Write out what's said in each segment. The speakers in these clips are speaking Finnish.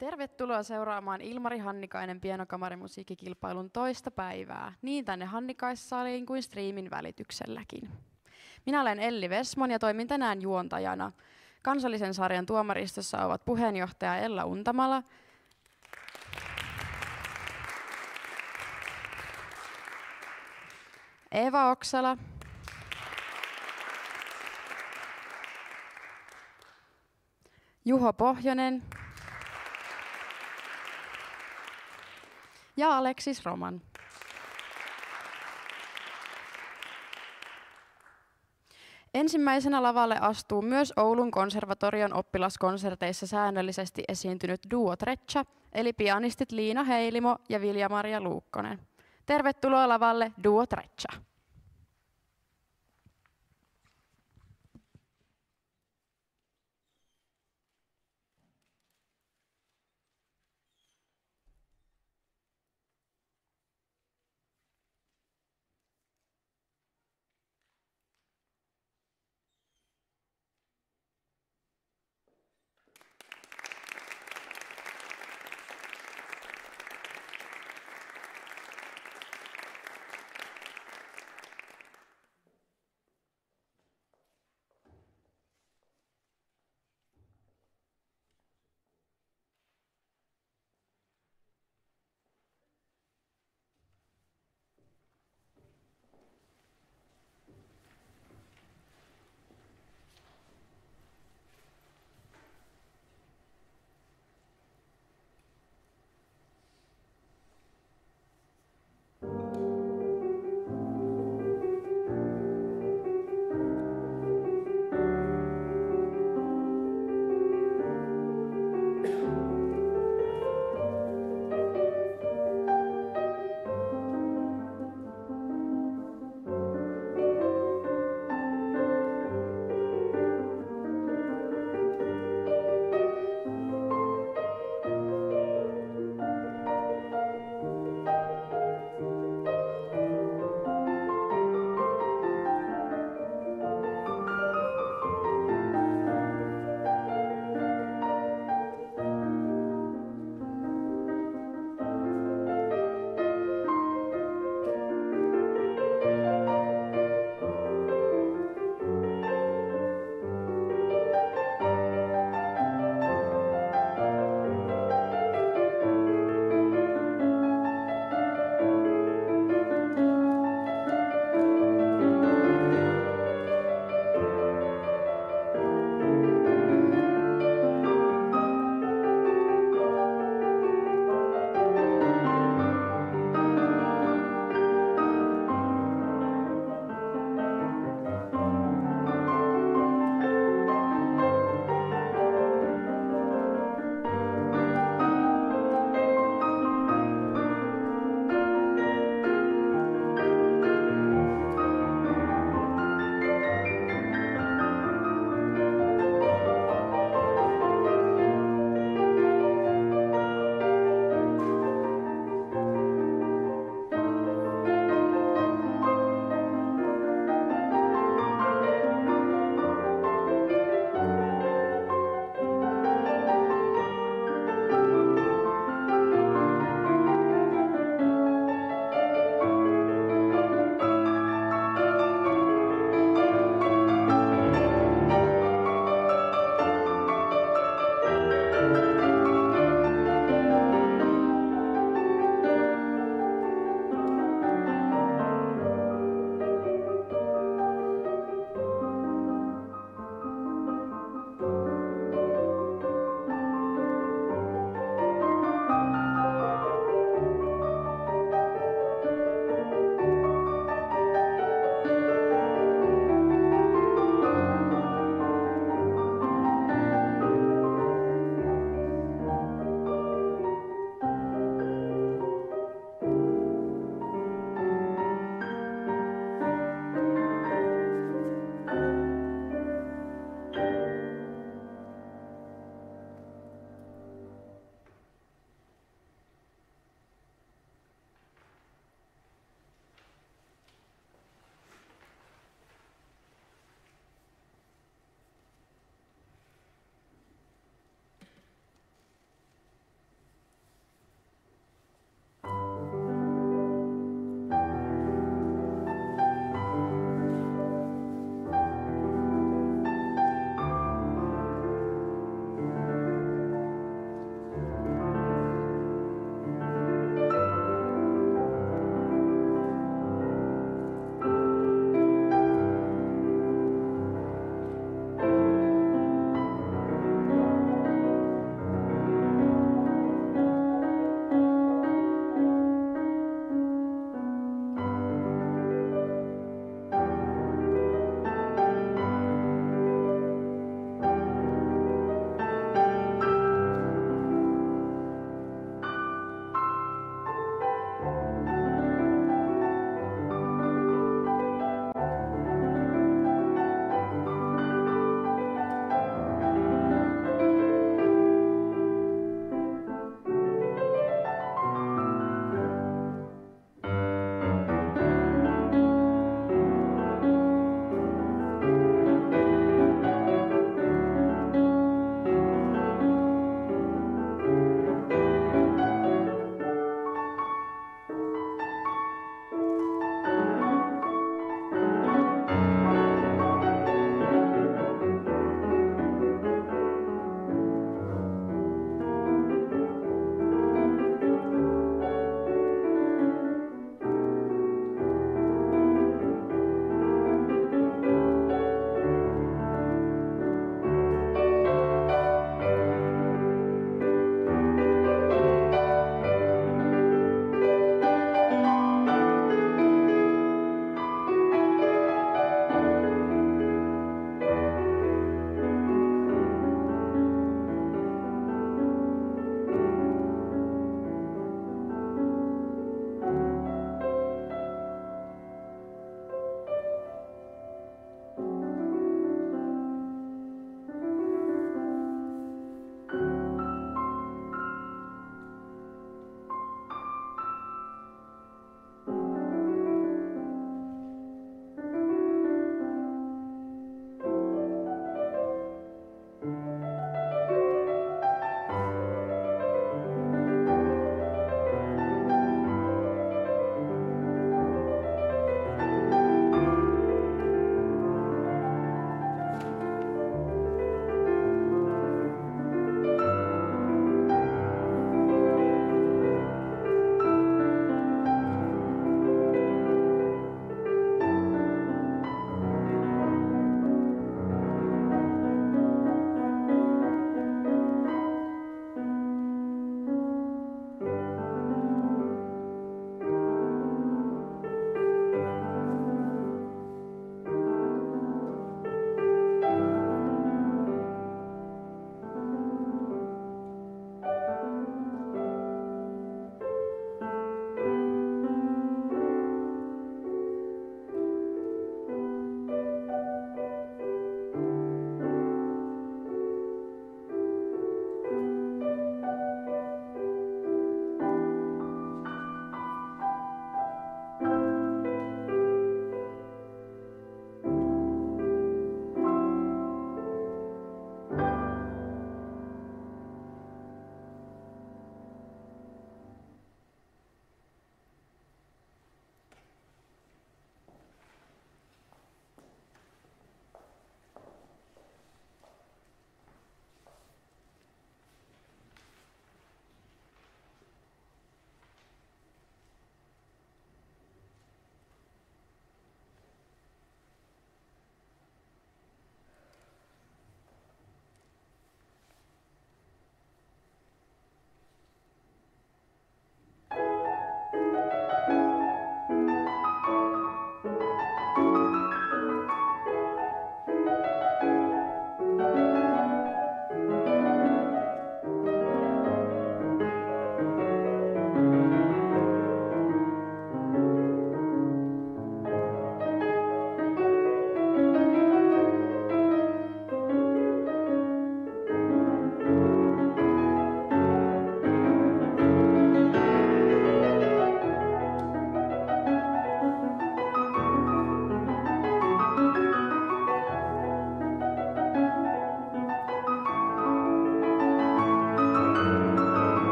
Tervetuloa seuraamaan Ilmari Hannikainen pienokamarimusiikkikilpailun toista päivää, niin tänne Hannikaissaliin kuin striimin välitykselläkin. Minä olen Elli Vesmon ja toimin tänään juontajana. Kansallisen sarjan tuomaristossa ovat puheenjohtaja Ella Untamala, Eeva Oksala, Juho Pohjonen ja Aleksis Roman. Ensimmäisenä lavalle astuu myös Oulun konservatorion oppilaskonserteissa säännöllisesti esiintynyt duo Treccia, eli pianistit Liina Heilimo ja Vilja-Maria Luukkonen. Tervetuloa lavalle duo Treccia.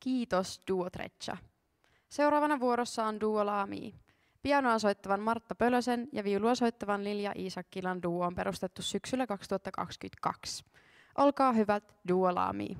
Kiitos Duo Treccia. Seuraavana vuorossa on Duo Laami. Pianoa soittavan Martta Pölösen ja viulua soittavan Lilja Iisakkilan duo on perustettu syksyllä 2022. Olkaa hyvät, Duo Laami.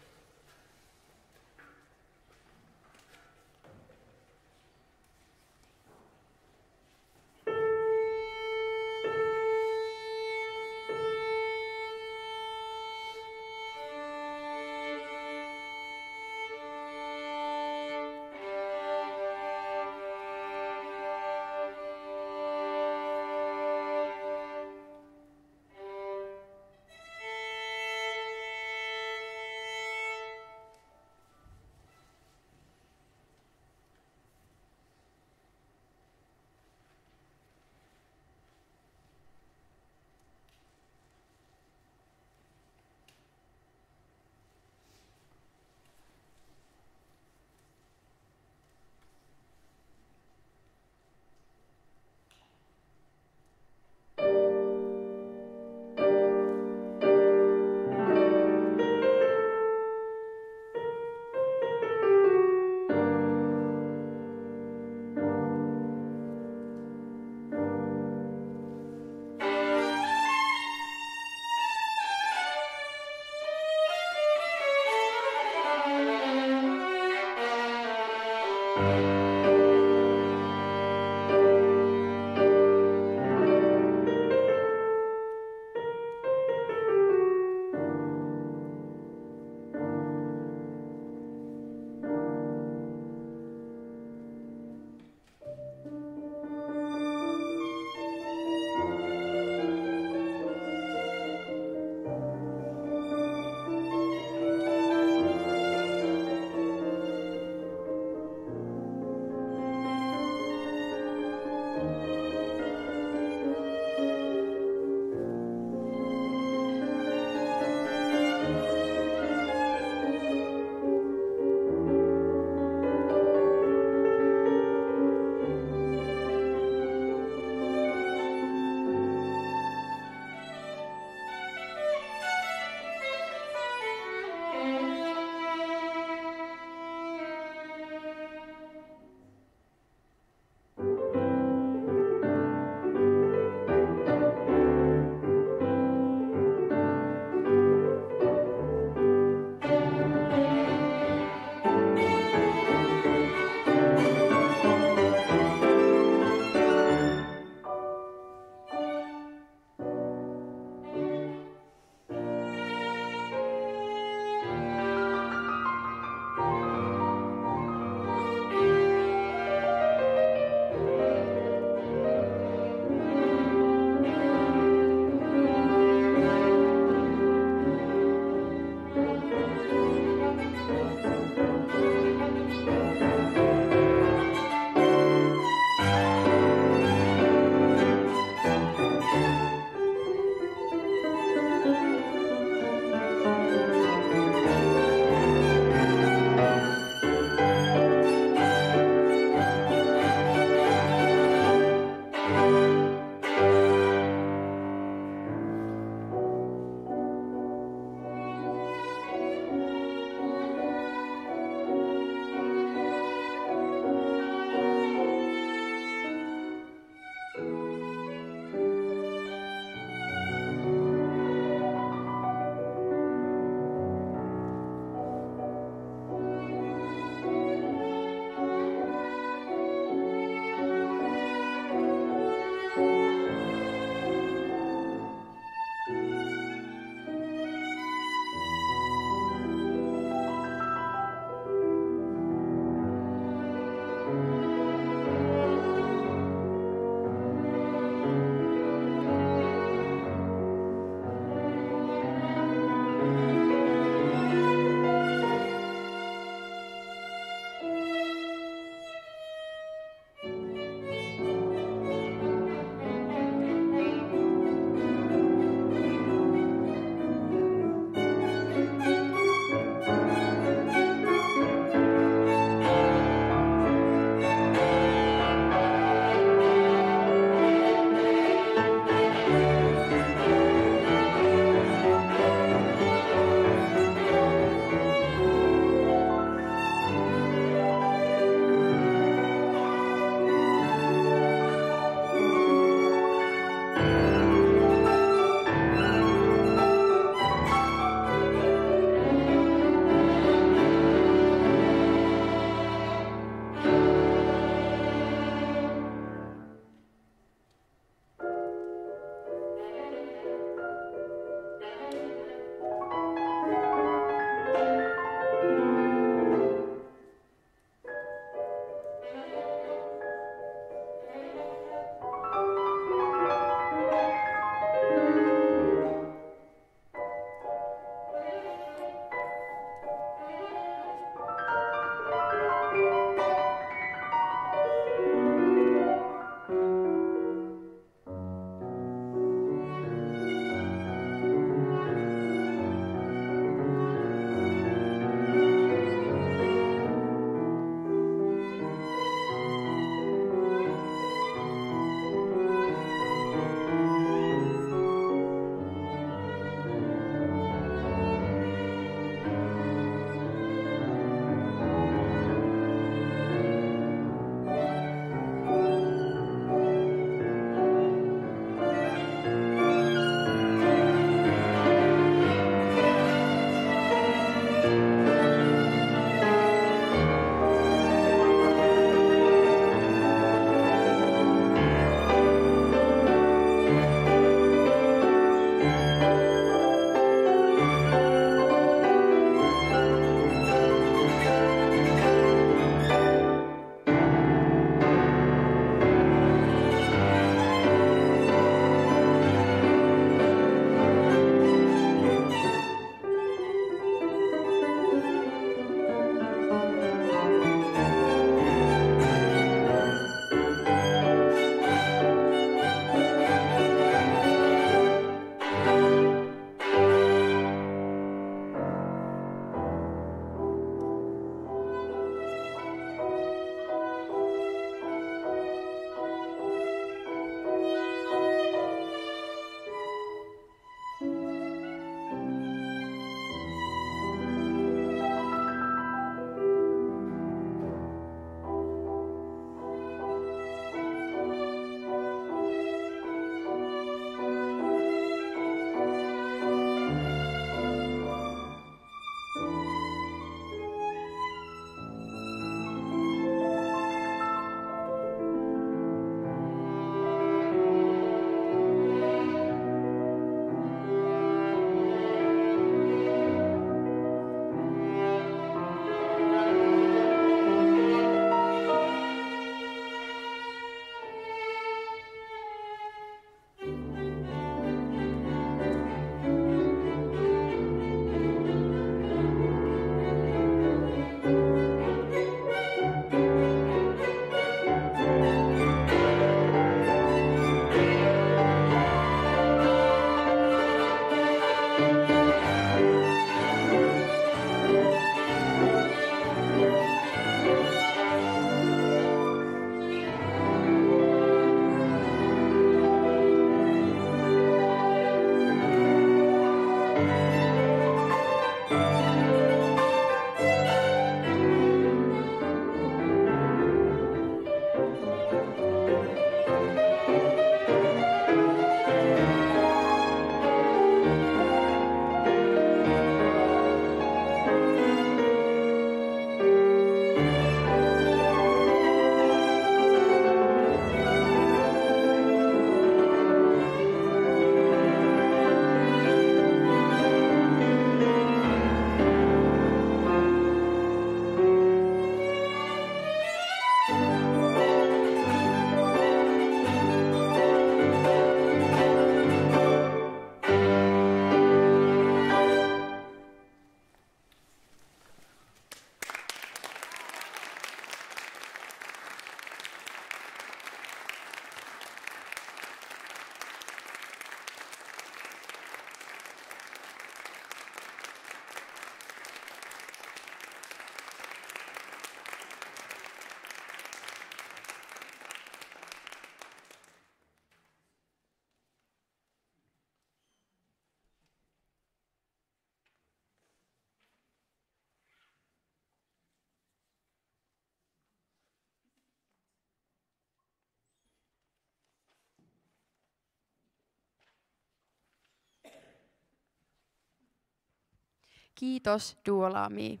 Kiitos Duolami.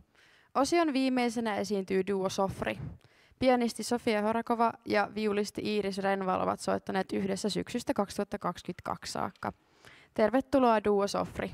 Osion viimeisenä esiintyy duo Sofri. Pianisti Sofia Horakova ja viulisti Iiris Renval ovat soittaneet yhdessä syksystä 2022 saakka. Tervetuloa duo Sofri.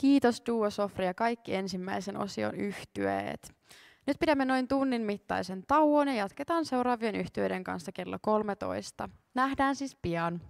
Kiitos Duo Sofri ja kaikki ensimmäisen osion yhtyeet. Nyt pidämme noin tunnin mittaisen tauon ja jatketaan seuraavien yhtyeiden kanssa kello 13. Nähdään siis pian.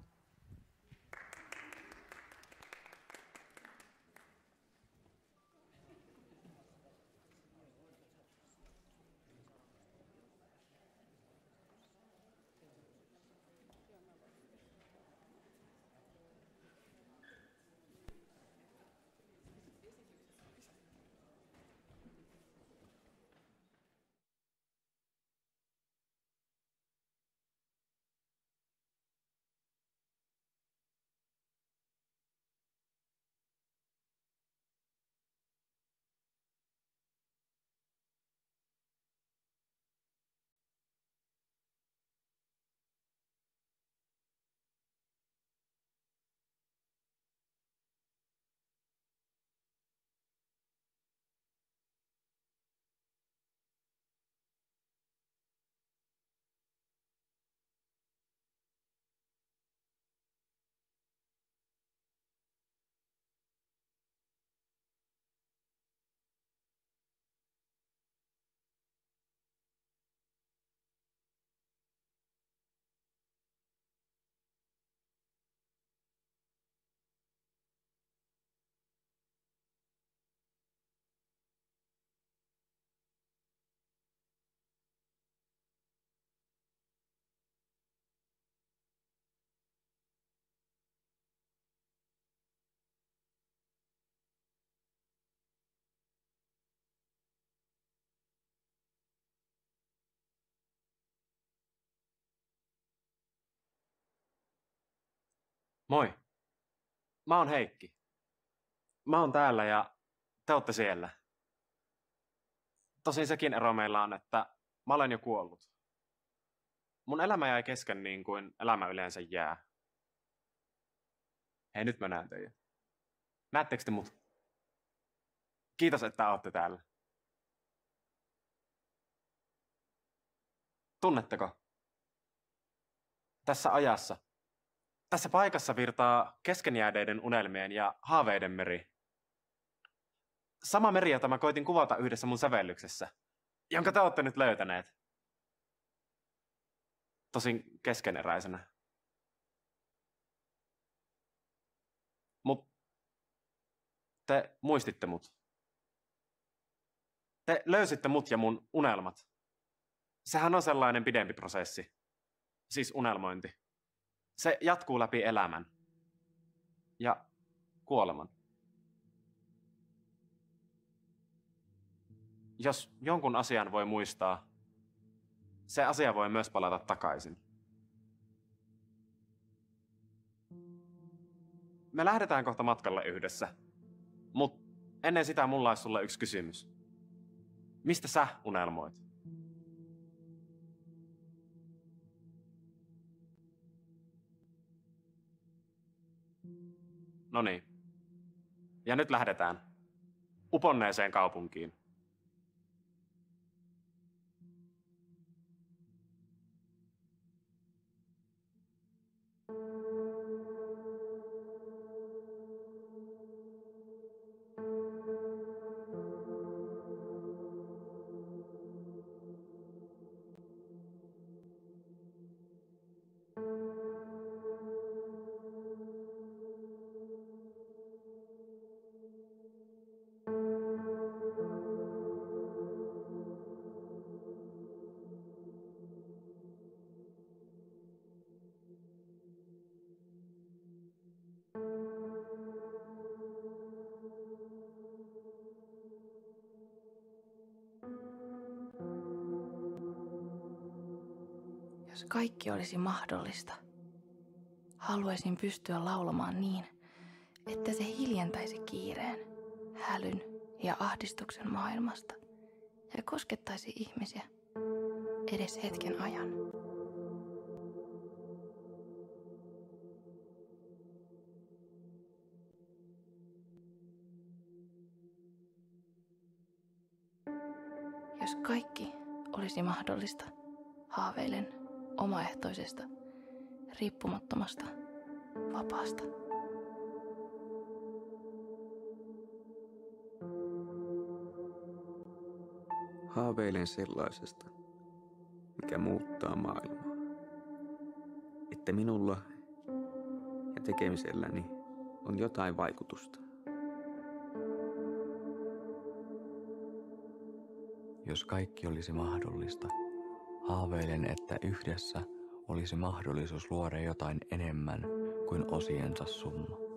Moi. Mä oon Heikki. Mä oon täällä ja te ootte siellä. Tosin sekin ero meillä on, että mä olen jo kuollut. Mun elämä jäi kesken niin kuin elämä yleensä jää. Hei, nyt mä näen teidät. Näettekö te mut? Kiitos, että ootte täällä. Tunnetteko? Tässä ajassa tässä paikassa virtaa keskenjäädeiden unelmien ja haaveiden meri. Sama meri, jota mä koitin kuvata yhdessä mun sävellyksessä, jonka te olette nyt löytäneet. Tosin keskeneräisenä. Mut te muistitte mut. Te löysitte mut ja mun unelmat. Sehän on sellainen pidempi prosessi. Siis unelmointi. Se jatkuu läpi elämän ja kuoleman. Jos jonkun asian voi muistaa, se asia voi myös palata takaisin. Me lähdetään kohta matkalle yhdessä, mutta ennen sitä mulla olisi sulle yksi kysymys. Mistä sä unelmoit? No niin. Ja nyt lähdetään. Uponneeseen kaupunkiin. Jos kaikki olisi mahdollista, haluaisin pystyä laulamaan niin, että se hiljentäisi kiireen, hälyn ja ahdistuksen maailmasta ja koskettaisi ihmisiä edes hetken ajan. Jos kaikki olisi mahdollista, haaveilen omaehtoisesta, riippumattomasta, vapaasta. Haaveilen sellaisesta, mikä muuttaa maailmaa. Että minulla ja tekemiselläni on jotain vaikutusta. Jos kaikki olisi mahdollista – haaveilen, että yhdessä olisi mahdollisuus luoda jotain enemmän kuin osiensa summa.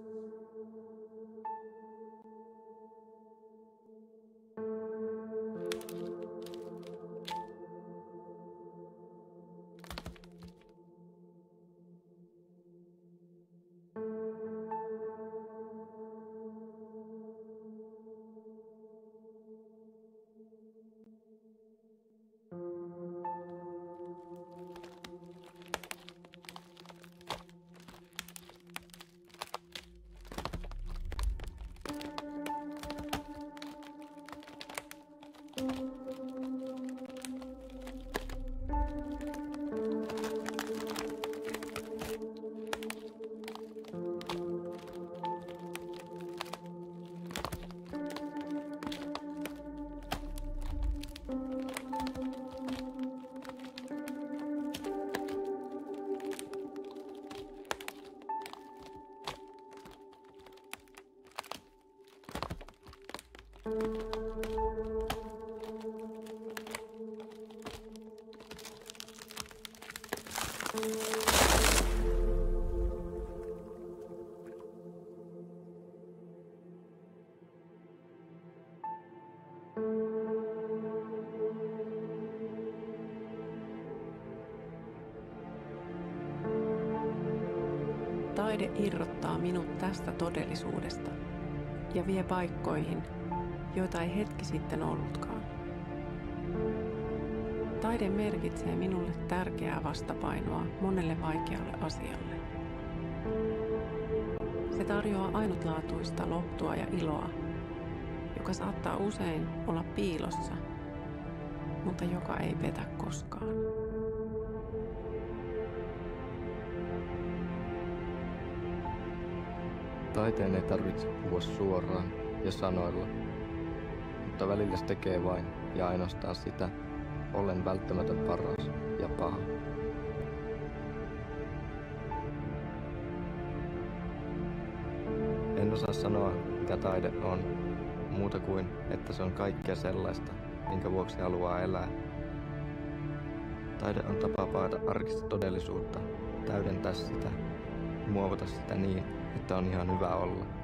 Sitten ollutkaan. Taide merkitsee minulle tärkeää vastapainoa monelle vaikealle asialle. Se tarjoaa ainutlaatuista lohtua ja iloa, joka saattaa usein olla piilossa, mutta joka ei petä koskaan. Taiteen ei tarvitse puhua suoraan ja sanoilla, mutta välillä se tekee vain ja ainoastaan sitä, olen välttämätön paras ja paha. En osaa sanoa, mitä taide on, muuta kuin, että se on kaikkea sellaista, minkä vuoksi haluaa elää. Taide on tapa paeta arkista todellisuutta, täydentää sitä, muovata sitä niin, että on ihan hyvä olla.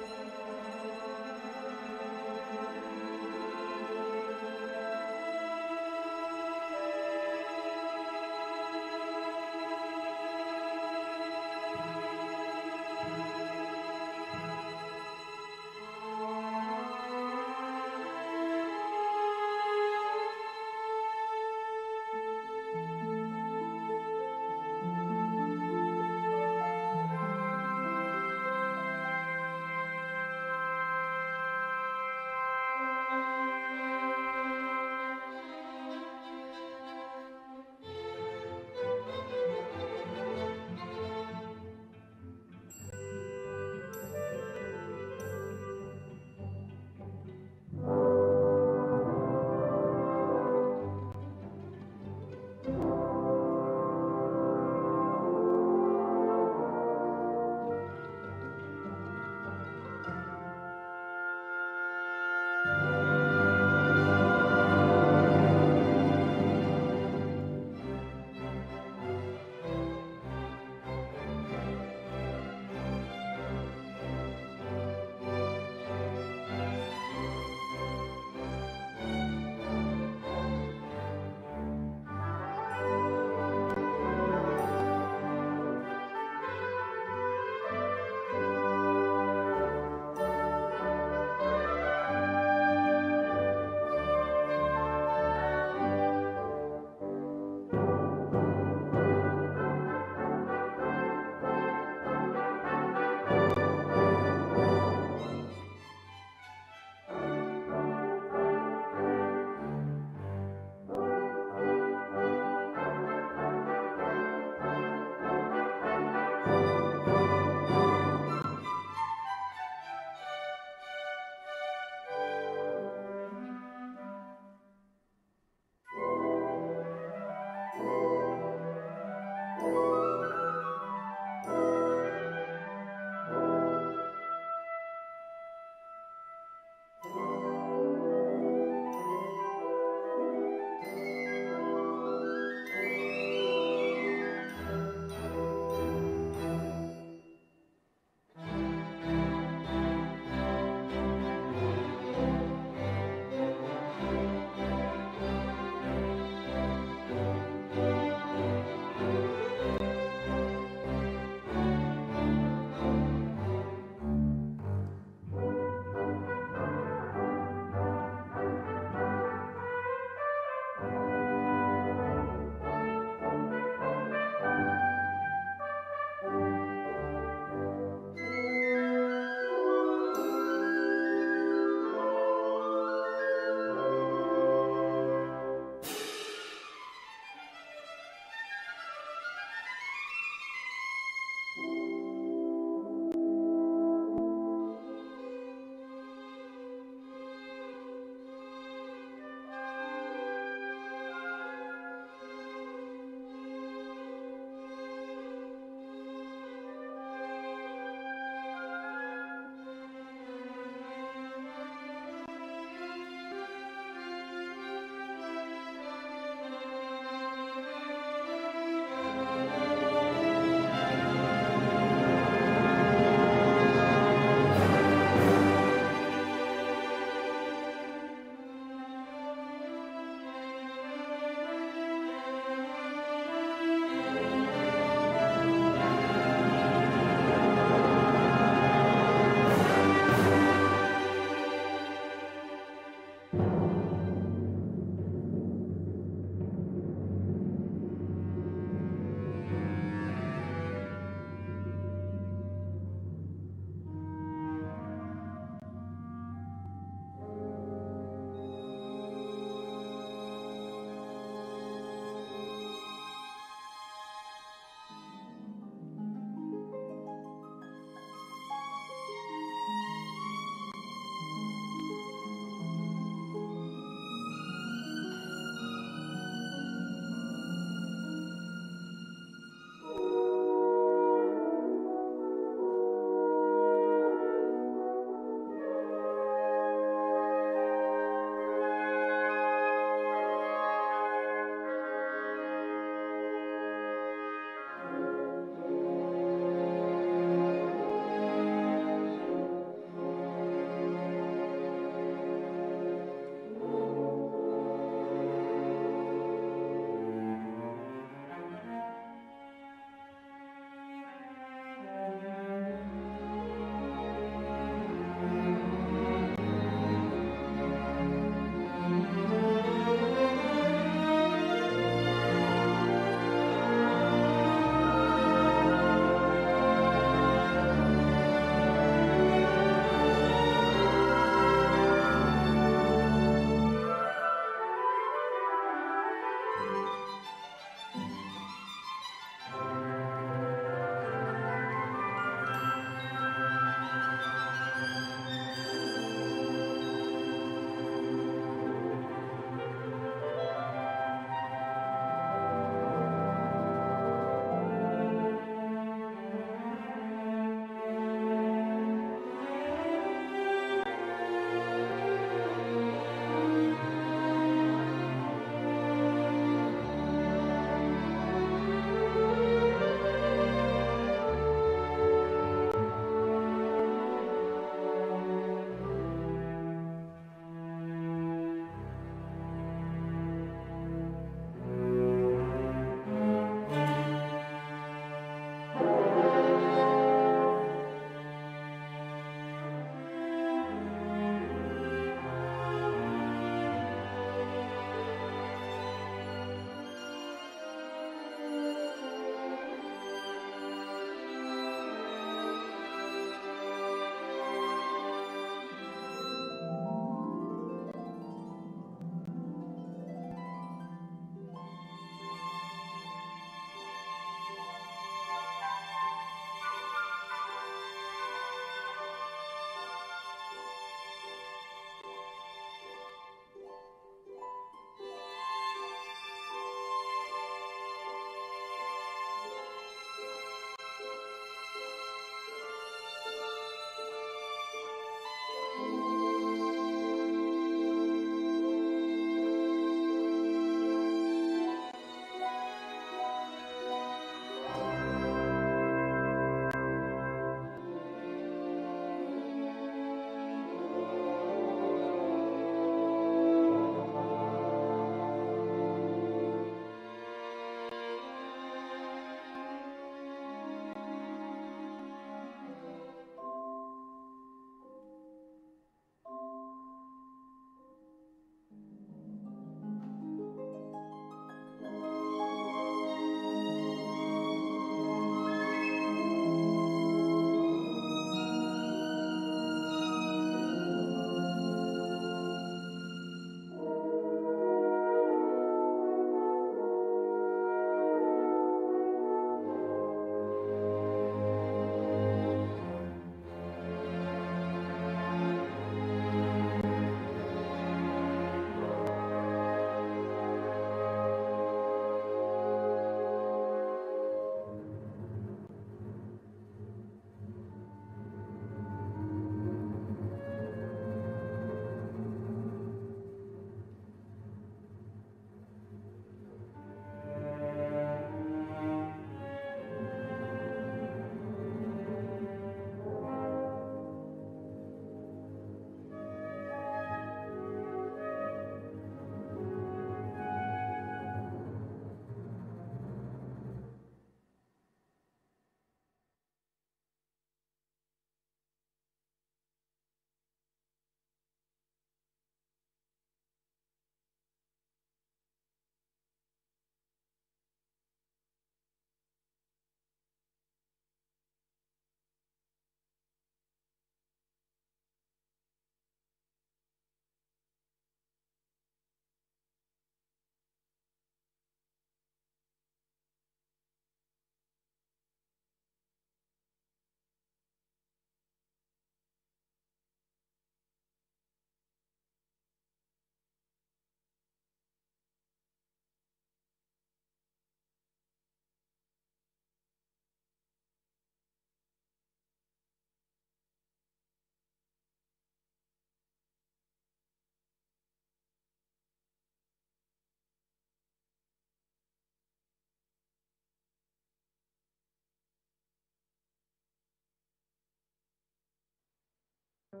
Taide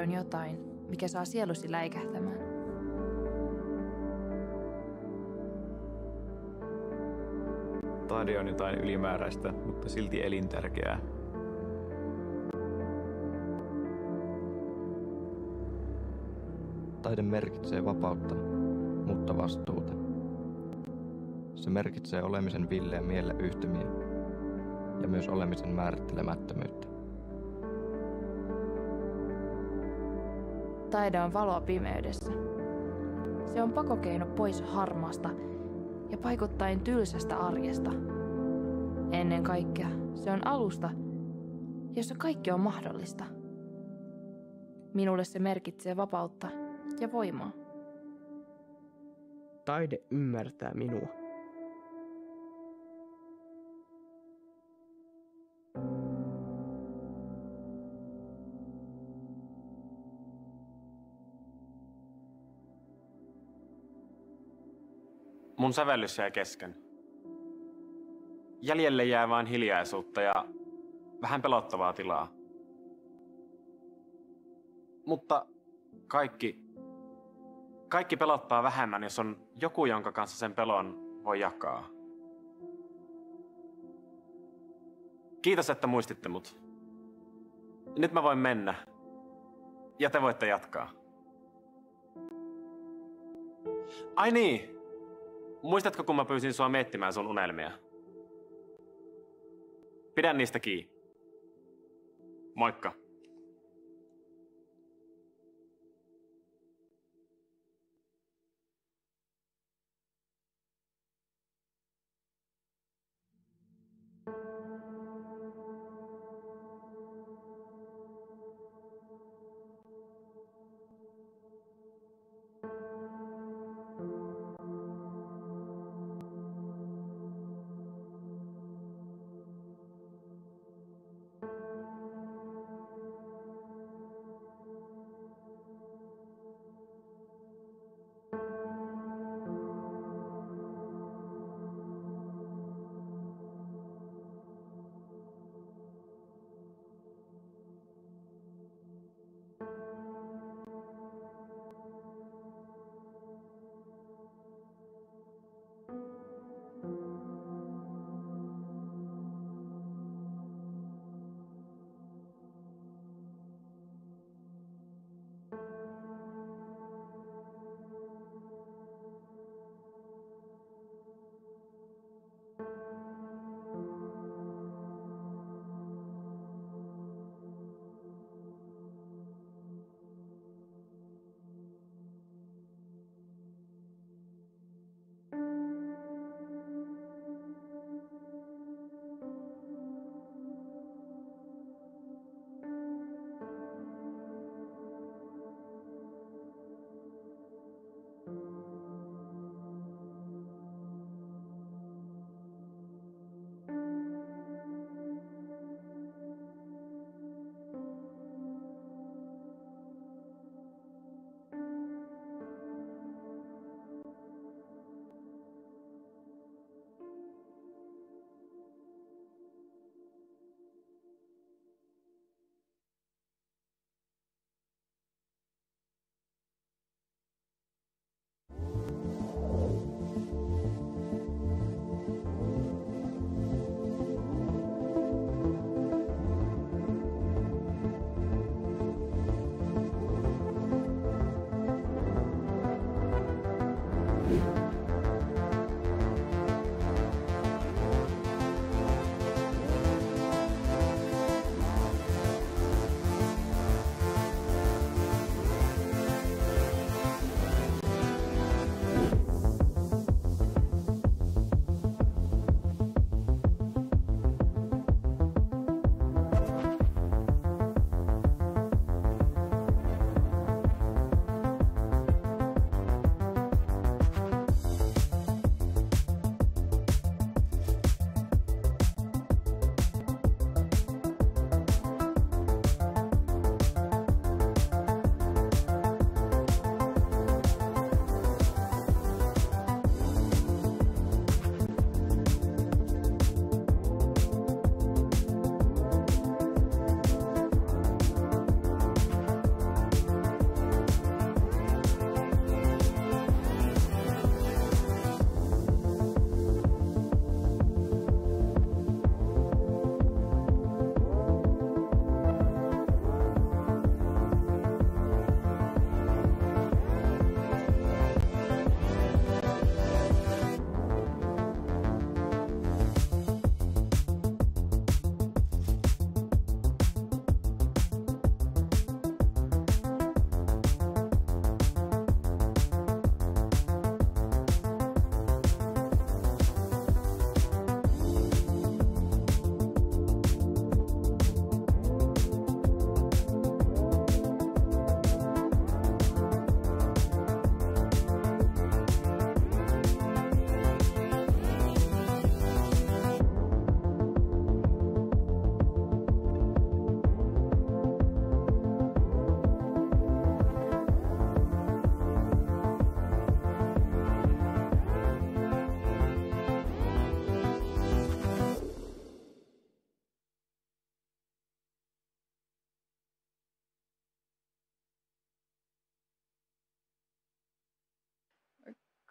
on jotain, mikä saa sielusi läikähtämään. Taide on jotain ylimääräistä, mutta silti elintärkeää. Taide merkitsee vapautta, mutta vastuuta. Se merkitsee olemisen villeen mielle yhtymiä ja myös olemisen määrittelemättömyyttä. Taide on valoa pimeydessä. Se on pakokeino pois harmaasta ja paikottaen tylsästä arjesta. Ennen kaikkea se on alusta, jossa kaikki on mahdollista. Minulle se merkitsee vapautta ja voimaa. Taide ymmärtää minua. Mun sävellys jäi kesken. Jäljelle jää vain hiljaisuutta ja vähän pelottavaa tilaa. Mutta kaikki, kaikki pelottaa vähemmän, jos on joku, jonka kanssa sen pelon voi jakaa. Kiitos, että muistitte mut. Nyt mä voin mennä. Ja te voitte jatkaa. Ai niin, Muistatko, kun mä pyysin sua miettimään sun unelmia? Pidän niistä kiinni. Moikka.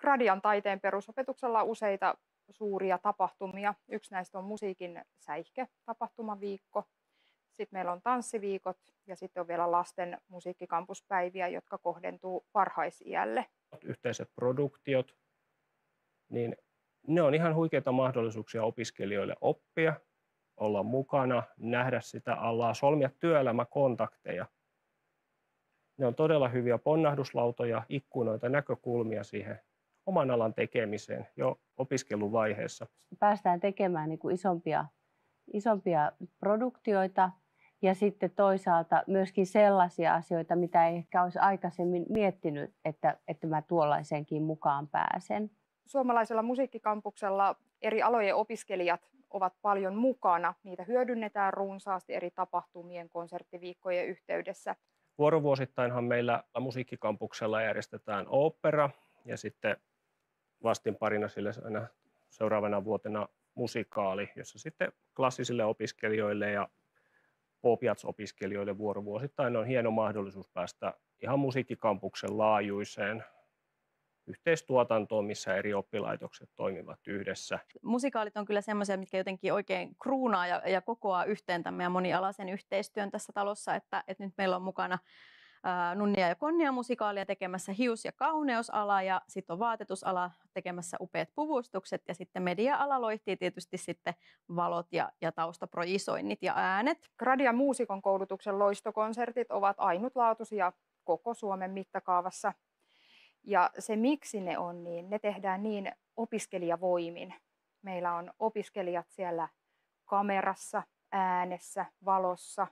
Gradian taiteen perusopetuksella on useita suuria tapahtumia. Yksi näistä on musiikin säihke tapahtumaviikko. Sitten meillä on tanssiviikot ja sitten on vielä lasten musiikkikampuspäiviä, jotka kohdentuu varhaisiälle. Yhteiset produktiot, niin ne on ihan huikeita mahdollisuuksia opiskelijoille oppia, olla mukana, nähdä sitä alaa, solmia työelämäkontakteja. Ne on todella hyviä ponnahduslautoja, ikkunoita, näkökulmia siihen oman alan tekemiseen jo opiskeluvaiheessa. Päästään tekemään niin kuin isompia, isompia produktioita ja sitten toisaalta myöskin sellaisia asioita, mitä ei ehkä olisi aikaisemmin miettinyt, että, että mä tuollaisenkin mukaan pääsen. Suomalaisella musiikkikampuksella eri alojen opiskelijat ovat paljon mukana. Niitä hyödynnetään runsaasti eri tapahtumien, konserttiviikkojen yhteydessä. Vuorovuosittainhan meillä musiikkikampuksella järjestetään opera ja sitten vastinparina sille aina seuraavana vuotena musikaali, jossa sitten klassisille opiskelijoille ja Popiats-opiskelijoille vuorovuosittain on hieno mahdollisuus päästä ihan musiikkikampuksen laajuiseen yhteistuotantoon, missä eri oppilaitokset toimivat yhdessä. Musikaalit on kyllä semmoisia, mitkä jotenkin oikein kruunaa ja, ja kokoaa yhteen tämän meidän monialaisen yhteistyön tässä talossa, että, että nyt meillä on mukana Nunnia ja Konnia musikaalia tekemässä hius- ja kauneusala ja sitten on vaatetusala tekemässä upeat puvustukset ja sitten media-ala loihtii tietysti sitten valot ja, ja taustaprojisoinnit ja äänet. Gradia muusikon koulutuksen loistokonsertit ovat ainutlaatuisia koko Suomen mittakaavassa. Ja se miksi ne on niin, ne tehdään niin opiskelijavoimin. Meillä on opiskelijat siellä kamerassa, äänessä, valossa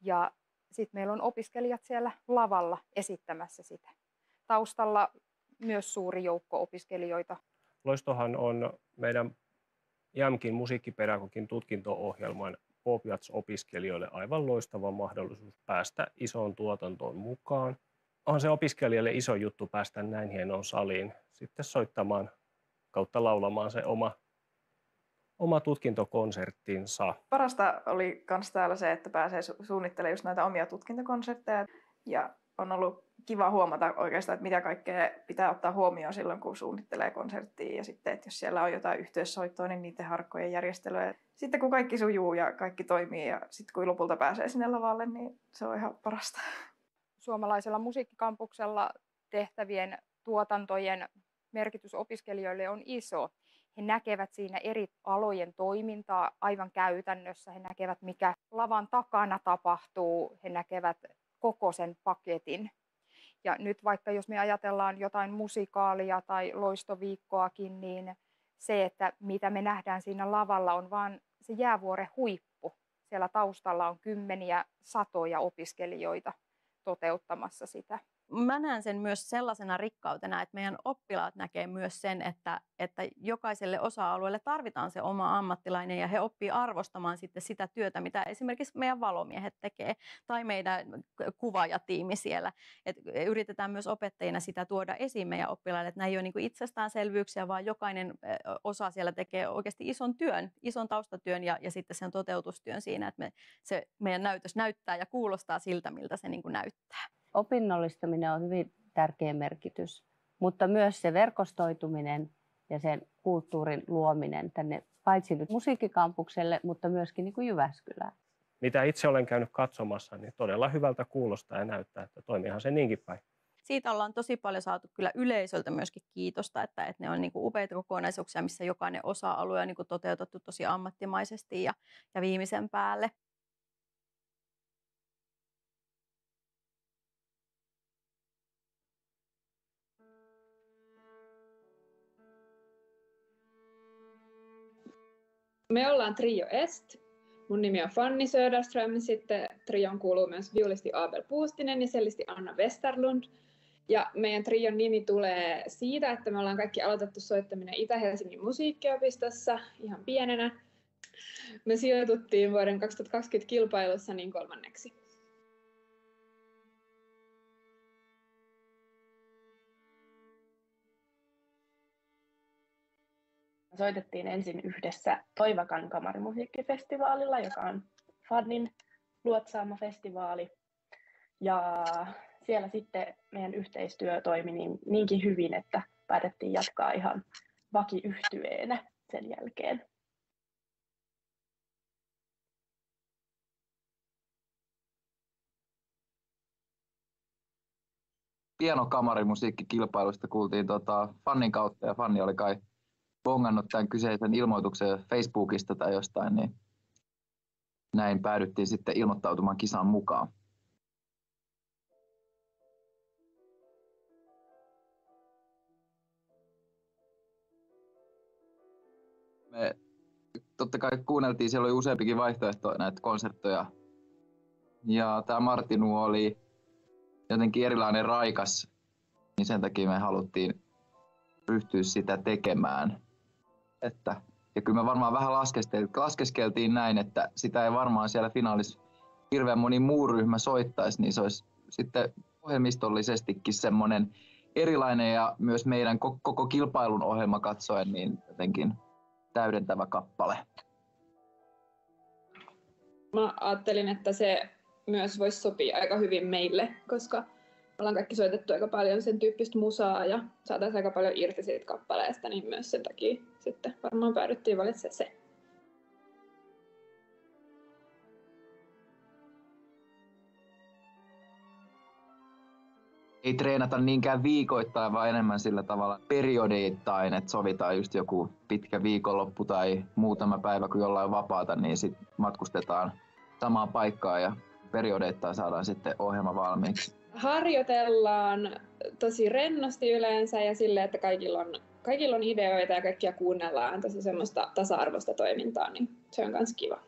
ja sitten meillä on opiskelijat siellä lavalla esittämässä sitä. Taustalla myös suuri joukko opiskelijoita. Loistohan on meidän JAMKin musiikkipedagogin tutkinto-ohjelman Popiats-opiskelijoille aivan loistava mahdollisuus päästä isoon tuotantoon mukaan. On se opiskelijalle iso juttu päästä näin hienoon saliin sitten soittamaan kautta laulamaan se oma oma tutkintokonserttinsa. Parasta oli myös täällä se, että pääsee su- suunnittelemaan just näitä omia tutkintokonsertteja. Ja on ollut kiva huomata oikeastaan, että mitä kaikkea pitää ottaa huomioon silloin, kun suunnittelee konserttia. Ja sitten, että jos siellä on jotain yhteissoittoa, niin niiden harkkojen järjestelyä. Sitten kun kaikki sujuu ja kaikki toimii ja sitten kun lopulta pääsee sinne lavalle, niin se on ihan parasta. Suomalaisella musiikkikampuksella tehtävien tuotantojen merkitys opiskelijoille on iso he näkevät siinä eri alojen toimintaa aivan käytännössä. He näkevät, mikä lavan takana tapahtuu. He näkevät koko sen paketin. Ja nyt vaikka jos me ajatellaan jotain musikaalia tai loistoviikkoakin, niin se, että mitä me nähdään siinä lavalla on vain se jäävuoren huippu. Siellä taustalla on kymmeniä, satoja opiskelijoita toteuttamassa sitä mä näen sen myös sellaisena rikkautena, että meidän oppilaat näkee myös sen, että, että jokaiselle osa-alueelle tarvitaan se oma ammattilainen ja he oppii arvostamaan sitten sitä työtä, mitä esimerkiksi meidän valomiehet tekee tai meidän kuvaajatiimi siellä. Et yritetään myös opettajina sitä tuoda esiin meidän oppilaille, että nämä ei ole niin itsestäänselvyyksiä, vaan jokainen osa siellä tekee oikeasti ison työn, ison taustatyön ja, ja sitten sen toteutustyön siinä, että me, se meidän näytös näyttää ja kuulostaa siltä, miltä se niin näyttää opinnollistaminen on hyvin tärkeä merkitys, mutta myös se verkostoituminen ja sen kulttuurin luominen tänne paitsi nyt musiikkikampukselle, mutta myöskin niin kuin Jyväskylään. Mitä itse olen käynyt katsomassa, niin todella hyvältä kuulostaa ja näyttää, että toimiihan se niinkin päin. Siitä ollaan tosi paljon saatu kyllä yleisöltä myöskin kiitosta, että, että ne on niin kuin upeita kokonaisuuksia, missä jokainen osa-alue on niin kuin toteutettu tosi ammattimaisesti ja, ja viimeisen päälle. Me ollaan Trio Est. Mun nimi on Fanni Söderström. Sitten trion kuuluu myös viulisti Abel Puustinen ja sellisti Anna Westerlund. Ja meidän trion nimi tulee siitä, että me ollaan kaikki aloitettu soittaminen Itä-Helsingin musiikkiopistossa ihan pienenä. Me sijoituttiin vuoden 2020 kilpailussa niin kolmanneksi. Soitettiin ensin yhdessä Toivakan kamarimusiikkifestivaalilla, joka on Fadnin luotsaama festivaali. Ja siellä sitten meidän yhteistyö toimi niin, niinkin hyvin, että päätettiin jatkaa ihan vakiyhtyeenä sen jälkeen. pienokamarimusiikkikilpailusta kuultiin tota, fannin kautta ja fanni oli kai bongannut tämän kyseisen ilmoituksen Facebookista tai jostain, niin näin päädyttiin sitten ilmoittautumaan kisan mukaan. Me totta kai kuunneltiin, siellä oli useampikin vaihtoehto näitä konsertteja. Ja tämä Martinu oli jotenkin erilainen raikas, niin sen takia me haluttiin ryhtyä sitä tekemään. Että, ja kyllä me varmaan vähän laskeskeltiin näin, että sitä ei varmaan siellä finaalissa hirveän moni muu ryhmä soittaisi, niin se olisi sitten ohjelmistollisestikin semmoinen erilainen ja myös meidän koko kilpailun ohjelma katsoen niin jotenkin täydentävä kappale. Mä ajattelin, että se myös voisi sopia aika hyvin meille, koska ollaan kaikki soitettu aika paljon sen tyyppistä musaa ja saataisiin aika paljon irti siitä kappaleesta, niin myös sen takia sitten varmaan päädyttiin valitsemaan se. ei treenata niinkään viikoittain, vaan enemmän sillä tavalla periodeittain, että sovitaan just joku pitkä viikonloppu tai muutama päivä, kun jollain vapaata, niin sitten matkustetaan samaan paikkaan ja periodeittain saadaan sitten ohjelma valmiiksi. Harjoitellaan tosi rennosti yleensä ja sille, että kaikilla on, kaikilla on ideoita ja kaikkia kuunnellaan tosi semmoista tasa-arvoista toimintaa, niin se on myös kiva.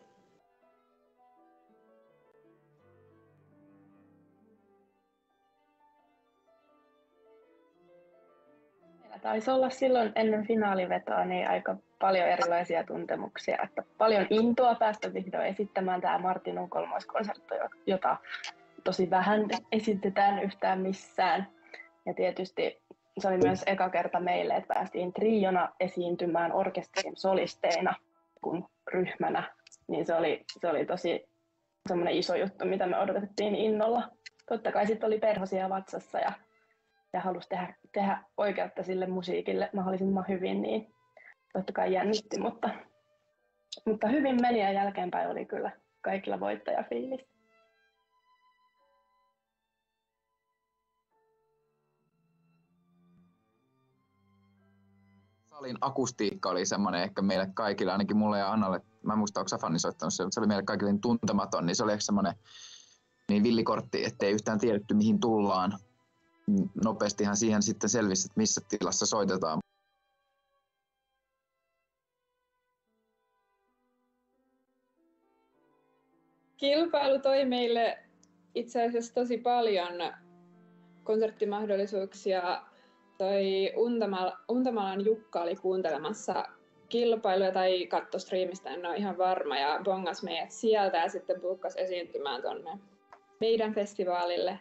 taisi olla silloin ennen finaalivetoa niin aika paljon erilaisia tuntemuksia, että paljon intoa päästä vihdoin esittämään tämä Martin U kolmoiskonsertto, jota tosi vähän esitetään yhtään missään. Ja tietysti se oli myös eka kerta meille, että päästiin triona esiintymään orkesterin solisteina kuin ryhmänä. Niin se oli, se oli tosi semmoinen iso juttu, mitä me odotettiin innolla. Totta kai sitten oli perhosia vatsassa ja, ja halusi tehdä, tehdä oikeutta sille musiikille mahdollisimman hyvin, niin totta kai jännitti, mutta, mutta hyvin meni ja jälkeenpäin oli kyllä kaikilla voittajafiilis. Salin akustiikka oli semmoinen ehkä meille kaikille, ainakin mulle ja Annalle, mä en muista, onko Safani soittanut se, se oli meille kaikille niin tuntematon, niin se oli ehkä semmoinen niin villikortti, ettei yhtään tiedetty mihin tullaan. Nopeastihan siihen sitten selvisi, että missä tilassa soitetaan. Kilpailu toi meille itse asiassa tosi paljon konserttimahdollisuuksia toi Untamala, Untamalan Jukka oli kuuntelemassa kilpailuja tai katto striimistä, en ole ihan varma, ja bongas meidät sieltä ja sitten buukkas esiintymään tuonne meidän festivaalille,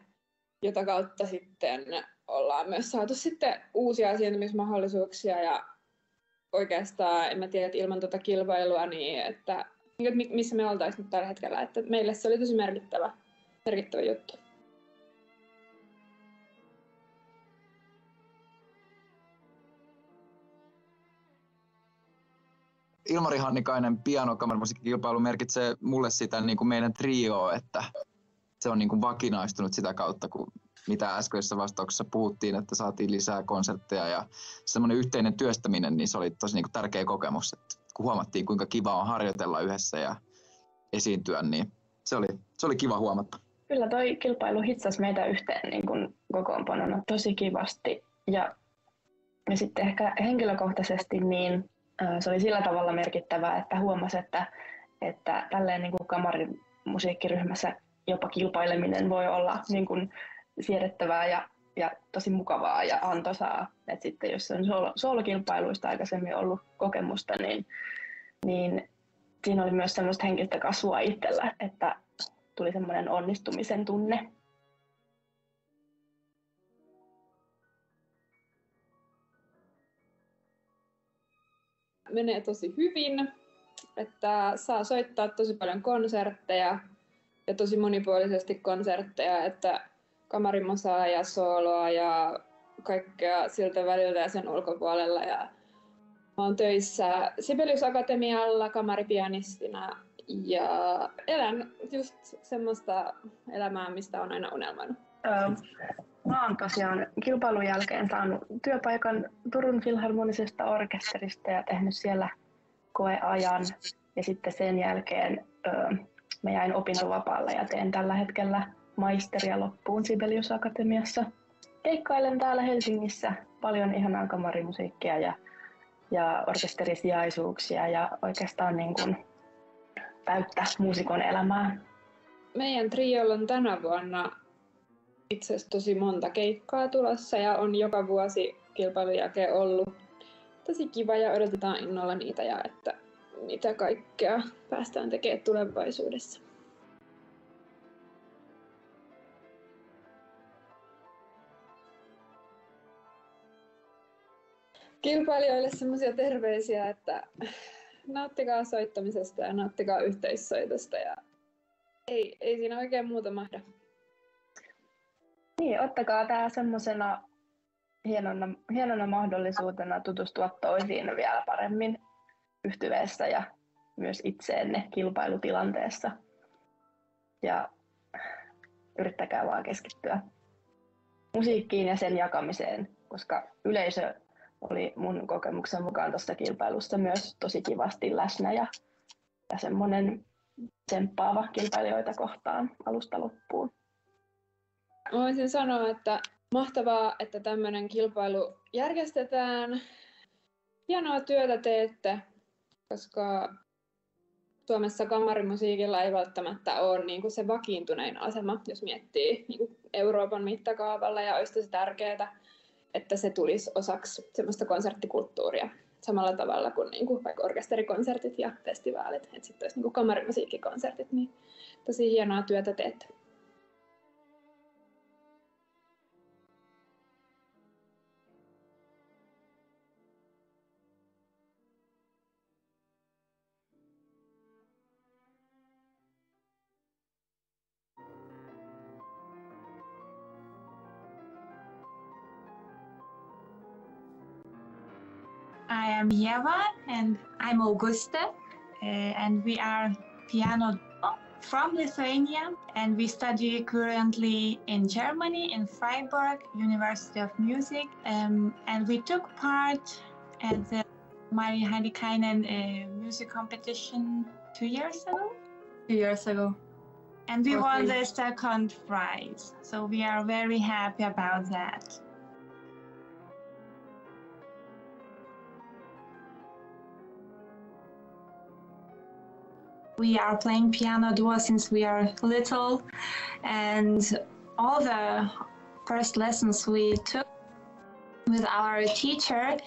jota kautta sitten ollaan myös saatu sitten uusia esiintymismahdollisuuksia ja oikeastaan, en mä tiedä, että ilman tuota kilpailua, niin että missä me oltaisiin nyt tällä hetkellä, että meille se oli tosi merkittävä, merkittävä juttu. Ilmari Hannikainen pianokamarimusiikkikilpailu merkitsee mulle sitä niin kuin meidän trio, että se on niin kuin vakinaistunut sitä kautta, kun mitä äskeisessä vastauksessa puhuttiin, että saatiin lisää konsertteja ja semmoinen yhteinen työstäminen, niin se oli tosi niin kuin tärkeä kokemus, että kun huomattiin kuinka kiva on harjoitella yhdessä ja esiintyä, niin se oli, se oli kiva huomata. Kyllä toi kilpailu hitsasi meitä yhteen niin kuin kokoonpanona tosi kivasti ja, ja sitten ehkä henkilökohtaisesti niin se oli sillä tavalla merkittävää, että huomasi, että, että tälleen niin kuin kamarimusiikkiryhmässä jopa kilpaileminen voi olla niin kuin siedettävää ja, ja tosi mukavaa ja antoisaa. Et sitten jos on soolokilpailuista aikaisemmin ollut kokemusta, niin, niin siinä oli myös semmoista henkistä kasvua itsellä, että tuli semmoinen onnistumisen tunne. Menee tosi hyvin, että saa soittaa tosi paljon konsertteja ja tosi monipuolisesti konsertteja, että kamarimosaa ja sooloa ja kaikkea siltä väliltä ja sen ulkopuolella. Ja mä oon töissä Sibelius Akatemialla kamaripianistina ja elän just semmoista elämää, mistä on aina unelmoinut. Öö, mä oon tosiaan kilpailun jälkeen saanut työpaikan Turun Filharmonisesta orkesterista ja tehnyt siellä koeajan. Ja sitten sen jälkeen öö, mä jäin opintovapaalle ja teen tällä hetkellä maisteria loppuun Sibelius Akatemiassa. Keikkailen täällä Helsingissä paljon ihanaa kamarimusiikkia ja, ja orkesterisijaisuuksia ja oikeastaan niin kuin täyttä muusikon elämää. Meidän triolla on tänä vuonna itse asiassa tosi monta keikkaa tulossa ja on joka vuosi kilpailun jälkeen ollut tosi kiva ja odotetaan innolla niitä ja että mitä kaikkea päästään tekemään tulevaisuudessa. Kilpailijoille semmoisia terveisiä, että nauttikaa soittamisesta ja nauttikaa yhteissoitosta ja ei, ei siinä oikein muuta mahda. Niin, ottakaa tämä semmoisena hienona, hienona mahdollisuutena tutustua toisiin vielä paremmin yhtyveessä ja myös itseenne kilpailutilanteessa. Ja yrittäkää vaan keskittyä musiikkiin ja sen jakamiseen, koska yleisö oli mun kokemuksen mukaan tuossa kilpailussa myös tosi kivasti läsnä ja, ja semmoinen tsemppaava kilpailijoita kohtaan alusta loppuun. Voisin sanoa, että mahtavaa, että tämmöinen kilpailu järjestetään. Hienoa työtä teette, koska Suomessa kamarimusiikilla ei välttämättä ole niin kuin se vakiintunein asema, jos miettii niin kuin Euroopan mittakaavalla, ja olisi tosi tärkeää, että se tulisi osaksi semmoista konserttikulttuuria samalla tavalla kuin, niin kuin vaikka orkesterikonsertit ja festivaalit, että sitten olisi niin kuin kamarimusiikkikonsertit, niin tosi hienoa työtä teette. And I'm Augusta, uh, and we are piano from Lithuania, and we study currently in Germany in Freiburg University of Music, um, and we took part at the Mari uh, music competition two years ago. Two years ago. And we Or won three. the second prize, so we are very happy about that. We are playing piano duo since we are little, and all the first lessons we took with our teacher,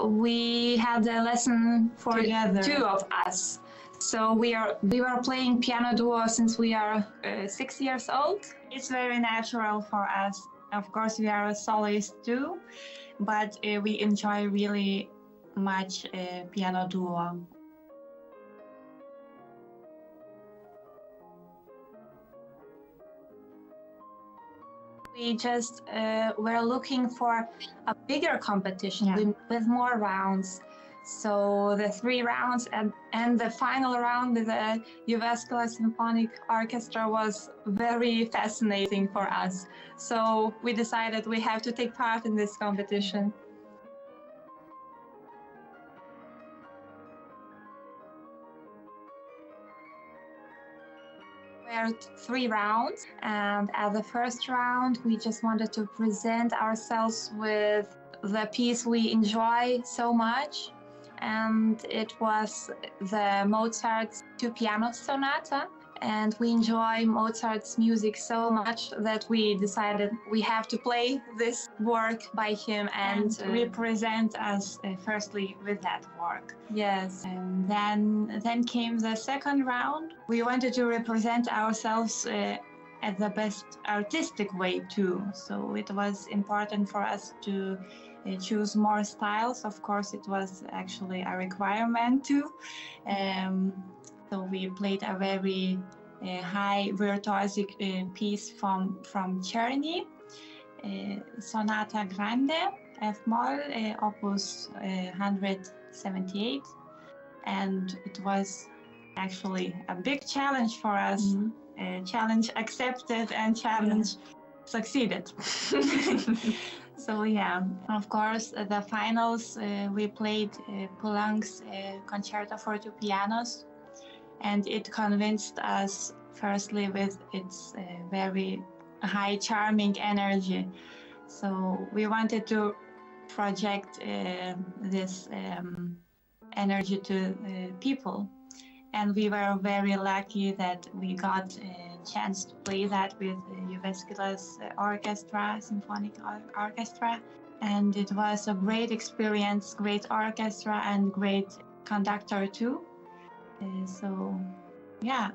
we had a lesson for Together. two of us. So we are we were playing piano duo since we are uh, six years old. It's very natural for us. Of course, we are a soloist too, but uh, we enjoy really much uh, piano duo. We just uh, were looking for a bigger competition with, with more rounds. So the three rounds and, and the final round with the Uvascular Symphonic Orchestra was very fascinating for us. So we decided we have to take part in this competition. Were three rounds, and at the first round, we just wanted to present ourselves with the piece we enjoy so much, and it was the Mozart's Two Piano Sonata. And we enjoy Mozart's music so much that we decided we have to play this work by him and, And, uh, represent us uh, firstly with that work. Yes, and then then came the second round. We wanted to represent ourselves uh, at the best artistic way too. So it was important for us to uh, choose more styles. Of course, it was actually a requirement too. Um, so we played a very uh, high virtuosic uh, piece from from Czerny. uh, Sonata Grande, F Moll, uh, Opus uh, 178. And it was actually a big challenge for us. Uh, challenge accepted and challenge succeeded. so yeah, of course, the finals uh, we played uh, Poulenc's uh, Concerto for Two Pianos, and it convinced us firstly with its uh, very high charming energy. So we wanted to project uh, this um, energy to uh, people, and we were very lucky that we got a chance to play that with Jyväskylä's orchestra, symphonic or- orchestra, and it was a great experience, great orchestra, and great conductor too. Uh, so, yeah.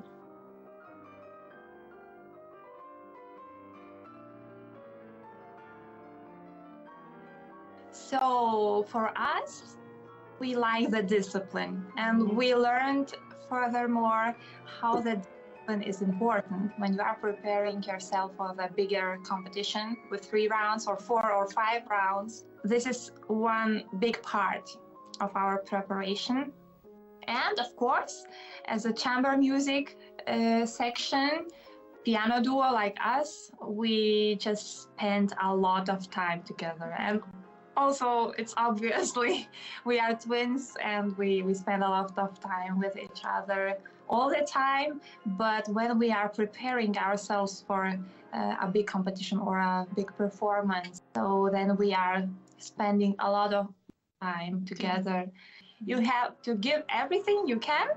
So for us, we like the discipline and we learned furthermore how the discipline is important when you are preparing yourself for the bigger competition with three rounds or four or five rounds. This is one big part of our preparation. And of course, as a chamber music uh, section, piano duo like us, we just spend a lot of time together. And also, it's obviously we are twins and we, we spend a lot of time with each other all the time. But when we are preparing ourselves for uh, a big competition or a big performance, so then we are spending a lot of time together. You have to give everything you can,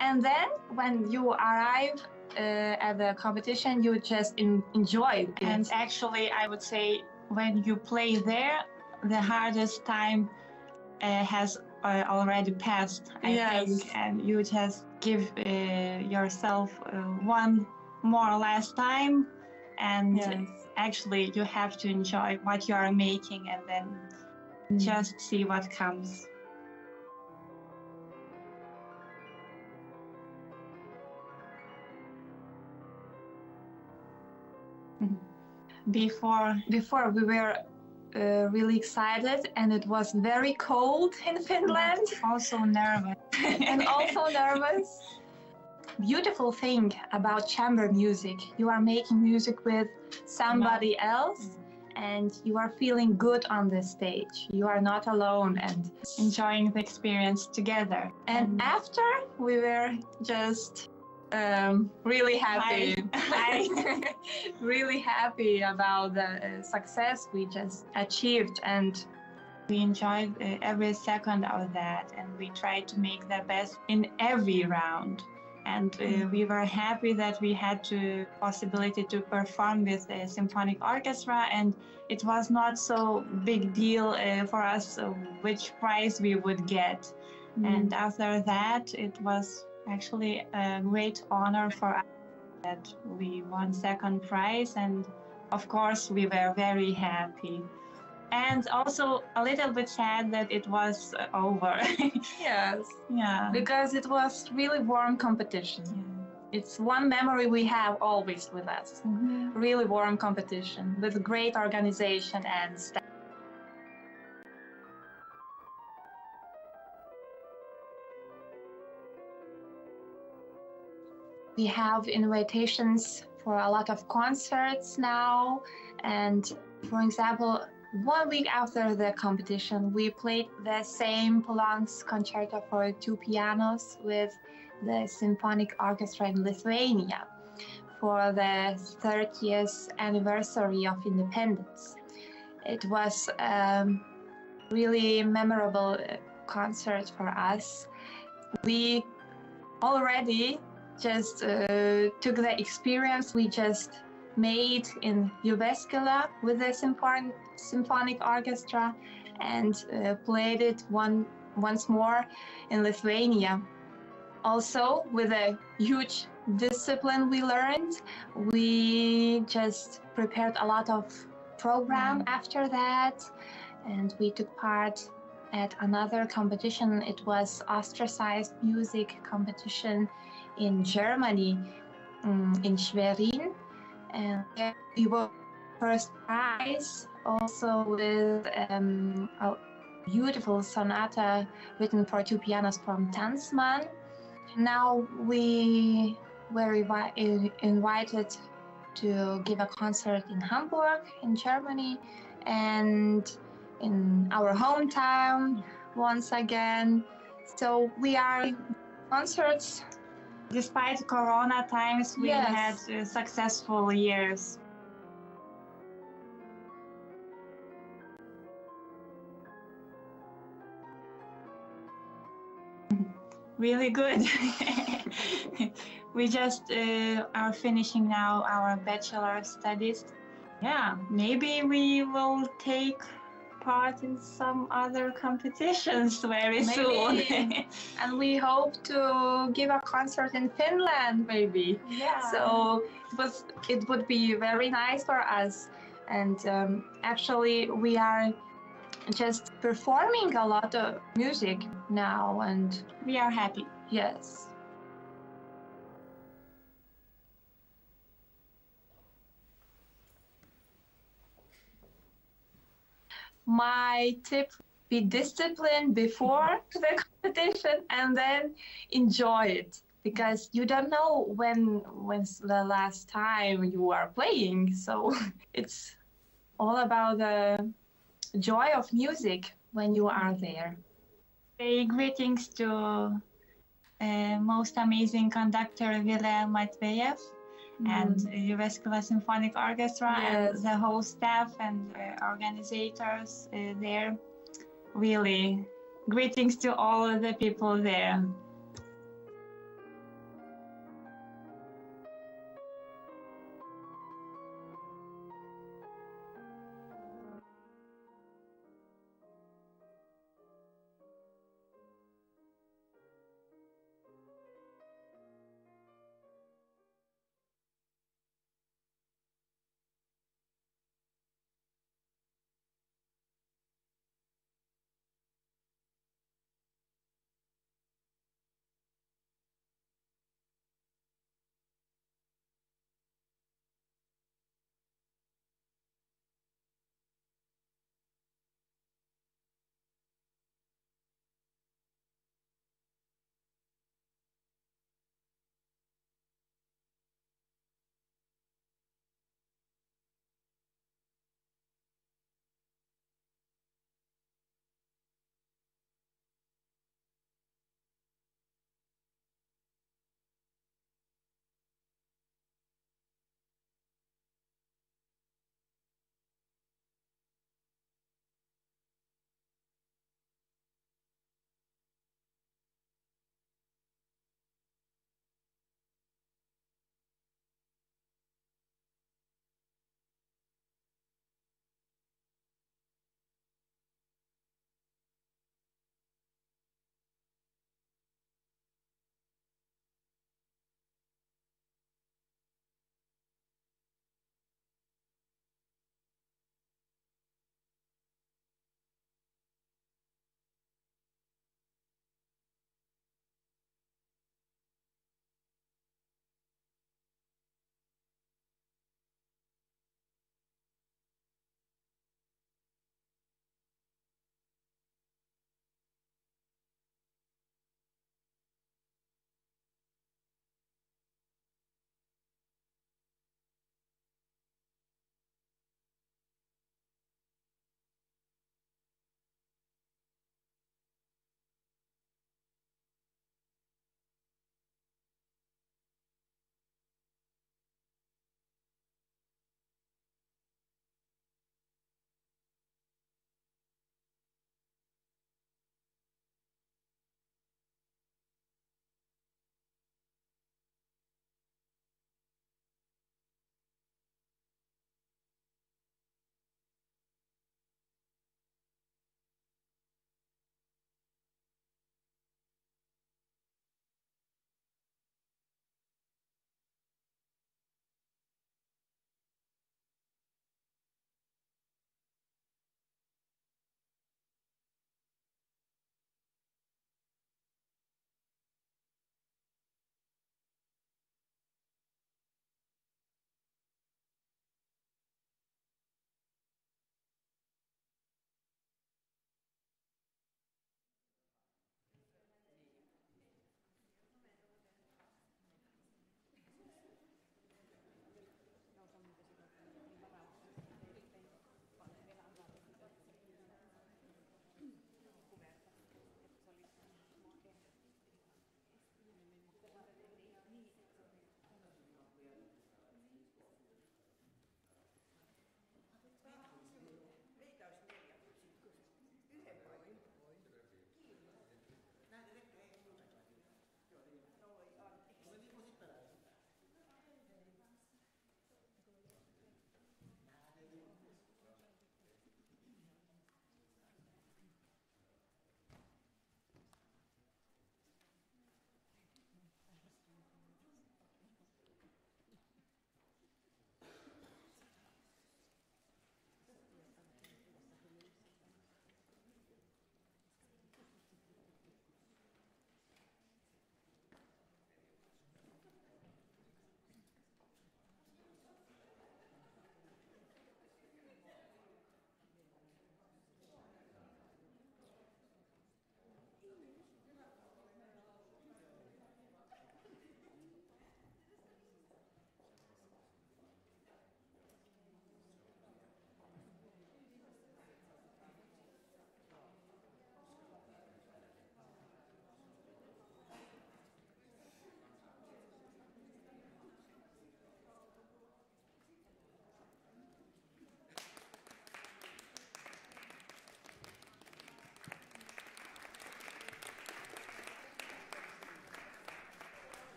and then when you arrive uh, at the competition, you just en- enjoy it. And actually, I would say when you play there, the hardest time uh, has uh, already passed, I Yes. think, and you just give uh, yourself uh, one more last time, and Yes. actually you have to enjoy what you are making, and then just see what comes. Mm-hmm. before before we were uh, really excited and it was very cold in Finland. Also nervous. and also nervous. Beautiful thing about chamber music, you are making music with somebody else mm-hmm. and you are feeling good on the stage. You are not alone and enjoying the experience together. And mm-hmm. after we were just um, really happy. really happy about the uh, success we just achieved. And we enjoyed uh, every second of that. And we tried to make the best in every round. And uh, we were happy that we had the possibility to perform with the symphonic orchestra. And it was not so big deal uh, for us uh, which prize we would get. And after that it was actually a great honor for us that we won second prize and of course we were very happy. And also a little bit sad that it was uh, over. Yes. yeah. Because it was really warm competition. it's one memory we have always with us. Really warm competition with great organization and staff we have invitations for a lot of concerts now. And for example one week after the competition we played the same Poulenc's concerto for two pianos with the symphonic orchestra in lithuania for the 30th anniversary of independence. It was a really memorable concert for us. We already just uh, took the experience we just made in Jyväskylä with the symphon- symphonic orchestra and uh, played it one once more in Lithuania. Also, with a huge discipline we learned, we just prepared a lot of program after that, and we took part at another competition. It was ostracized music competition in Germany, um, in Schwerin, and we were first prize also with um, a beautiful sonata written for two pianos from Tanzmann. Now we were invi- invited to give a concert in Hamburg, in Germany, and in our hometown once again. So we are concerts. Despite Corona times, we Yes. had uh, successful years. Really good. we just uh, are finishing now our bachelor studies. Yeah, maybe we will take part in some other competitions very soon. And we hope to give a concert in Finland, maybe. Yeah. So it was it would be very nice for us. And um, actually, we are just performing a lot of music now, and we are happy. Yes. My tip be disciplined before the competition and then enjoy it. Because you don't know when when's the last time you are playing. So it's all about the joy of music when you are there. Say greetings to uh, most amazing conductor Wilhelm Matveyev and Jyväskylä Symphonic Orchestra Yes. and the whole staff and uh, organizers uh, there. Really, greetings to all of the people there.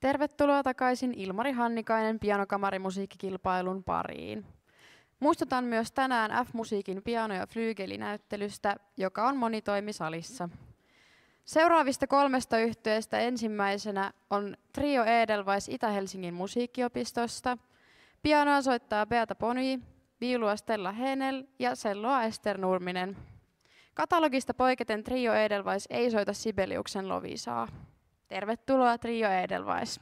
Tervetuloa takaisin Ilmari Hannikainen pianokamarimusiikkikilpailun pariin. Muistutan myös tänään F-musiikin piano- ja flyygelinäyttelystä, joka on monitoimisalissa. Seuraavista kolmesta yhtyeestä ensimmäisenä on Trio Edelweiss Itä-Helsingin musiikkiopistosta. Pianoa soittaa Beata Pony, viulua Stella Henel ja selloa Ester Nurminen. Katalogista poiketen Trio Edelweiss ei soita Sibeliuksen Lovisaa. Tervetuloa Trio Edelweiss.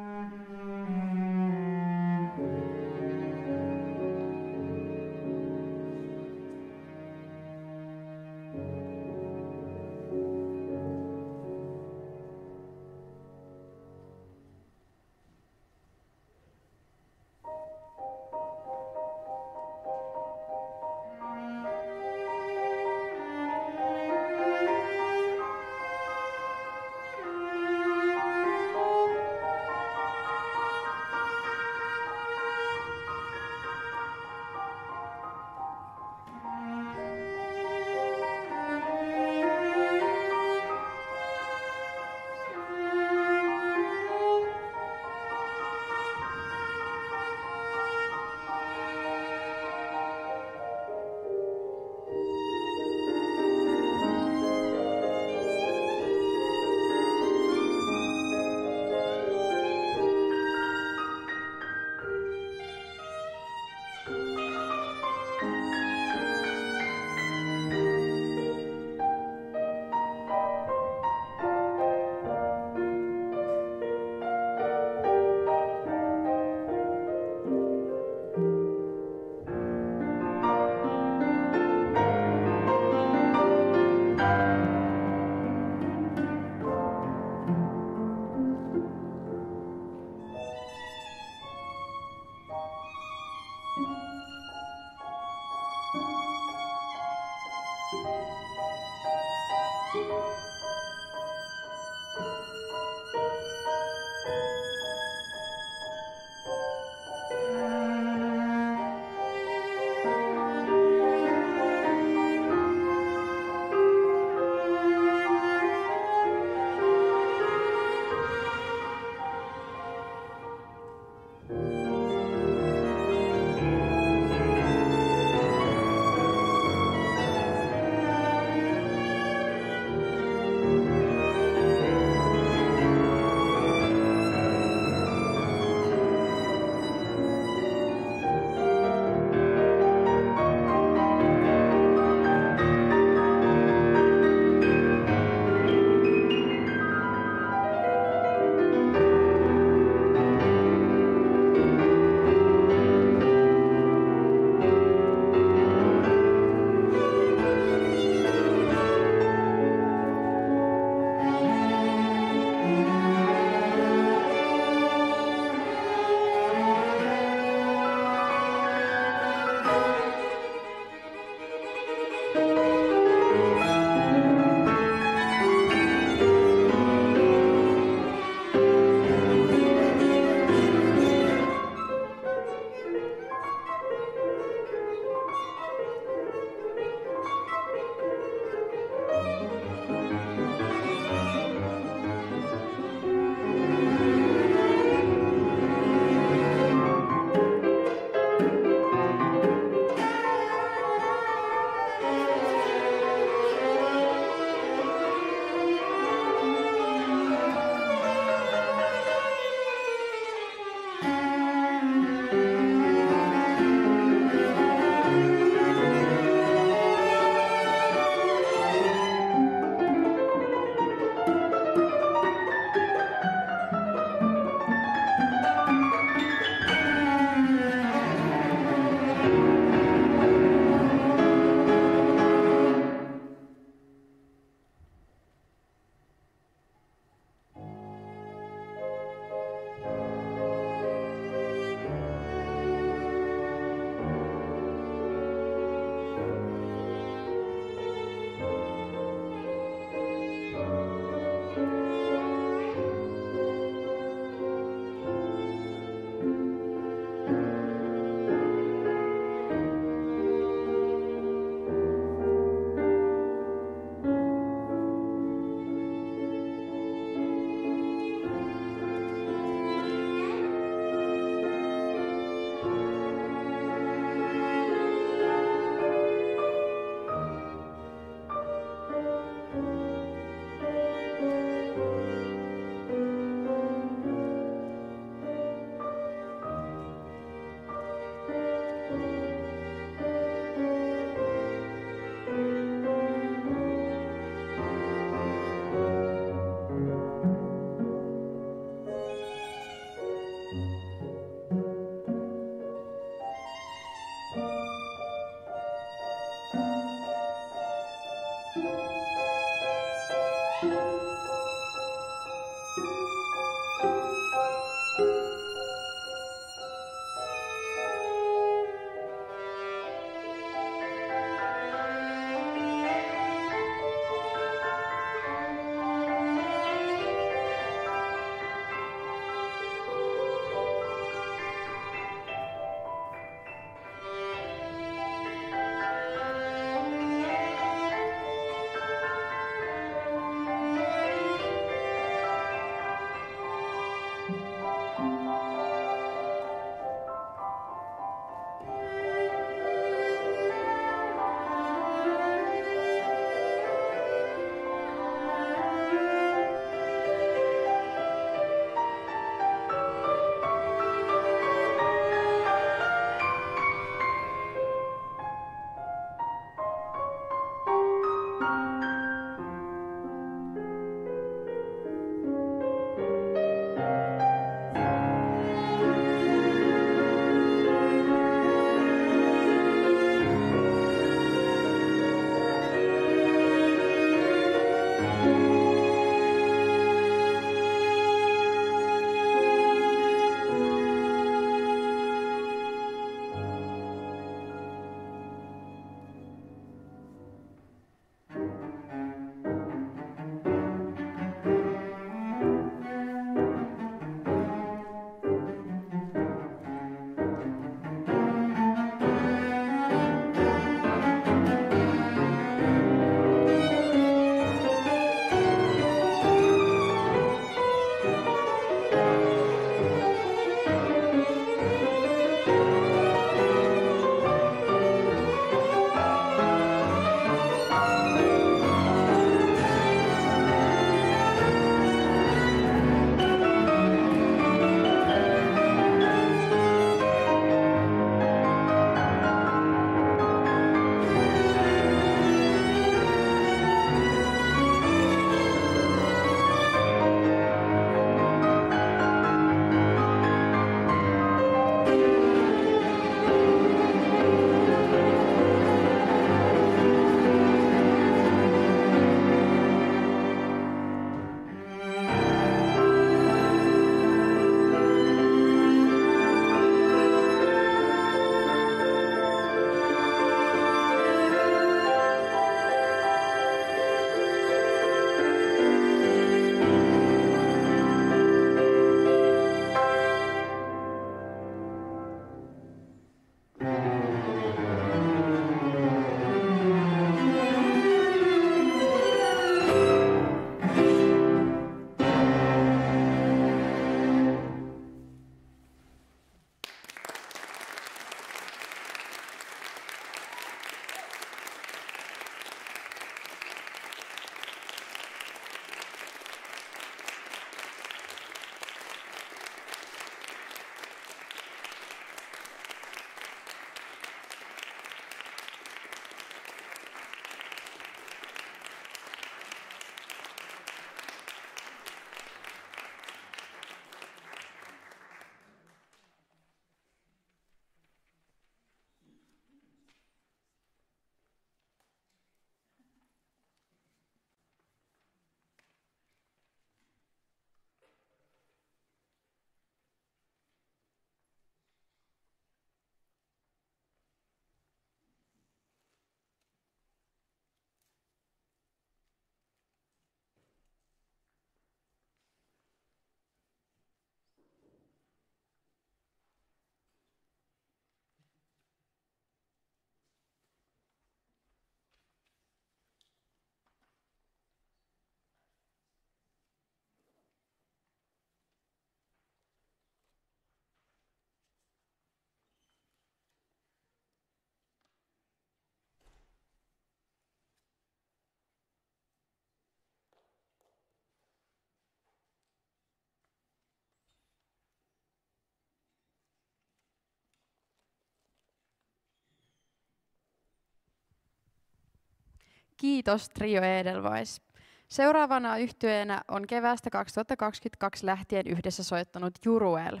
Kiitos Trio Edelweiss. Seuraavana yhtyeenä on keväästä 2022 lähtien yhdessä soittanut Juruel.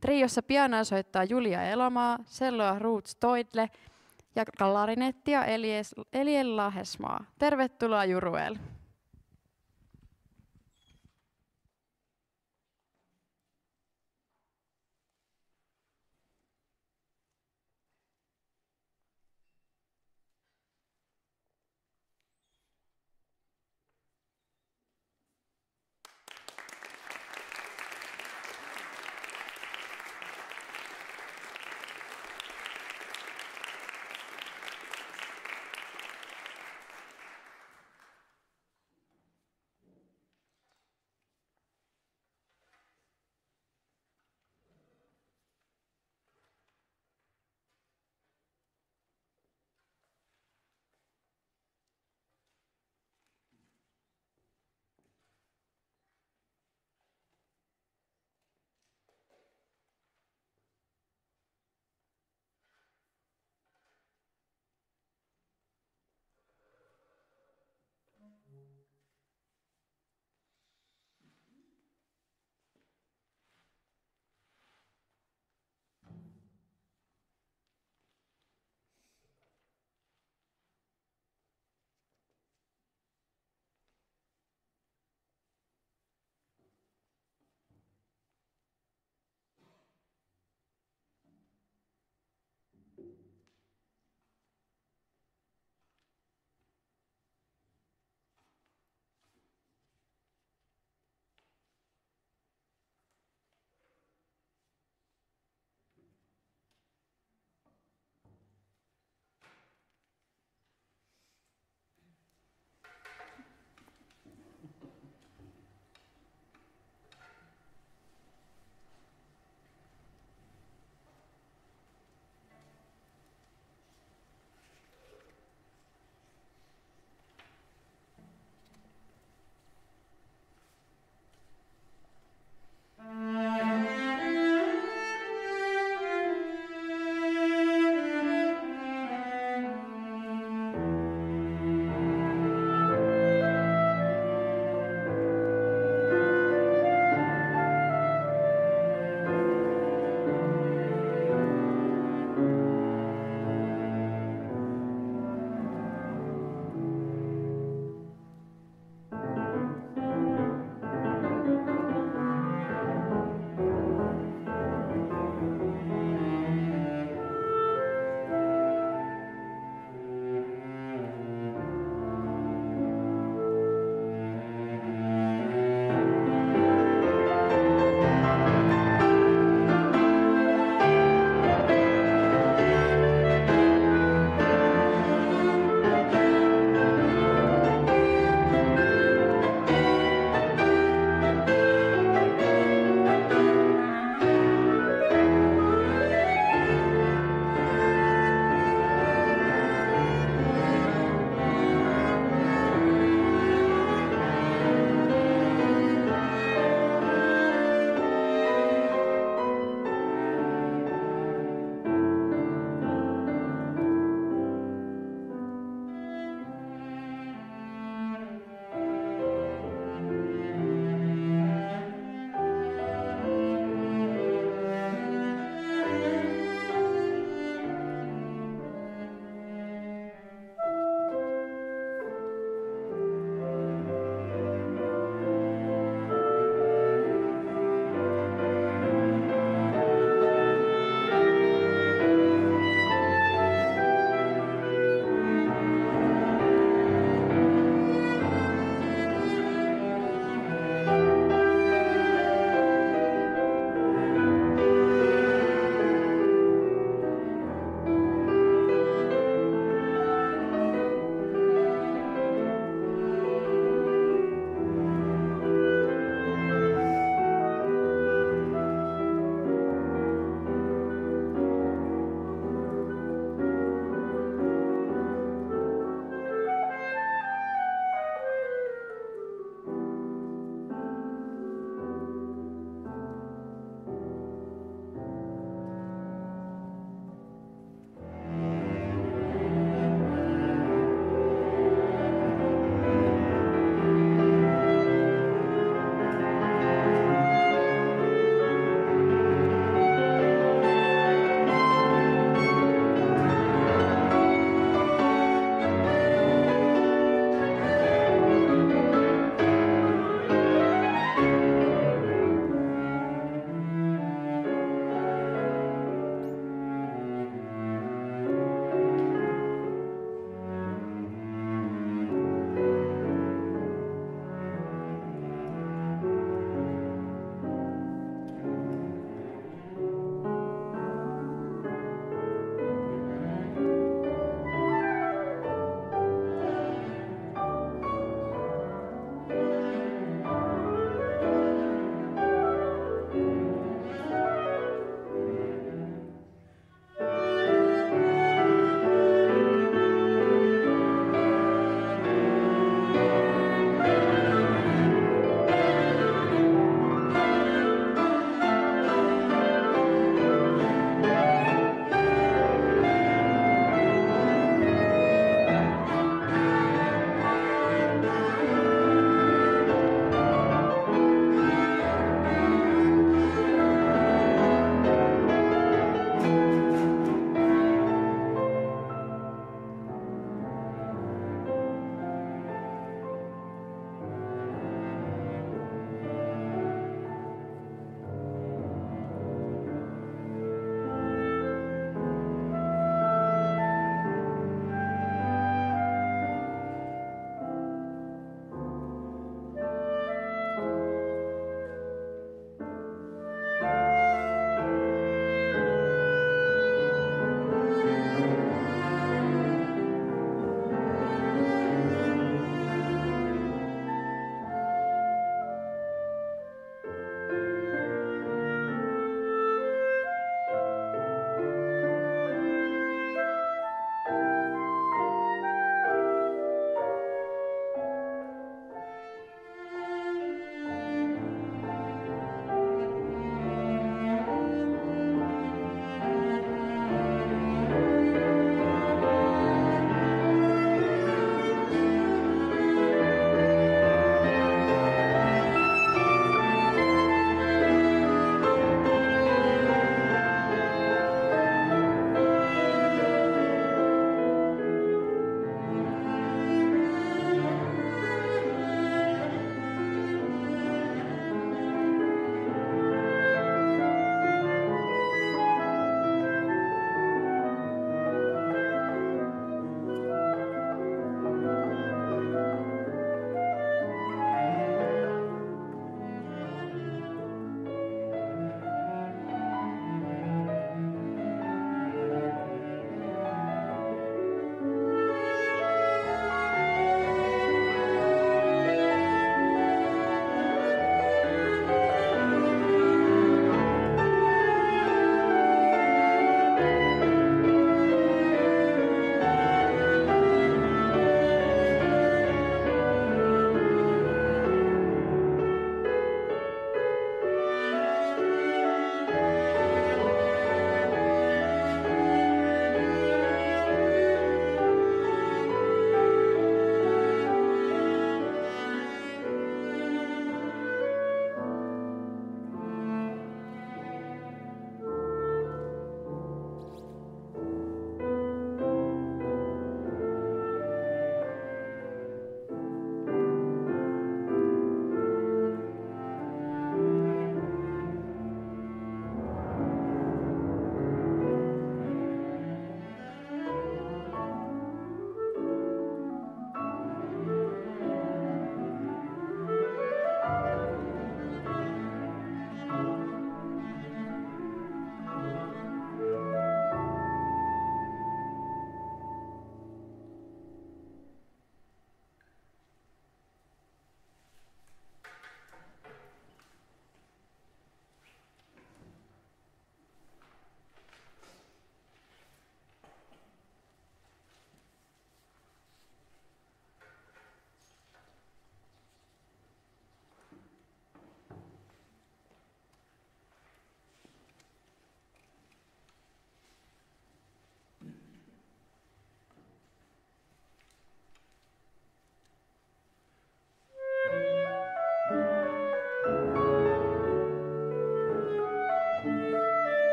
Triossa pianoa soittaa Julia Elomaa, selloa Roots Toidle ja klarinettia Elies, Lahesmaa. Tervetuloa Juruel.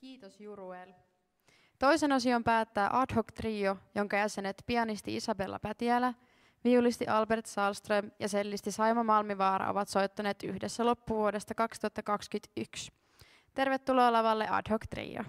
Kiitos Juruel. Toisen osion päättää ad hoc trio, jonka jäsenet pianisti Isabella Pätiälä, viulisti Albert Salström ja sellisti Saima Malmivaara ovat soittaneet yhdessä loppuvuodesta 2021. Tervetuloa lavalle ad hoc trio.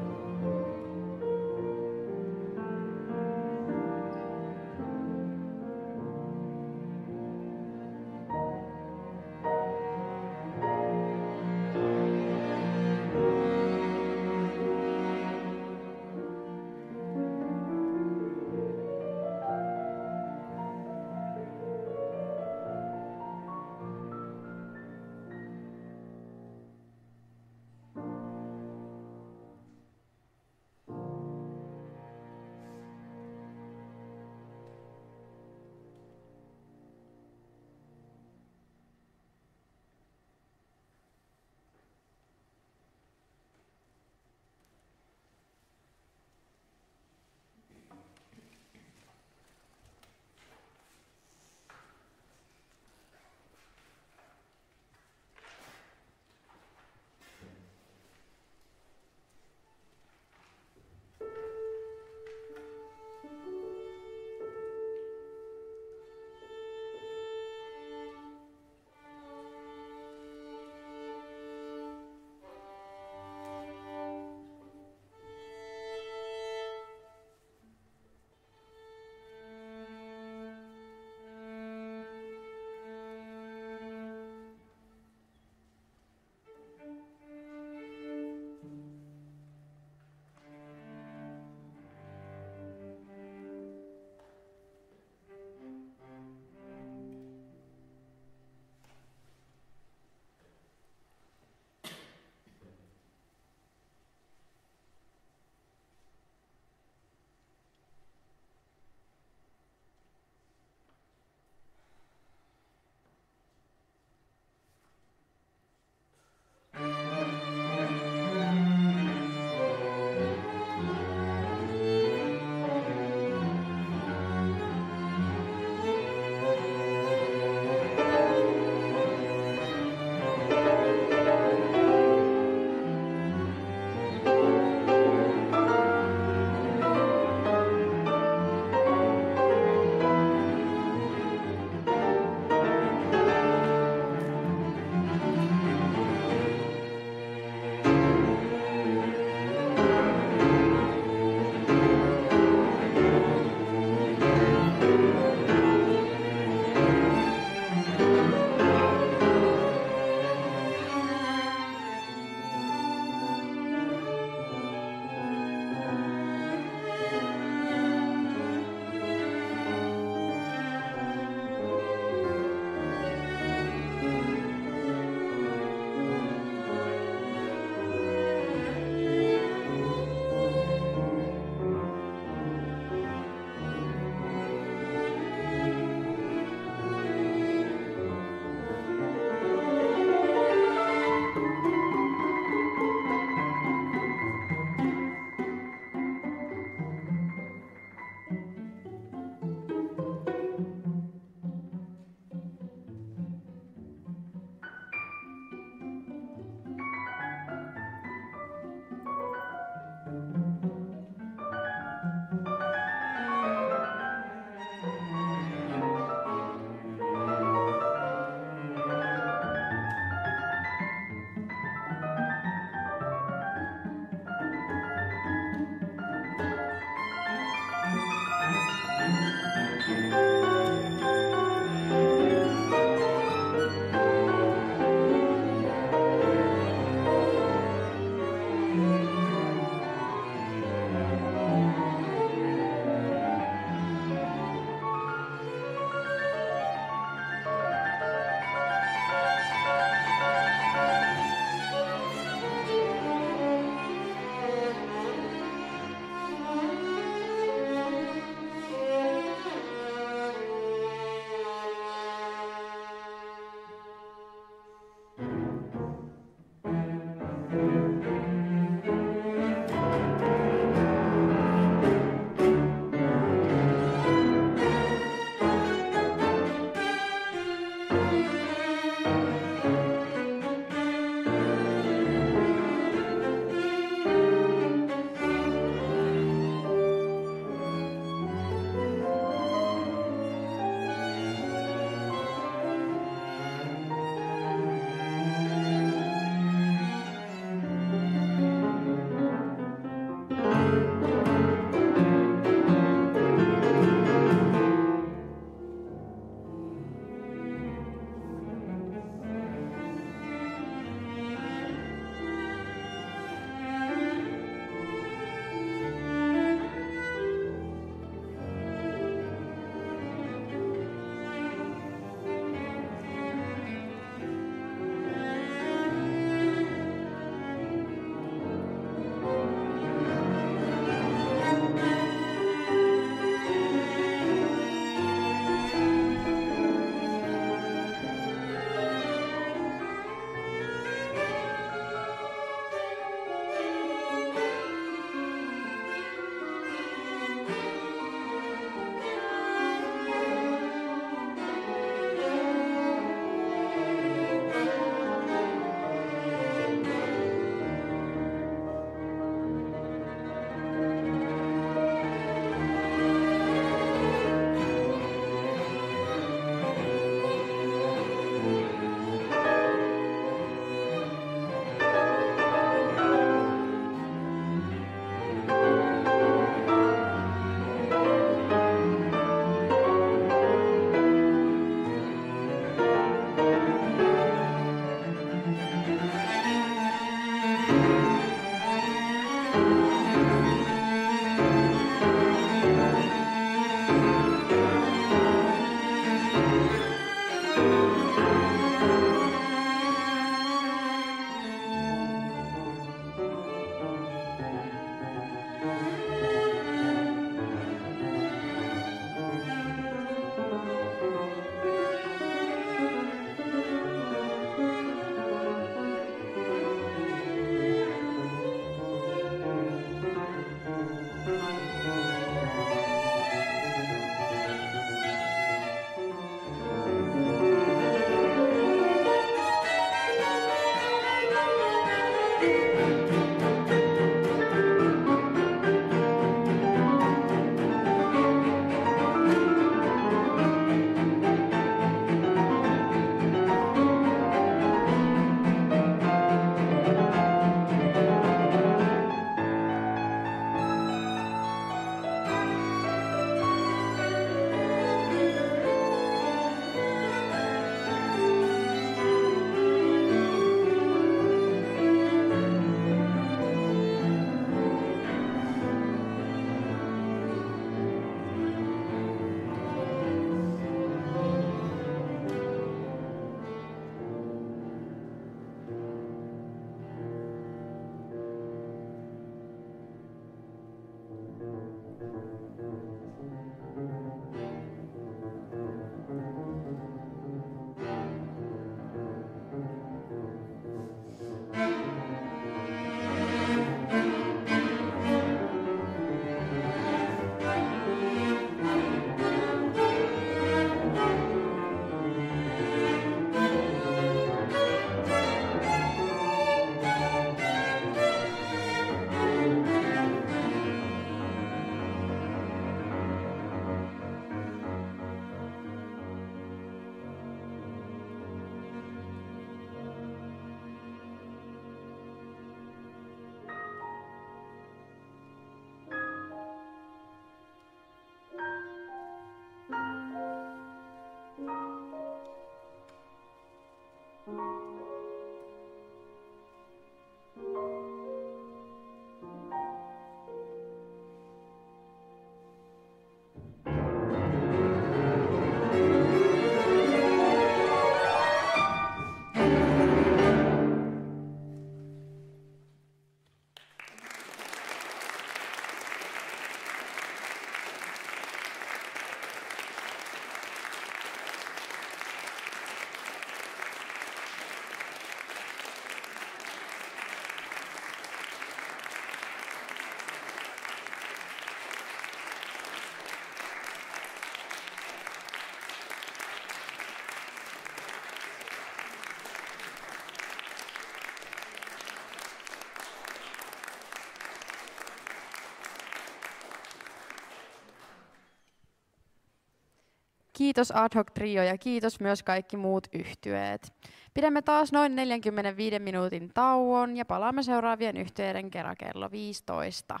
Kiitos Ad Hoc Trio ja kiitos myös kaikki muut yhtyeet. Pidämme taas noin 45 minuutin tauon ja palaamme seuraavien yhtyeiden kerran kello 15.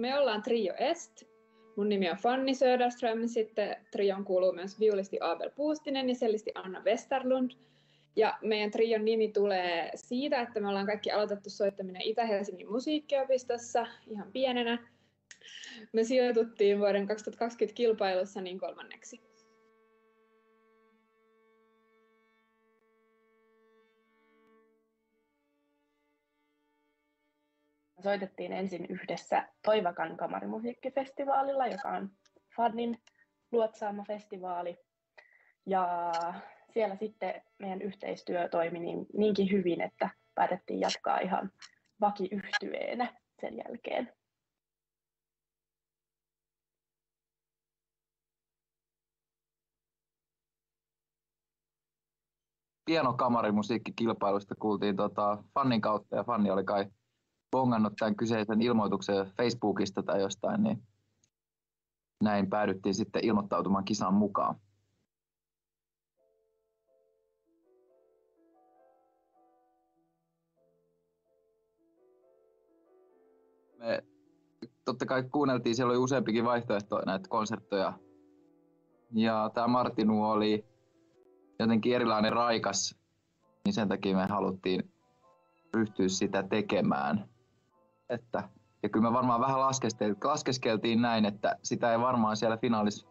Me ollaan Trio Est. Mun nimi on Fanni Söderström. Sitten trion kuuluu myös viulisti Abel Puustinen ja sellisti Anna Westerlund. Ja meidän trion nimi tulee siitä, että me ollaan kaikki aloitettu soittaminen Itä-Helsingin musiikkiopistossa ihan pienenä. Me sijoituttiin vuoden 2020 kilpailussa niin kolmanneksi. Soitettiin ensin yhdessä Toivakan kamarimusiikkifestivaalilla, joka on Fannin luotsaama festivaali. Ja siellä sitten meidän yhteistyö toimi niin, niinkin hyvin, että päätettiin jatkaa ihan vakiyhtyweenä sen jälkeen. pienokamarimusiikkikilpailusta kuultiin tota, Fannin kautta ja Fanni oli kai bongannut tämän kyseisen ilmoituksen Facebookista tai jostain, niin näin päädyttiin sitten ilmoittautumaan kisaan mukaan. Me totta kai kuunneltiin, siellä oli useampikin vaihtoehto näitä konsertteja. Ja tämä Martinu oli jotenkin erilainen raikas, niin sen takia me haluttiin ryhtyä sitä tekemään. Että, ja kyllä me varmaan vähän laskeskeltiin näin, että sitä ei varmaan siellä finaalissa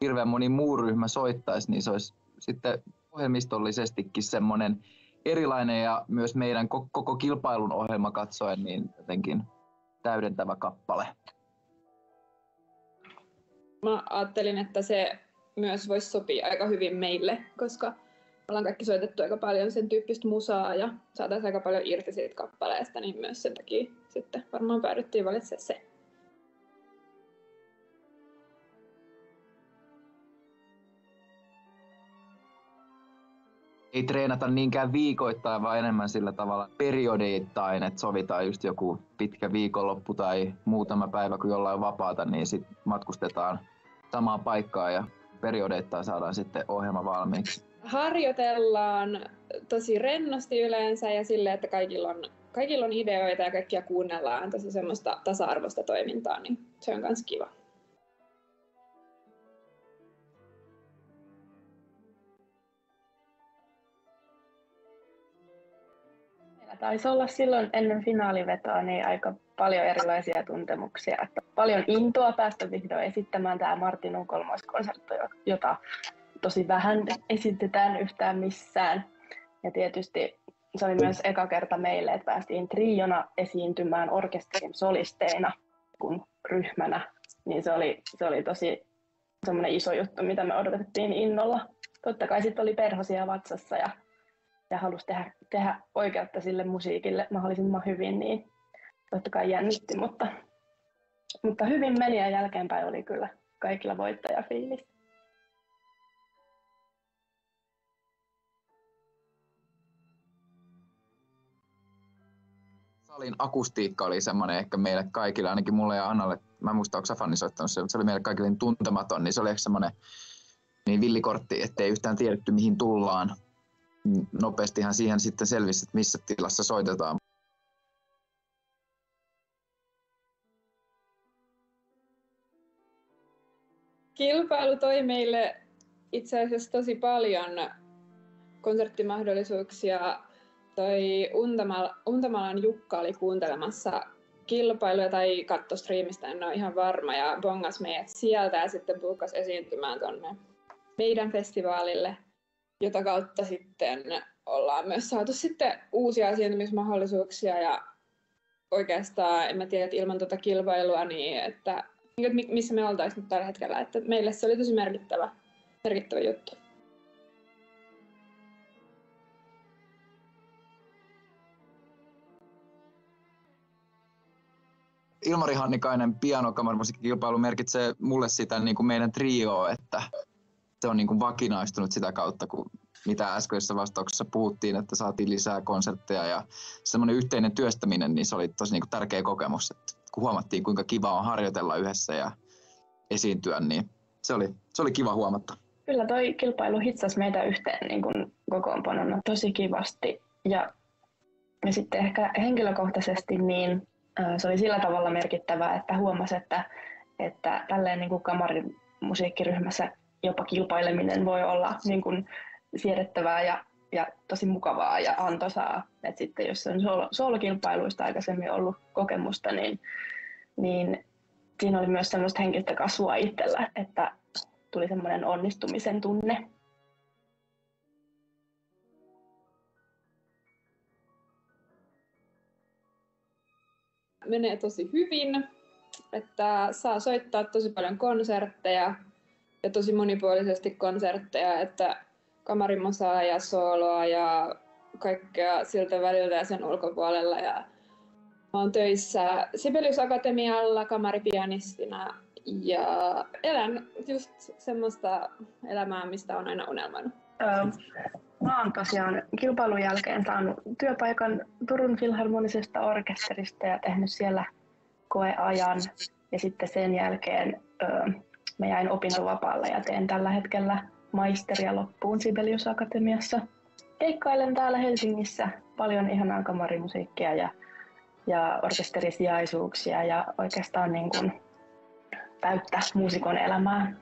hirveän moni muu ryhmä soittaisi, niin se olisi sitten ohjelmistollisestikin semmoinen erilainen ja myös meidän koko kilpailun ohjelma katsoen niin jotenkin täydentävä kappale. Mä ajattelin, että se myös voisi sopia aika hyvin meille, koska ollaan kaikki soitettu aika paljon sen tyyppistä musaa ja saataisiin aika paljon irti siitä kappaleesta, niin myös sen takia sitten varmaan päädyttiin valitsemaan se. ei treenata niinkään viikoittain, vaan enemmän sillä tavalla periodeittain, että sovitaan just joku pitkä viikonloppu tai muutama päivä, kun jollain on vapaata, niin sitten matkustetaan samaan paikkaan ja periodeittain saadaan sitten ohjelma valmiiksi harjoitellaan tosi rennosti yleensä ja sille, että kaikilla on, kaikilla on ideoita ja kaikkia kuunnellaan tosi semmoista tasa-arvoista toimintaa, niin se on myös kiva. Taisi olla silloin ennen finaalivetoa niin aika paljon erilaisia tuntemuksia. Että paljon intoa päästä vihdoin esittämään tämä Martin U3-konsertto, jota tosi vähän esitetään yhtään missään. Ja tietysti se oli myös eka kerta meille, että päästiin triona esiintymään orkesterin solisteina kuin ryhmänä. Niin se oli, se oli tosi semmoinen iso juttu, mitä me odotettiin innolla. Totta kai sitten oli perhosia vatsassa ja, ja halusi tehdä, tehdä oikeutta sille musiikille mahdollisimman hyvin, niin totta kai jännitti, mutta, mutta hyvin meni ja jälkeenpäin oli kyllä kaikilla voittajafiilis. Salin akustiikka oli semmoinen ehkä meille kaikille, ainakin mulle ja Annalle, mä en muista, onko Safani soittanut se, se oli meille kaikille niin tuntematon, niin se oli ehkä semmoinen niin villikortti, ettei yhtään tiedetty mihin tullaan. Nopeastihan siihen sitten selvisi, että missä tilassa soitetaan. Kilpailu toi meille itse asiassa tosi paljon konserttimahdollisuuksia toi Untamala, Untamalan Jukka oli kuuntelemassa kilpailuja tai katto striimistä, en ole ihan varma, ja bongas meidät sieltä ja sitten buukas esiintymään tuonne meidän festivaalille, jota kautta sitten ollaan myös saatu sitten uusia esiintymismahdollisuuksia ja oikeastaan en mä tiedä, että ilman tuota kilpailua, niin että missä me oltaisiin nyt tällä hetkellä, että meille se oli tosi merkittävä, merkittävä juttu. Ilmari Hannikainen pianokamarimusiikkikilpailu merkitsee mulle sitä niin kuin meidän trio, että se on niin kuin vakinaistunut sitä kautta, kun mitä äskeisessä vastauksessa puhuttiin, että saatiin lisää konsertteja ja semmoinen yhteinen työstäminen, niin se oli tosi niin kuin tärkeä kokemus, että kun huomattiin kuinka kiva on harjoitella yhdessä ja esiintyä, niin se oli, se oli kiva huomata. Kyllä toi kilpailu hitsasi meitä yhteen niin kuin kokoonpanona tosi kivasti ja, ja sitten ehkä henkilökohtaisesti niin se oli sillä tavalla merkittävää, että huomasi, että, että tälleen niin kuin kamarimusiikkiryhmässä jopa kilpaileminen voi olla niin kuin siedettävää ja, ja tosi mukavaa ja antoisaa. Et sitten jos on solo, solokilpailuista aikaisemmin ollut kokemusta, niin, niin siinä oli myös semmoista henkistä kasvua itsellä, että tuli semmoinen onnistumisen tunne. Menee tosi hyvin, että saa soittaa tosi paljon konsertteja ja tosi monipuolisesti konsertteja, että kamarimosaa ja sooloa ja kaikkea siltä väliltä ja sen ulkopuolella. Ja mä oon töissä Sibelius Akatemialla kamaripianistina ja elän just semmoista elämää, mistä on aina unelmoinut. Mä oon tosiaan kilpailun jälkeen saanut työpaikan Turun filharmonisesta orkesterista ja tehnyt siellä koeajan. Ja sitten sen jälkeen öö, mä jäin opintovapaalle ja teen tällä hetkellä maisteria loppuun Sibelius Akatemiassa. Keikkailen täällä Helsingissä paljon ihanaa kamarimusiikkia ja, ja orkesterisijaisuuksia ja oikeastaan niin kuin täyttä muusikon elämää.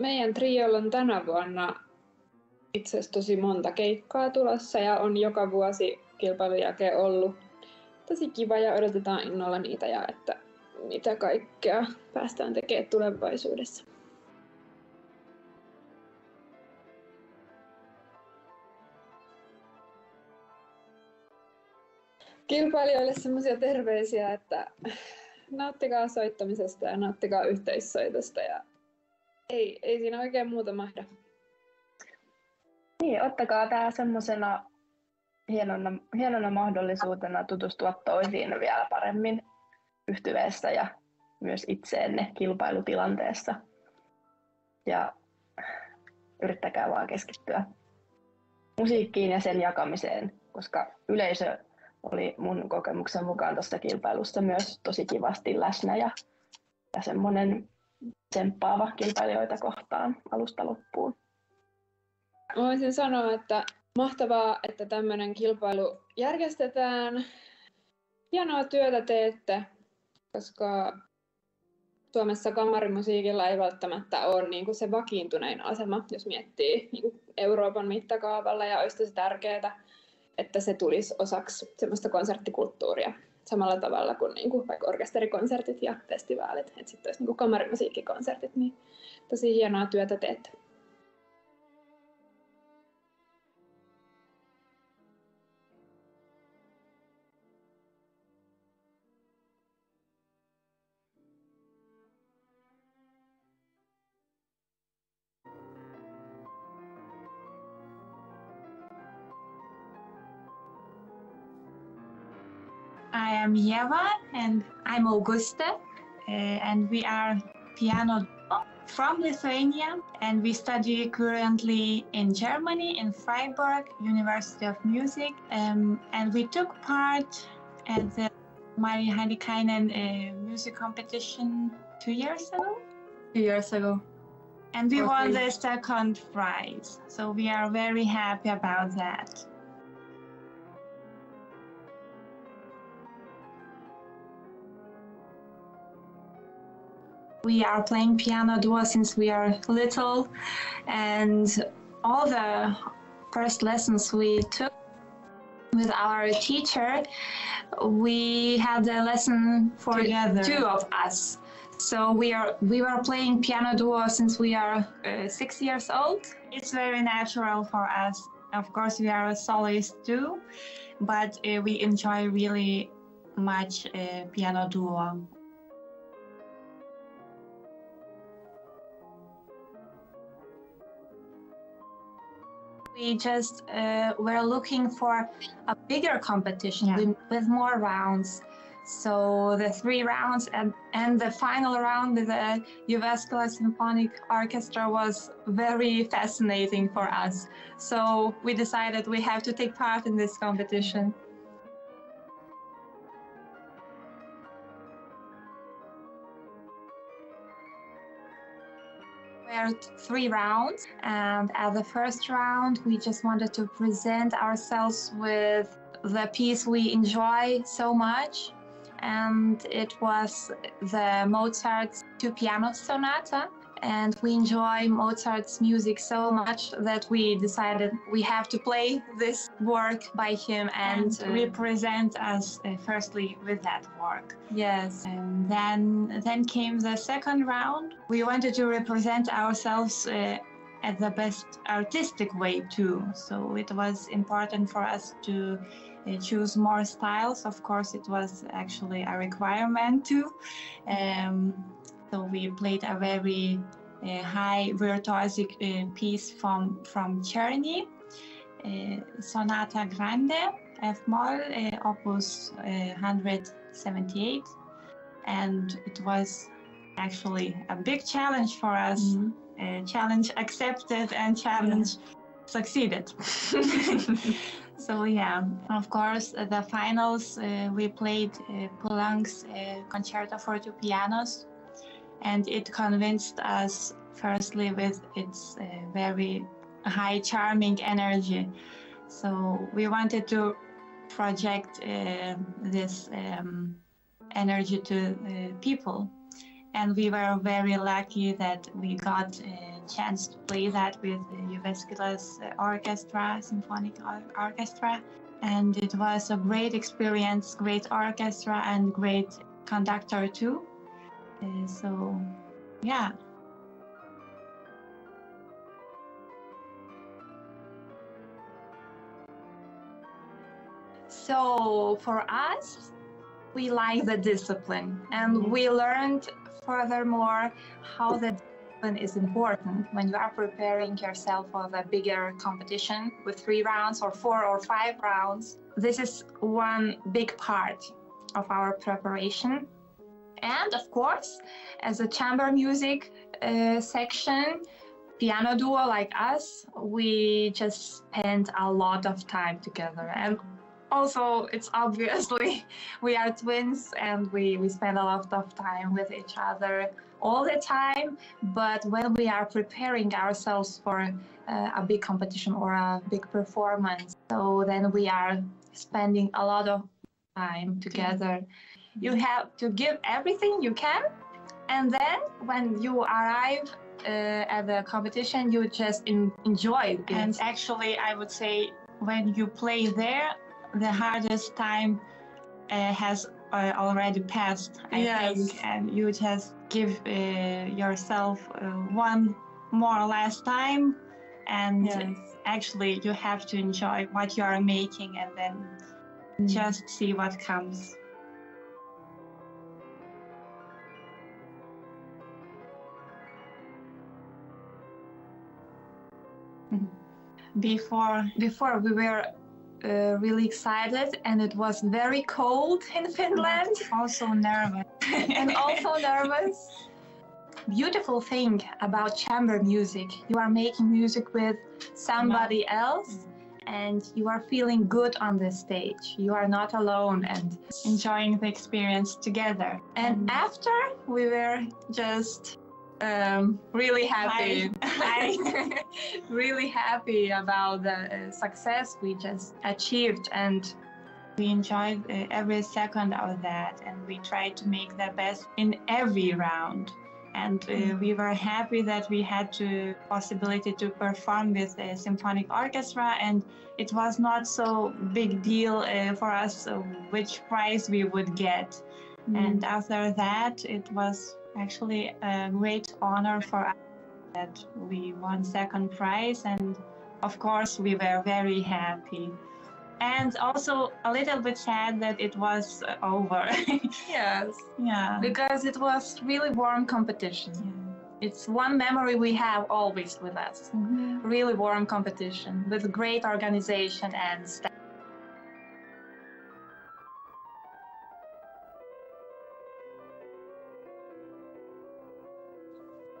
Meidän triolla on tänä vuonna itse asiassa tosi monta keikkaa tulossa ja on joka vuosi kilpailun jälkeen ollut tosi kiva ja odotetaan innolla niitä ja että mitä kaikkea päästään tekemään tulevaisuudessa. Kilpailijoille sellaisia terveisiä, että nauttikaa soittamisesta ja nauttikaa yhteissoitosta ja ei, ei siinä oikein muuta mahda. Niin, ottakaa tämä semmoisena hienona, hienona mahdollisuutena tutustua toisiin vielä paremmin yhtyveessä ja myös itseenne kilpailutilanteessa. Ja yrittäkää vaan keskittyä musiikkiin ja sen jakamiseen, koska yleisö oli mun kokemuksen mukaan tuossa kilpailussa myös tosi kivasti läsnä ja, ja semmoinen tsemppaava kilpailijoita kohtaan alusta loppuun. Voisin sanoa, että mahtavaa, että tämmöinen kilpailu järjestetään. Hienoa työtä teette, koska Suomessa kamarimusiikilla ei välttämättä ole niin kuin se vakiintunein asema, jos miettii niin kuin Euroopan mittakaavalla, ja olisi tosi tärkeää että se tulisi osaksi semmoista konserttikulttuuria samalla tavalla kuin, niin kuin vaikka orkesterikonsertit ja festivaalit, että sitten olisi niin kuin kamarimusiikkikonsertit, niin tosi hienoa työtä teette. I am Yeva and I'm Augusta, uh, and we are piano from Lithuania, and we study currently in Germany in Freiburg University of Music, um, and we took part at the Mari Heinikainen uh, music competition two years ago. Two years ago. And we Or won the second prize, so we are very happy about that. We are playing piano duo since we are little, and all the first lessons we took with our teacher, we had a lesson for Together. two of us. So we are we were playing piano duo since we are uh, six years old. It's very natural for us. Of course, we are a soloist too, but uh, we enjoy really much uh, piano duo. We just uh, were looking for a bigger competition with, with more rounds. So the three rounds and, and the final round with the Uvascular Symphonic Orchestra was very fascinating for us. So we decided we have to take part in this competition. Were three rounds, and at the first round, we just wanted to present ourselves with the piece we enjoy so much, and it was the Mozart's Two Piano Sonata. And we enjoy Mozart's music so much that we decided we have to play this work by him and, And, uh, represent us uh, firstly with that work. Yes, and then then came the second round. We wanted to represent ourselves uh, at the best artistic way too. So it was important for us to uh, choose more styles. Of course, it was actually a requirement too. Um, so we played a very uh, high virtuosic uh, piece from from Czerny, uh, Sonata Grande, F Moll, uh, Opus uh, 178, and it was actually a big challenge for us. Uh, challenge accepted and challenge succeeded. so yeah, of course, the finals uh, we played Poulenc's Concerto for Two Pianos, and it convinced us firstly with its uh, very high charming energy. So we wanted to project uh, this um, energy to uh, people, and we were very lucky that we got a chance to play that with uh, orchestra, symphonic orchestra, and it was a great experience, great orchestra, and great conductor too. Uh, so, yeah. So for us, we like the discipline, and we learned furthermore how the discipline is important when you are preparing yourself for the bigger competition with three rounds or four or five rounds. This is one big part of our preparation. And of course, as a chamber music uh, section, piano duo like us, we just spend a lot of time together. And also, it's obviously we are twins and we, we spend a lot of time with each other all the time. But when we are preparing ourselves for uh, a big competition or a big performance, so then we are spending a lot of time together. You have to give everything you can, and then when you arrive uh, at the competition, you just en- enjoy it. And actually, I would say when you play there, the hardest time uh, has uh, already passed, I Yes. think, and you just give uh, yourself uh, one more last time, and Yes. actually you have to enjoy what you are making, and then just see what comes. Mm-hmm. Before before we were uh, really excited, and it was very cold in Finland. Also nervous. and also nervous. Beautiful thing about chamber music, you are making music with somebody mm-hmm. else, and you are feeling good on the stage. You are not alone and enjoying the experience together. And mm-hmm. after we were just um, really happy, really happy about the uh, success we just achieved, and We enjoyed uh, every second of that, and we tried to make the best in every round. And uh, we were happy that we had the possibility to perform with the symphonic orchestra, and it was not so big deal uh, for us uh, which prize we would get. And after that, it was actually um, a great honor for us that we won second prize, and of course we were very happy. And also a little bit sad that it was over. yes, yeah, because it was really warm competition. It's one memory we have always with us. Mm-hmm. Really warm competition with great organization and staff.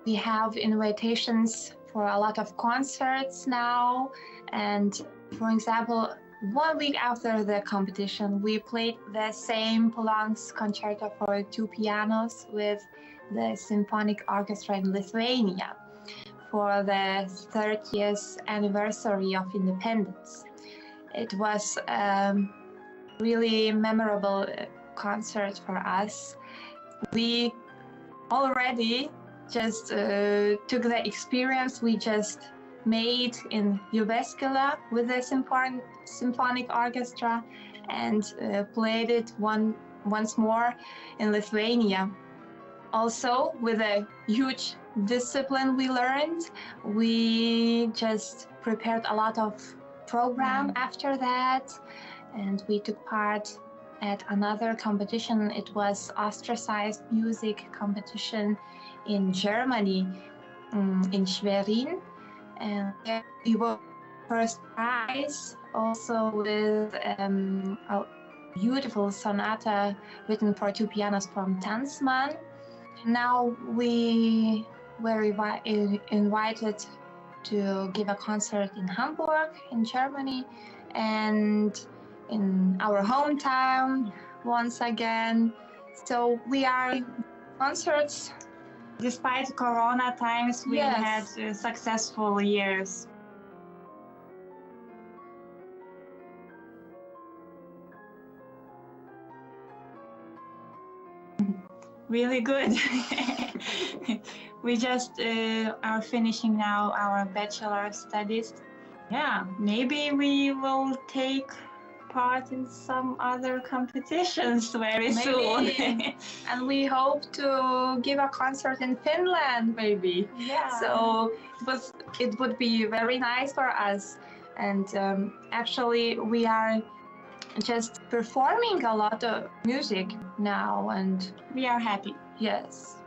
We have invitations for a lot of concerts now. And for example, one week after the competition, we played the same Poulenc's concerto for two pianos with the Symphonic Orchestra in Lithuania for the 30th anniversary of independence. It was a really memorable concert for us. We already just uh, took the experience we just made in Jyväskylä with the symphon- symphonic orchestra and uh, played it one once more in Lithuania. Also, with a huge discipline we learned, we just prepared a lot of program after that, and we took part at another competition. It was ostracized music competition in Germany, um, in Schwerin, and we won first prize also with um, a beautiful sonata written for two pianos from Tanzmann. Now we were invited to give a concert in Hamburg, in Germany, and in our hometown once again. So we are concerts. Despite Corona times, we Yes. had uh, successful years. Really good. we just uh, are finishing now our bachelor studies. Yeah, maybe we will take part in some other competitions very soon. And we hope to give a concert in Finland, maybe. Yeah. So it was. It would be very nice for us. And um, actually, we are just performing a lot of music now, and we are happy. Yes.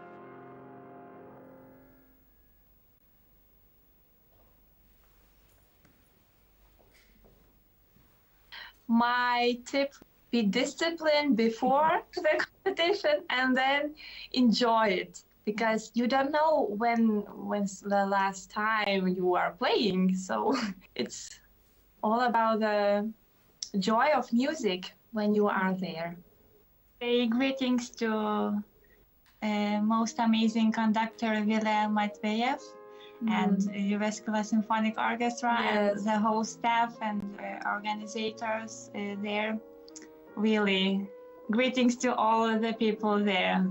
My tip be disciplined before the competition and then enjoy it. Because you don't know when when's the last time you are playing. So it's all about the joy of music when you are there. Say greetings to uh, most amazing conductor Vilel Matveyev and Jyväskylä Symphonic Orchestra Yes. and the whole staff and uh, organizers uh, there. Really, greetings to all of the people there.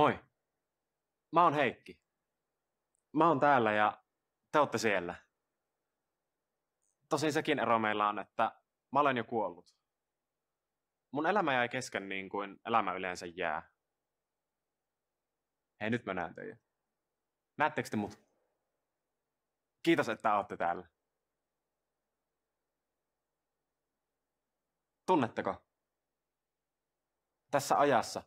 Moi. Mä oon Heikki. Mä oon täällä ja te ootte siellä. Tosin sekin ero meillä on, että mä olen jo kuollut. Mun elämä jäi kesken niin kuin elämä yleensä jää. Hei, nyt mä näen teidät. Näettekö te mut? Kiitos, että olette täällä. Tunnetteko? Tässä ajassa,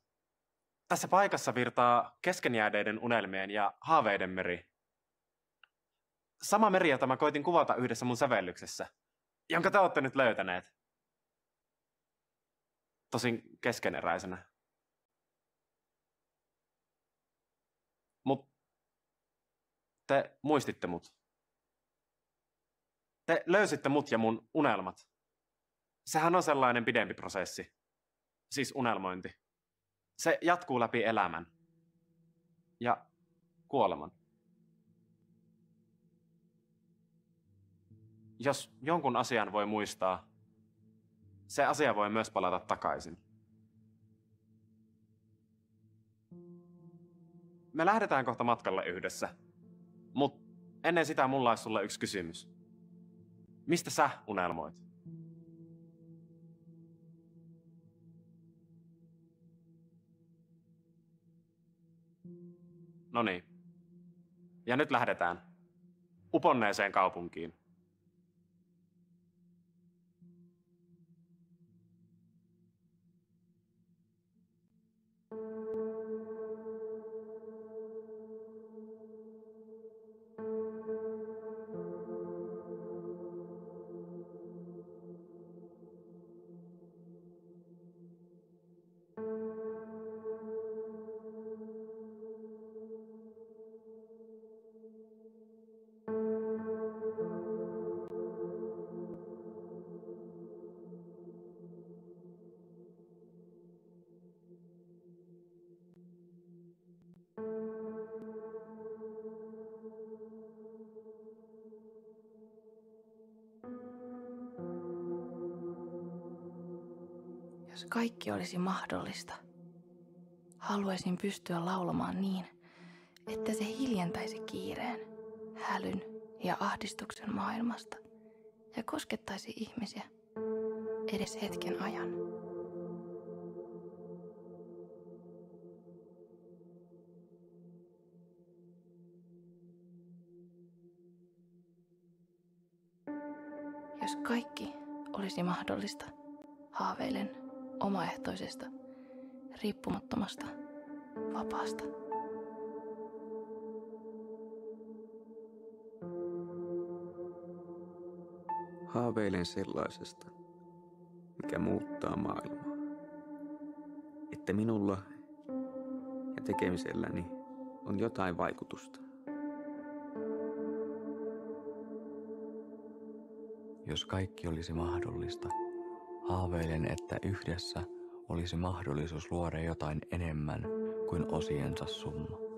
tässä paikassa virtaa keskenjäädeiden unelmien ja haaveiden meri. Sama meri, jota mä koitin kuvata yhdessä mun sävellyksessä, jonka te olette nyt löytäneet. Tosin keskeneräisenä. Mut te muistitte mut. Te löysitte mut ja mun unelmat. Sehän on sellainen pidempi prosessi. Siis unelmointi. Se jatkuu läpi elämän. Ja kuoleman. Jos jonkun asian voi muistaa, se asia voi myös palata takaisin. Me lähdetään kohta matkalle yhdessä. Mut ennen sitä mulla olisi sulle yksi kysymys. Mistä sä unelmoit? No niin. Ja nyt lähdetään. Uponneeseen kaupunkiin. Kaikki olisi mahdollista, haluaisin pystyä laulamaan niin, että se hiljentäisi kiireen, hälyn ja ahdistuksen maailmasta ja koskettaisi ihmisiä edes hetken ajan. Jos kaikki olisi mahdollista, haaveilen omaehtoisesta, riippumattomasta, vapaasta. Haaveilen sellaisesta, mikä muuttaa maailmaa. Että minulla ja tekemiselläni on jotain vaikutusta. Jos kaikki olisi mahdollista, haaveilen, että yhdessä olisi mahdollisuus luoda jotain enemmän kuin osiensa summa.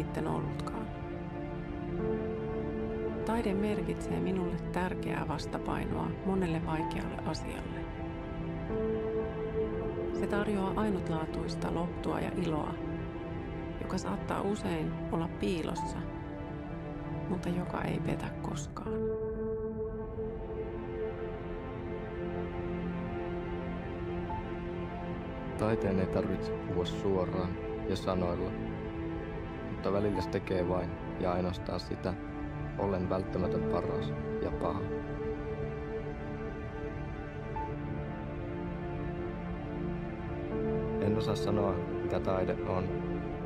Sitten ollutkaan. Taide merkitsee minulle tärkeää vastapainoa monelle vaikealle asialle. Se tarjoaa ainutlaatuista lohtua ja iloa, joka saattaa usein olla piilossa, mutta joka ei petä koskaan. Taiteen ei tarvitse puhua suoraan ja sanoilla, mutta välillä se tekee vain ja ainoastaan sitä, ollen välttämätön paras ja paha. En osaa sanoa, mitä taide on,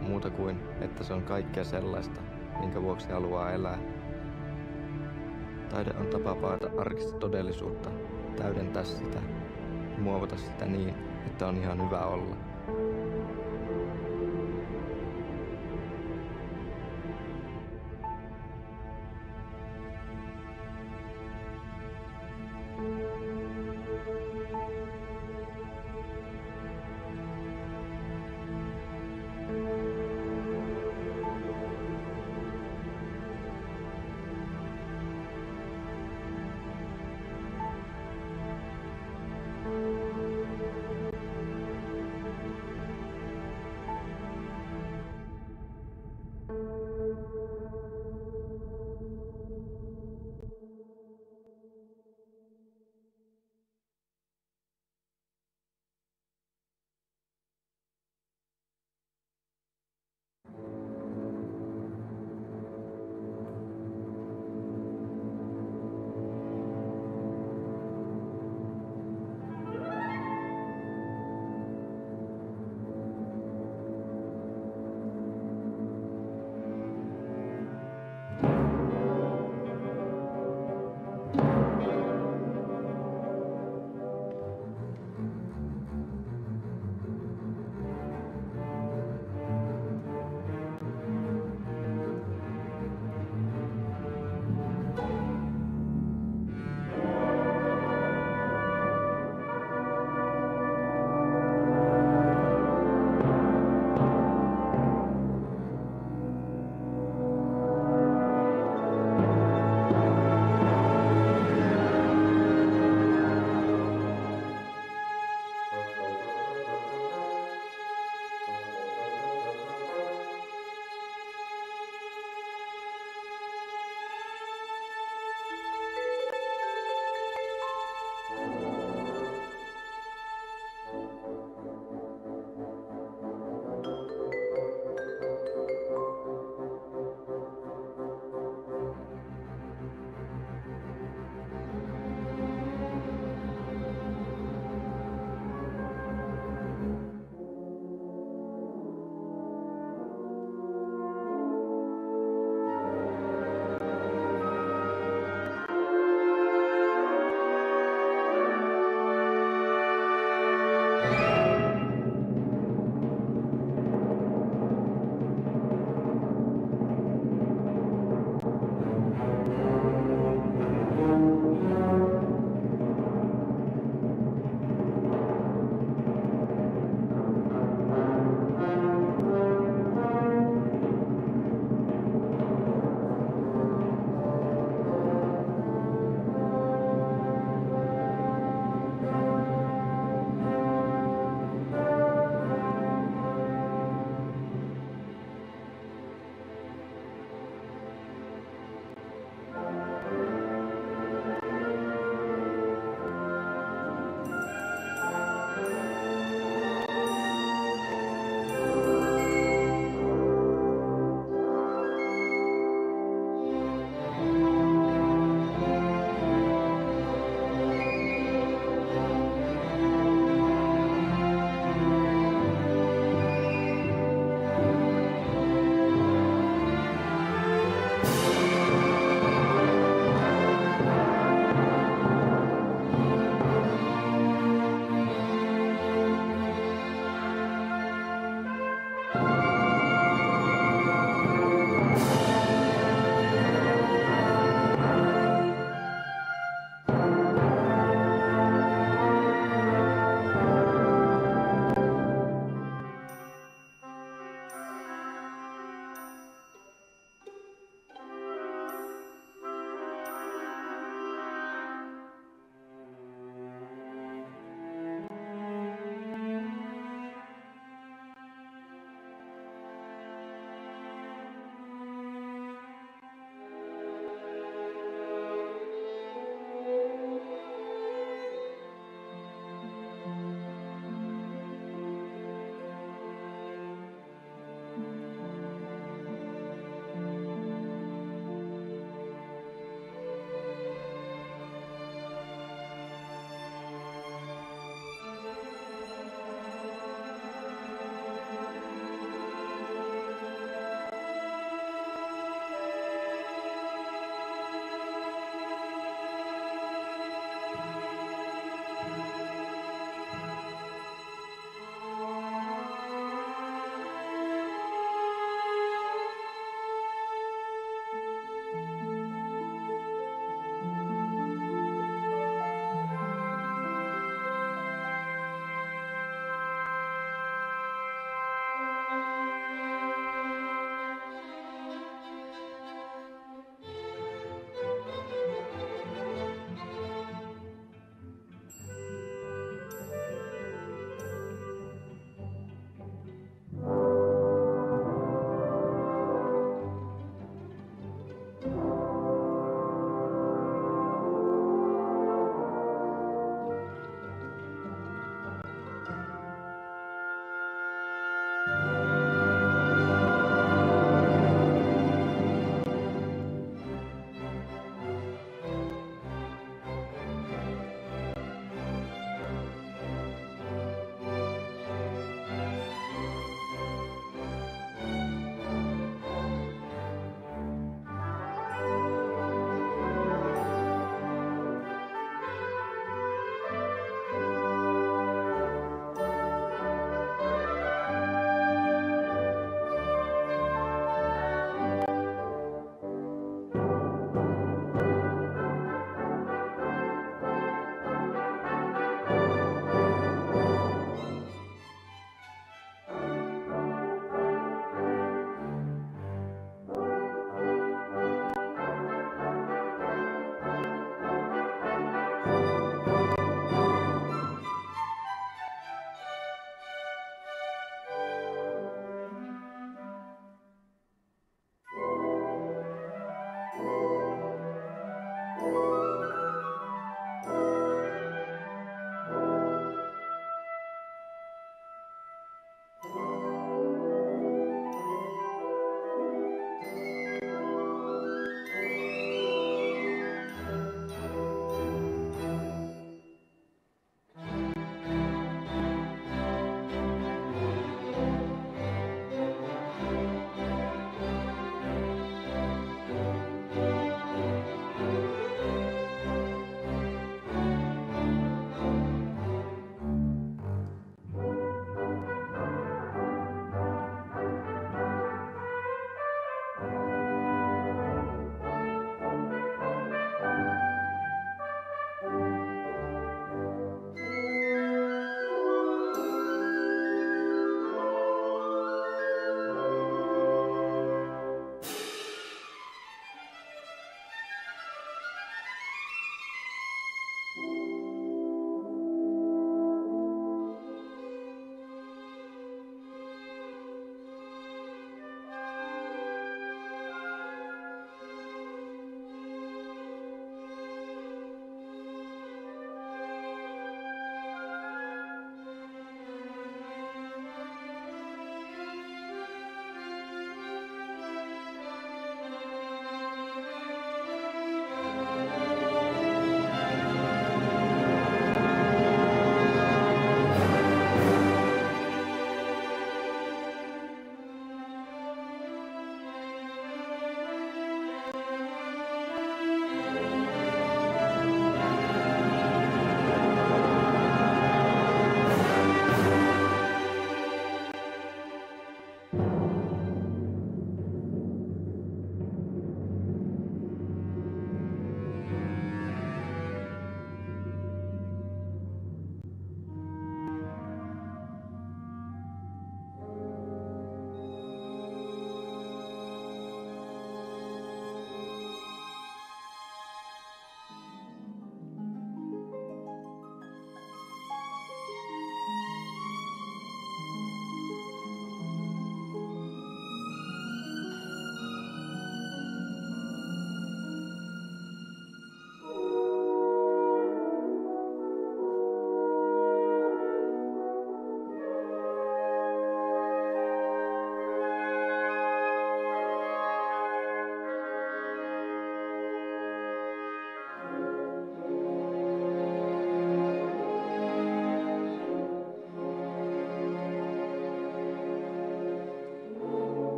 muuta kuin, että se on kaikkea sellaista, minkä vuoksi haluaa elää. Taide on tapa paeta arkista todellisuutta, täydentää sitä, muovata sitä niin, että on ihan hyvä olla.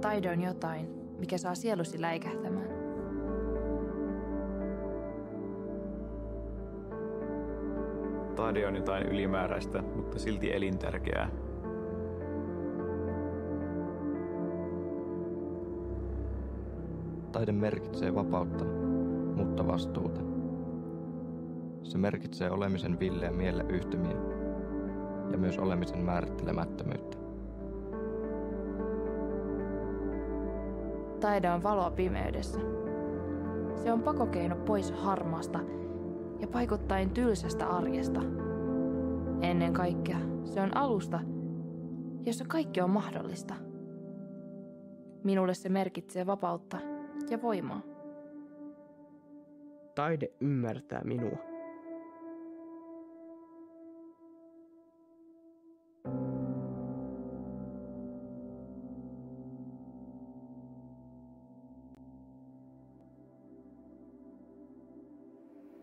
Taide on jotain, mikä saa sielusi läikähtämään. Taide on jotain ylimääräistä, mutta silti elintärkeää. Taide merkitsee vapautta, mutta vastuuta. Se merkitsee olemisen villeä mieleyhtymiä ja myös olemisen määrittelemättömyyttä. Taide on valoa pimeydessä. Se on pakokeino pois harmaasta ja paikuttain tylsästä arjesta. Ennen kaikkea se on alusta, jossa kaikki on mahdollista. Minulle se merkitsee vapautta ja voimaa. Taide ymmärtää minua.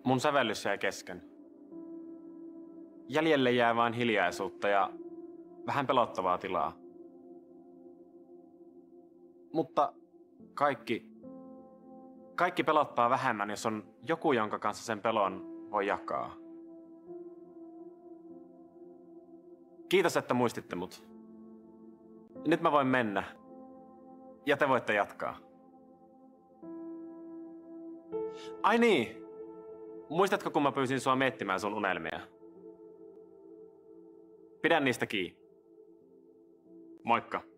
Mun sävellys jäi kesken. Jäljelle jää vain hiljaisuutta ja vähän pelottavaa tilaa. Mutta kaikki, kaikki pelottaa vähemmän, jos on joku, jonka kanssa sen pelon voi jakaa. Kiitos, että muistitte mut. Nyt mä voin mennä. Ja te voitte jatkaa. Ai niin, Muistatko, kun mä pyysin sua miettimään sun unelmia? Pidän niistä kiinni. Moikka.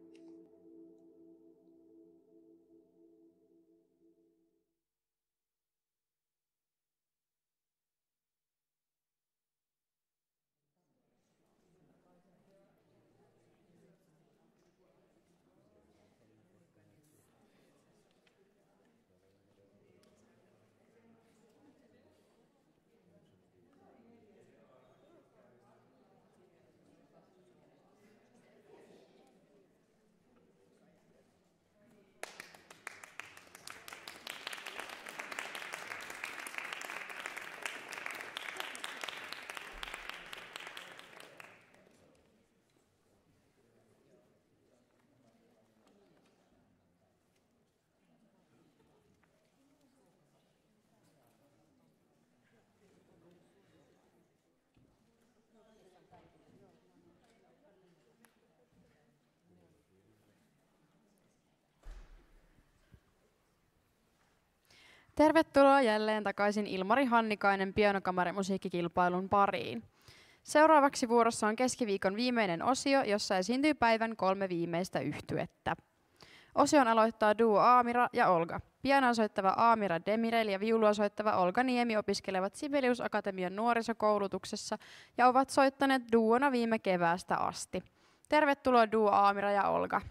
Tervetuloa jälleen takaisin Ilmari Hannikainen pianokamarimusiikkikilpailun pariin. Seuraavaksi vuorossa on keskiviikon viimeinen osio, jossa esiintyy päivän kolme viimeistä yhtyettä. Osion aloittaa duo Aamira ja Olga. Pianoa soittava Aamira Demirel ja viulua soittava Olga Niemi opiskelevat Sibelius Akatemian nuorisokoulutuksessa ja ovat soittaneet duona viime keväästä asti. Tervetuloa duo Aamira ja Olga.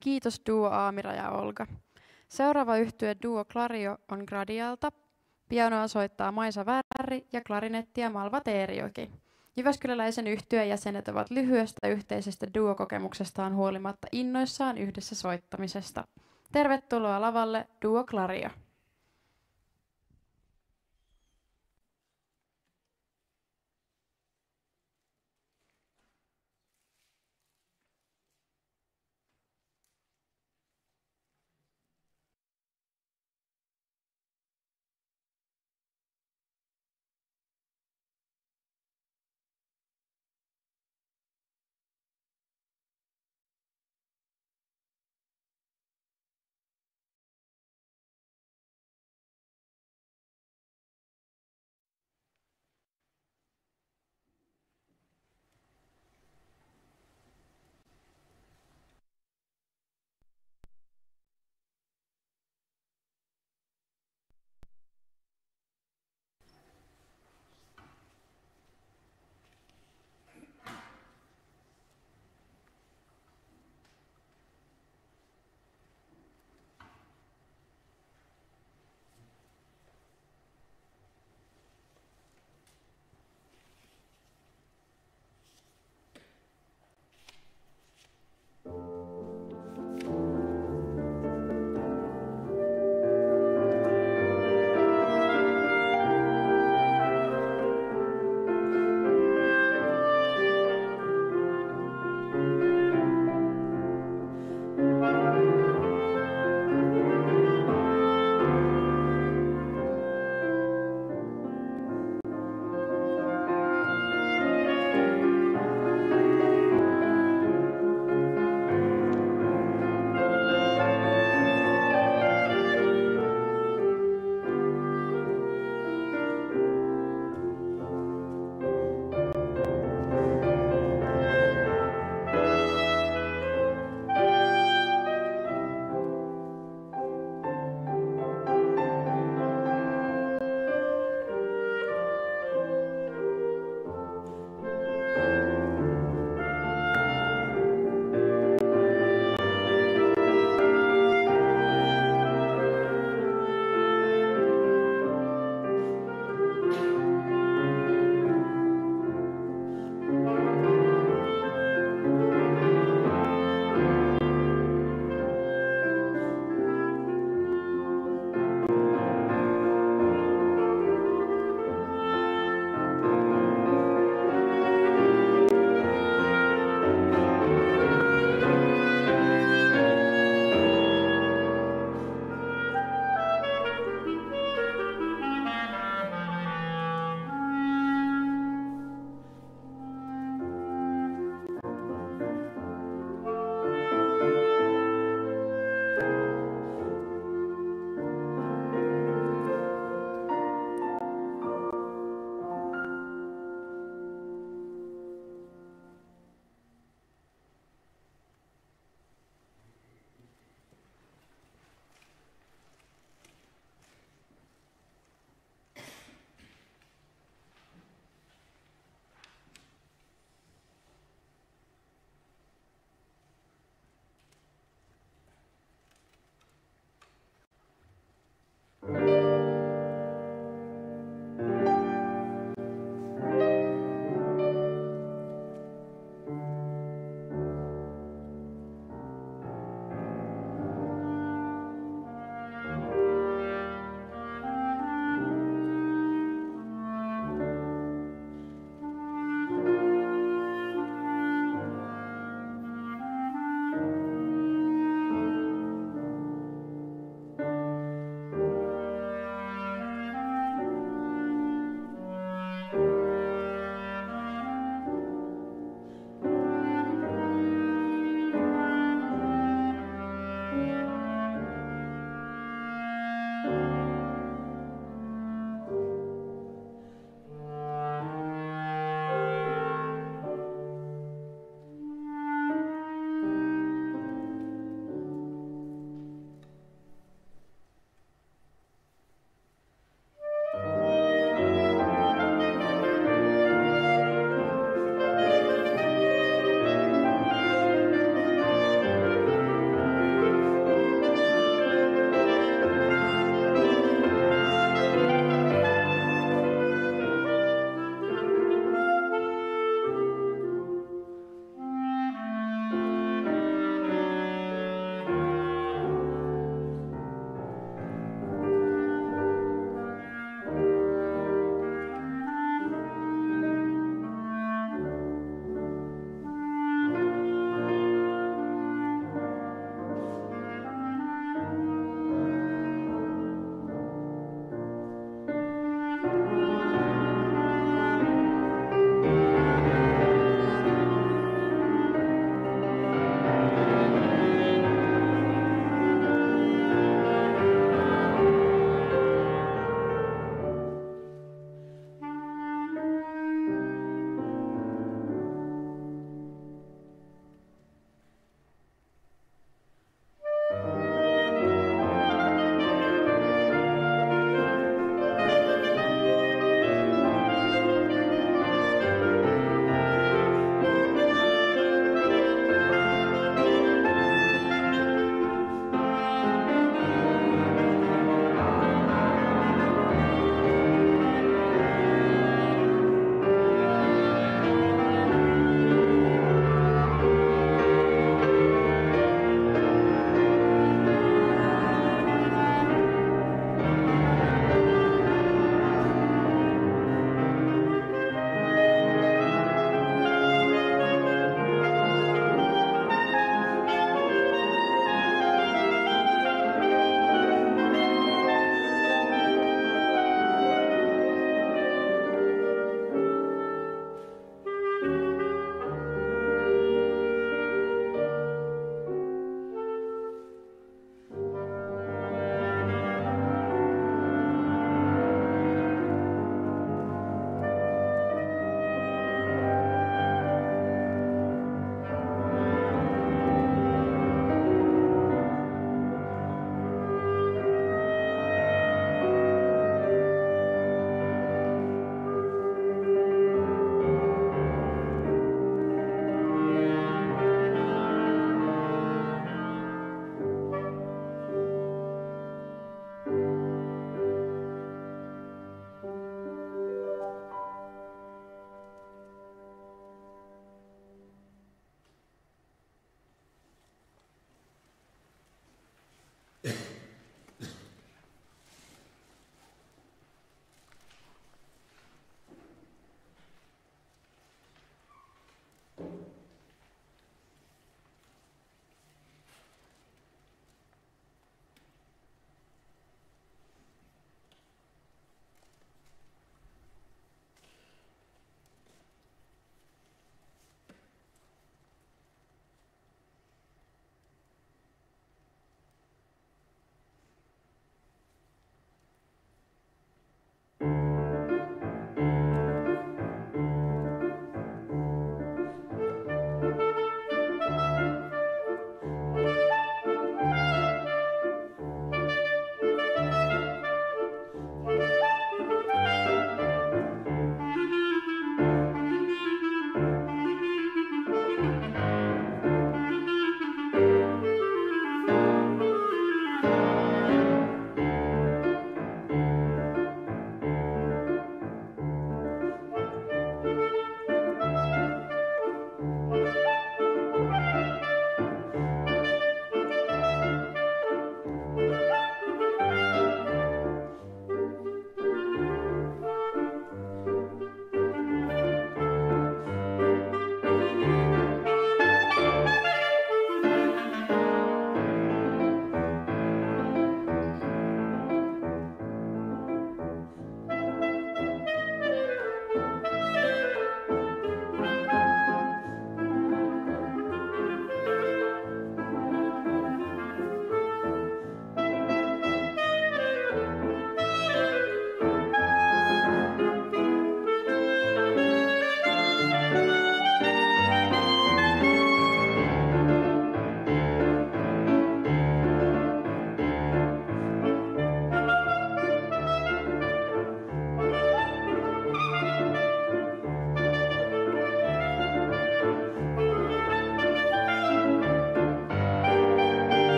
Kiitos duo Aamira ja Olga. Seuraava yhtye duo Clario on Gradialta. Pianoa soittaa Maisa Värri ja klarinettia Malva Teerioki. Jyväskyläläisen yhtyeen jäsenet ovat lyhyestä yhteisestä duokokemuksestaan huolimatta innoissaan yhdessä soittamisesta. Tervetuloa lavalle Duo Clario.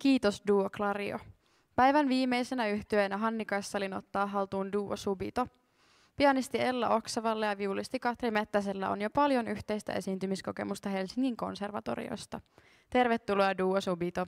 Kiitos Duo Clario. Päivän viimeisenä yhtyeenä Hanni Kassalin ottaa haltuun Duo Subito. Pianisti Ella Oksavalle ja viulisti Katri Mettäsellä on jo paljon yhteistä esiintymiskokemusta Helsingin konservatoriosta. Tervetuloa Duo Subito.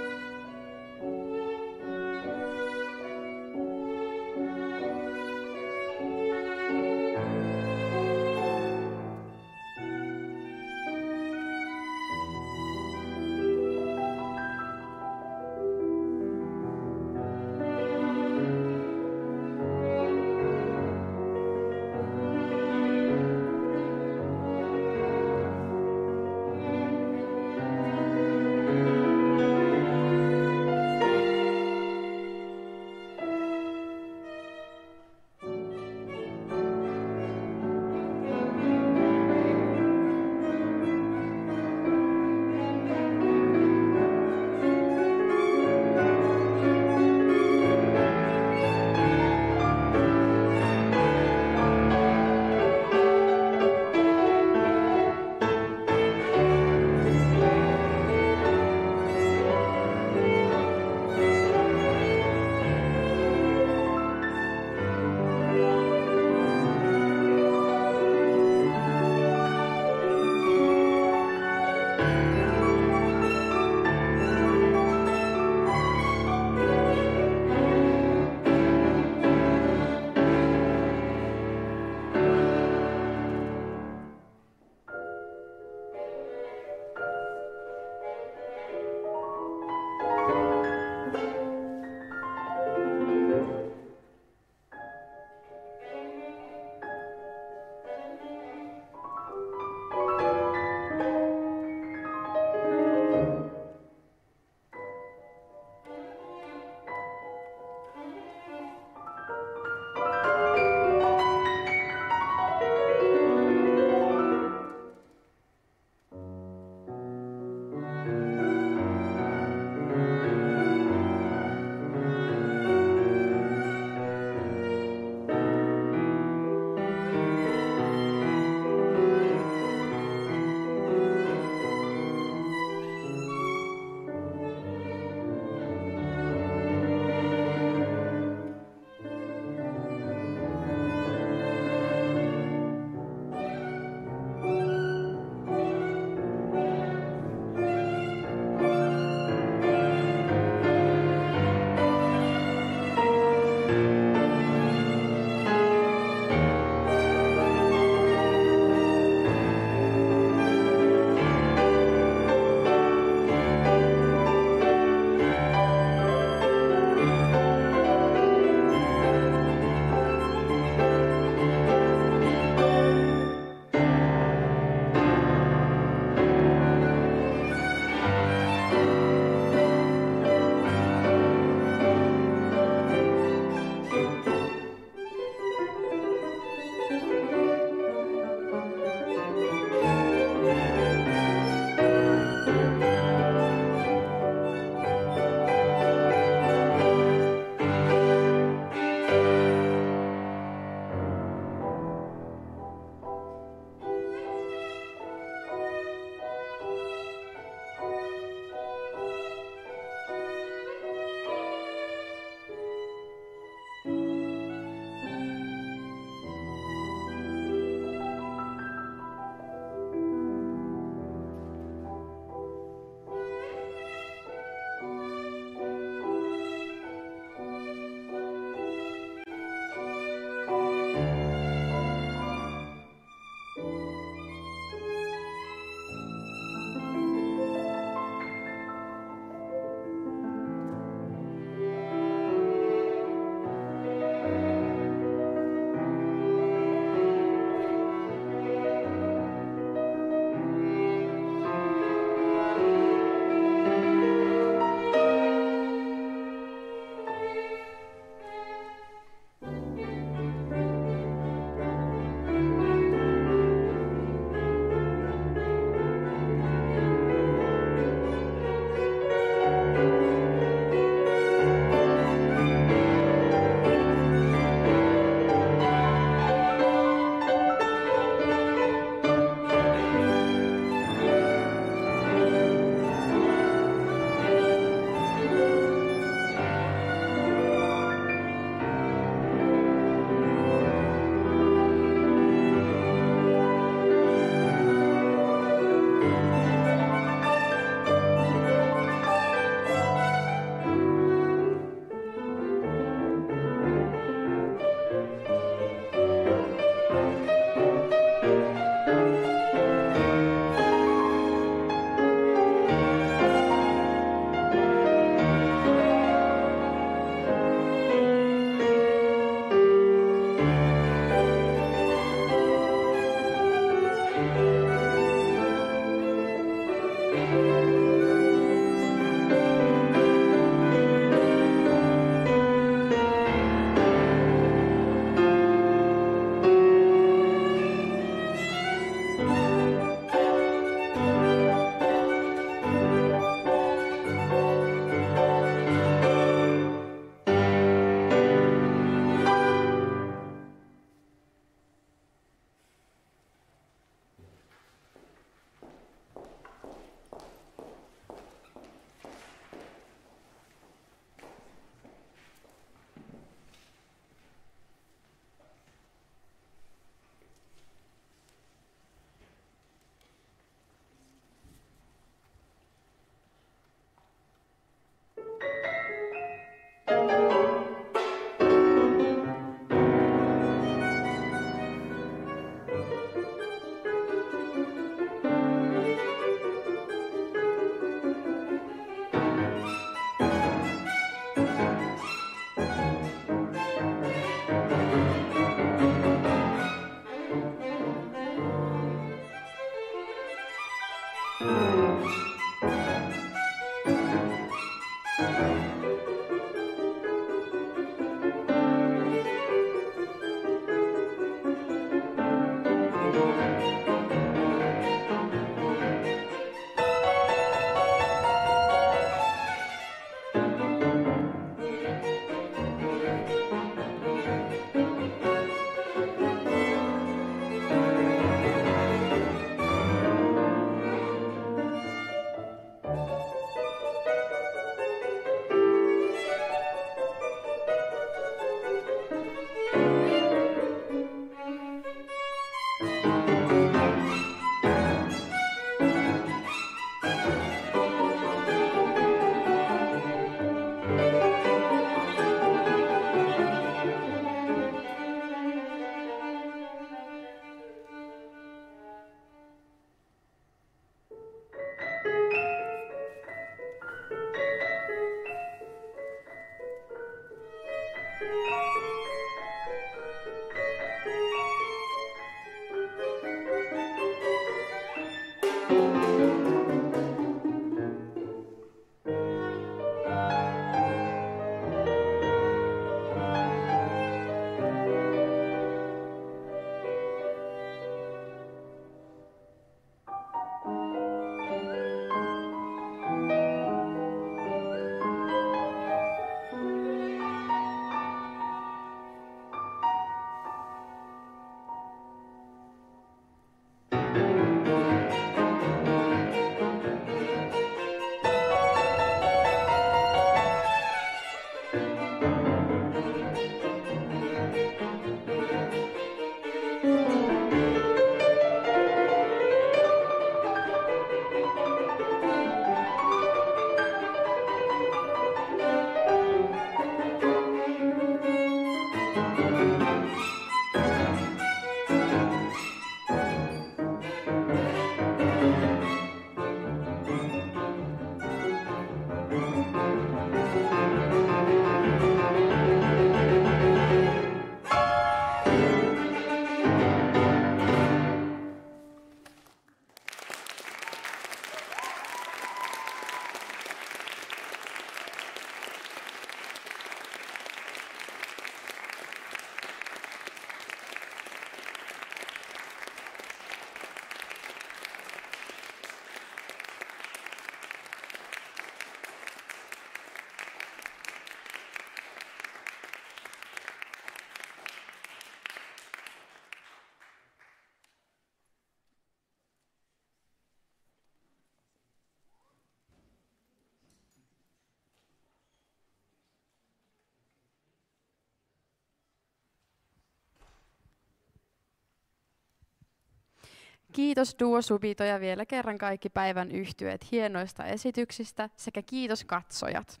Kiitos Duo Subito ja vielä kerran kaikki päivän yhtyeet hienoista esityksistä sekä kiitos katsojat.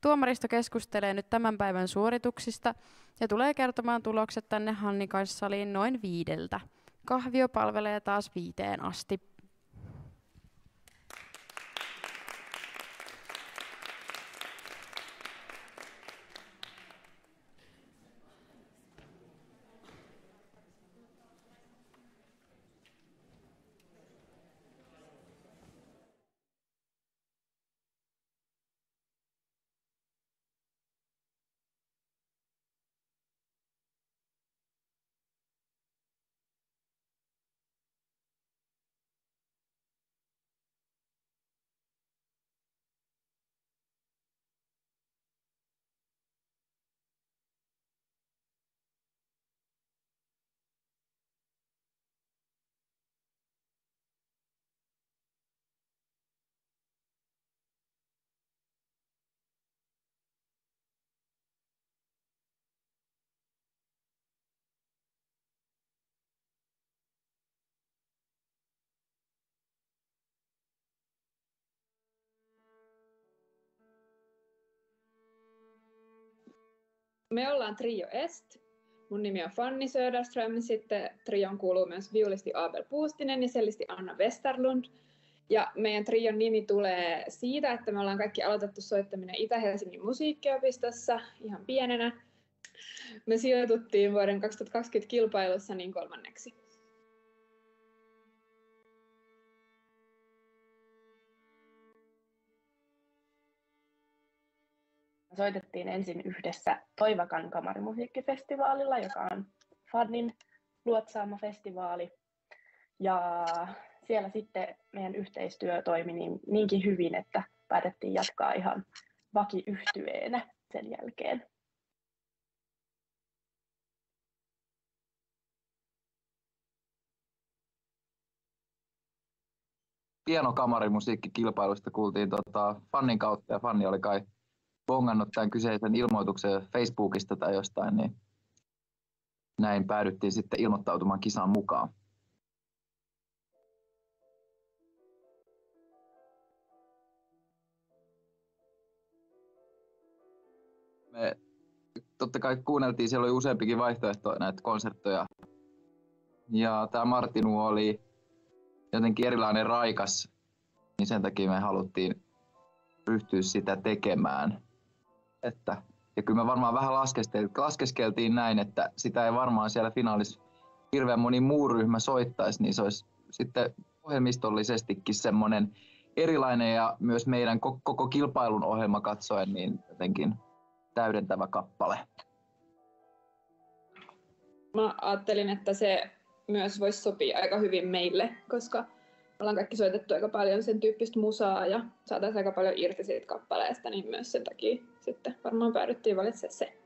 Tuomaristo keskustelee nyt tämän päivän suorituksista ja tulee kertomaan tulokset tänne Hannikaissaliin noin viideltä. Kahvio palvelee taas viiteen asti. Me ollaan Trio Est. Mun nimi on Fanni Söderström. Sitten trion kuuluu myös viulisti Abel Puustinen ja sellisti Anna Westerlund. Ja meidän trion nimi tulee siitä, että me ollaan kaikki aloitettu soittaminen Itä-Helsingin musiikkiopistossa ihan pienenä. Me sijoituttiin vuoden 2020 kilpailussa niin kolmanneksi. Soitettiin ensin yhdessä Toivakan kamarimusiikkifestivaalilla, joka on Fannin luotsaama festivaali. Ja siellä sitten meidän yhteistyö toimi niin, niinkin hyvin, että päätettiin jatkaa ihan vakiyhtyweenä sen jälkeen. pienokamarimusiikkikilpailusta kuultiin tota, Fannin kautta ja Fanni oli kai bongannut tämän kyseisen ilmoituksen Facebookista tai jostain, niin näin päädyttiin sitten ilmoittautumaan kisaan mukaan. Me totta kai kuunneltiin, siellä oli useampikin vaihtoehto näitä konsertteja. Ja tämä Martinu oli jotenkin erilainen raikas, niin sen takia me haluttiin ryhtyä sitä tekemään. Että, ja kyllä me varmaan vähän laskeskeltiin, laskeskeltiin näin, että sitä ei varmaan siellä finaalissa hirveän moni muu ryhmä soittaisi, niin se olisi sitten ohjelmistollisestikin semmoinen erilainen ja myös meidän koko kilpailun ohjelma katsoen niin jotenkin täydentävä kappale. Mä ajattelin, että se myös voisi sopia aika hyvin meille, koska ollaan kaikki soitettu aika paljon sen tyyppistä musaa ja saataisiin aika paljon irti siitä kappaleesta, niin myös sen takia sitten varmaan päädyttiin valitsemaan se.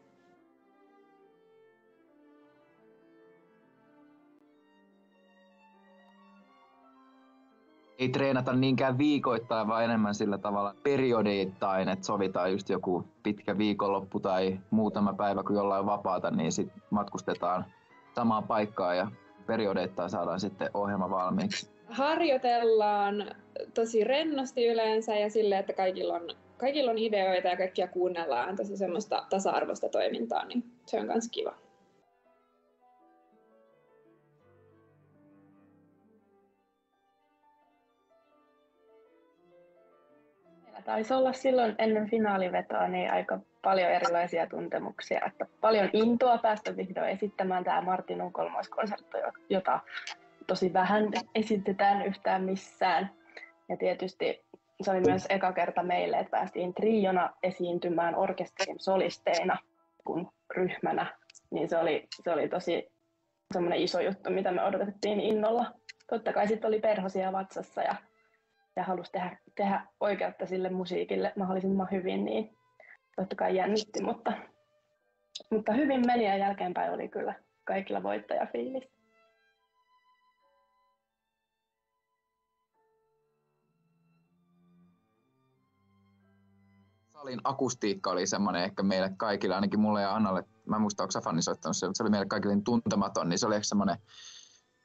ei treenata niinkään viikoittain, vaan enemmän sillä tavalla periodeittain, että sovitaan just joku pitkä viikonloppu tai muutama päivä, kun jollain on vapaata, niin sitten matkustetaan samaan paikkaan ja periodeittain saadaan sitten ohjelma valmiiksi. Harjoitellaan tosi rennosti yleensä ja sille, että kaikilla on, kaikilla on ideoita ja kaikkia kuunnellaan tosi semmoista tasa-arvoista toimintaa, niin se on myös kiva. taisi olla silloin ennen finaalivetoa niin aika paljon erilaisia tuntemuksia, että paljon intoa päästä vihdoin esittämään tämä Martinun kolmoiskonsertto, jota tosi vähän esitetään yhtään missään. Ja tietysti se oli myös eka kerta meille, että päästiin triona esiintymään orkesterin solisteina kuin ryhmänä. Niin se oli, se oli tosi semmoinen iso juttu, mitä me odotettiin innolla. Totta kai sitten oli perhosia vatsassa ja ja halusi tehdä, tehdä oikeutta sille musiikille mahdollisimman hyvin, niin totta kai jännitti, mutta, mutta hyvin meni ja jälkeenpäin oli kyllä kaikilla voittajafiilis. Salin akustiikka oli semmoinen ehkä meille kaikille, ainakin mulle ja Annalle, mä en muista, onko Fanni soittanut se, mutta se oli meille kaikille niin tuntematon, niin se oli ehkä semmoinen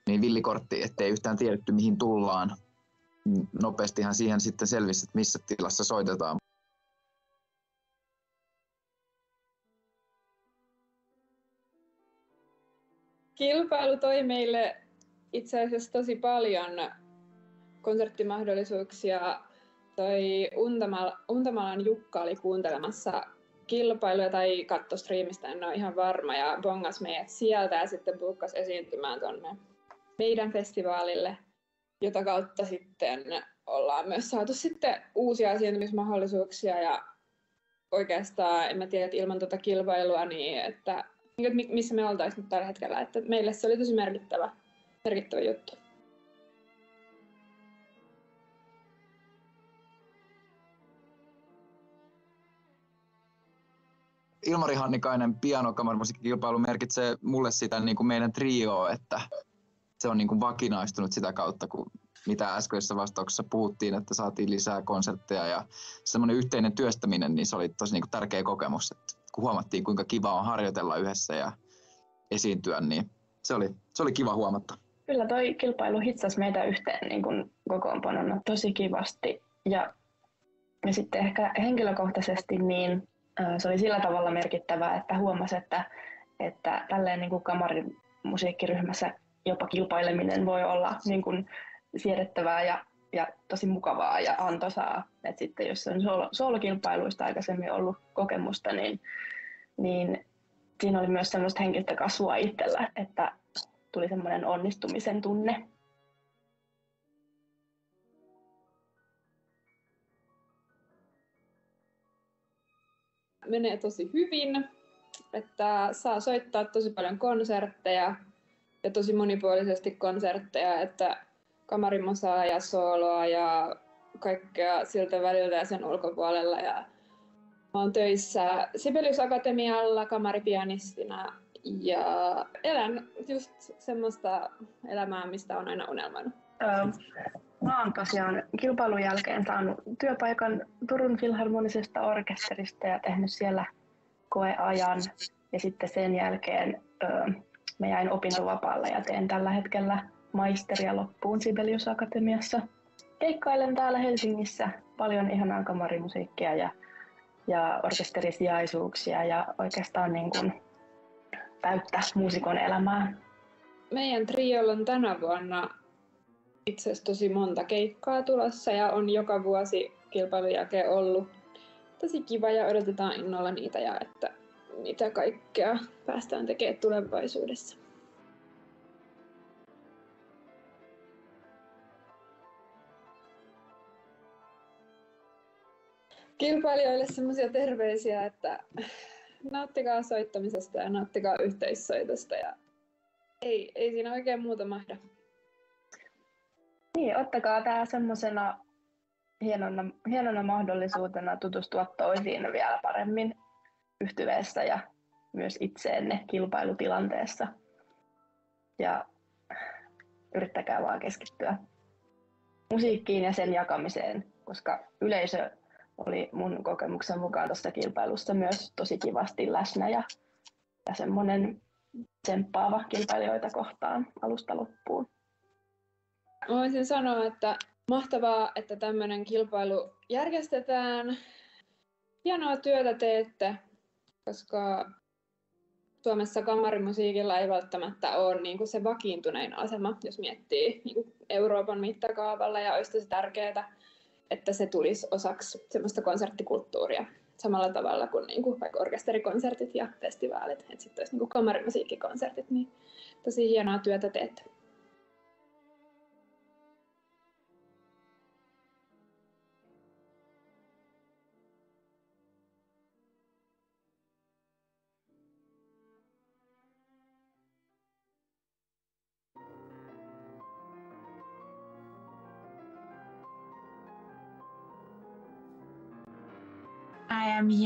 niin villikortti, ettei yhtään tiedetty mihin tullaan nopeastihan siihen sitten selvisi, että missä tilassa soitetaan. Kilpailu toi meille itse asiassa tosi paljon konserttimahdollisuuksia. Toi Untamalan Jukka oli kuuntelemassa kilpailuja tai katto striimistä, en ole ihan varma, ja bongas meidät sieltä ja sitten buukkas esiintymään tuonne meidän festivaalille – jota kautta sitten ollaan myös saatu sitten uusia esiintymismahdollisuuksia ja oikeastaan en mä tiedä, että ilman tuota kilpailua, niin että missä me oltaisiin nyt tällä hetkellä, että meille se oli tosi merkittävä, merkittävä juttu. Ilmari Hannikainen pianokamarimusiikkikilpailu merkitsee mulle sitä niin kuin meidän trioa, että se on niin kuin vakinaistunut sitä kautta, kun mitä äskeisessä vastauksessa puhuttiin, että saatiin lisää konsertteja ja semmoinen yhteinen työstäminen, niin se oli tosi niin kuin tärkeä kokemus, että kun huomattiin kuinka kiva on harjoitella yhdessä ja esiintyä, niin se oli, se oli kiva huomata. Kyllä toi kilpailu hitsasi meitä yhteen niin kuin kokoonpanona tosi kivasti ja, ja sitten ehkä henkilökohtaisesti niin se oli sillä tavalla merkittävää, että huomasi, että, että tälleen niin kuin kamarin musiikkiryhmässä jopa kilpaileminen voi olla niin kuin siedettävää ja, ja tosi mukavaa ja antoisaa. Et sitten jos on soolo, soolokilpailuista aikaisemmin ollut kokemusta, niin, niin siinä oli myös semmoista henkistä kasvua itsellä, että tuli semmoinen onnistumisen tunne. Menee tosi hyvin, että saa soittaa tosi paljon konsertteja ja tosi monipuolisesti konsertteja, että kamarimusaa ja sooloa ja kaikkea siltä väliltä ja sen ulkopuolella. Ja mä oon töissä Sibelius Akatemialla kamaripianistina ja elän just semmoista elämää, mistä on aina unelmoinut. Öö, mä oon tosiaan kilpailun jälkeen saanut työpaikan Turun Filharmonisesta orkesterista ja tehnyt siellä koeajan. Ja sitten sen jälkeen öö, mä jäin opintovapaalle ja teen tällä hetkellä maisteria loppuun Sibelius Akatemiassa. Keikkailen täällä Helsingissä paljon ihanaa kamarimusiikkia ja, ja orkesterisijaisuuksia ja oikeastaan niin kuin täyttää muusikon elämää. Meidän triolla on tänä vuonna itse asiassa tosi monta keikkaa tulossa ja on joka vuosi kilpailun jälkeen ollut tosi kiva ja odotetaan innolla niitä ja että mitä kaikkea päästään tekemään tulevaisuudessa. Kilpailijoille sellaisia terveisiä, että nauttikaa soittamisesta ja nauttikaa yhteissoitosta ja ei, ei siinä oikein muuta mahda. Niin, ottakaa tämä semmoisena hienona, hienona mahdollisuutena tutustua toisiin vielä paremmin yhtyveessä ja myös itseenne kilpailutilanteessa. Ja yrittäkää vaan keskittyä musiikkiin ja sen jakamiseen, koska yleisö oli mun kokemuksen mukaan tuossa kilpailussa myös tosi kivasti läsnä ja, ja semmoinen tsemppaava kilpailijoita kohtaan alusta loppuun. Voisin sanoa, että mahtavaa, että tämmöinen kilpailu järjestetään. Hienoa työtä teette koska Suomessa kamarimusiikilla ei välttämättä ole niin kuin se vakiintunein asema, jos miettii niin kuin Euroopan mittakaavalla, ja olisi tosi tärkeää, että se tulisi osaksi semmoista konserttikulttuuria samalla tavalla kuin, niin kuin vaikka orkesterikonsertit ja festivaalit, että sitten olisi niin kuin kamarimusiikkikonsertit, niin tosi hienoa työtä teette.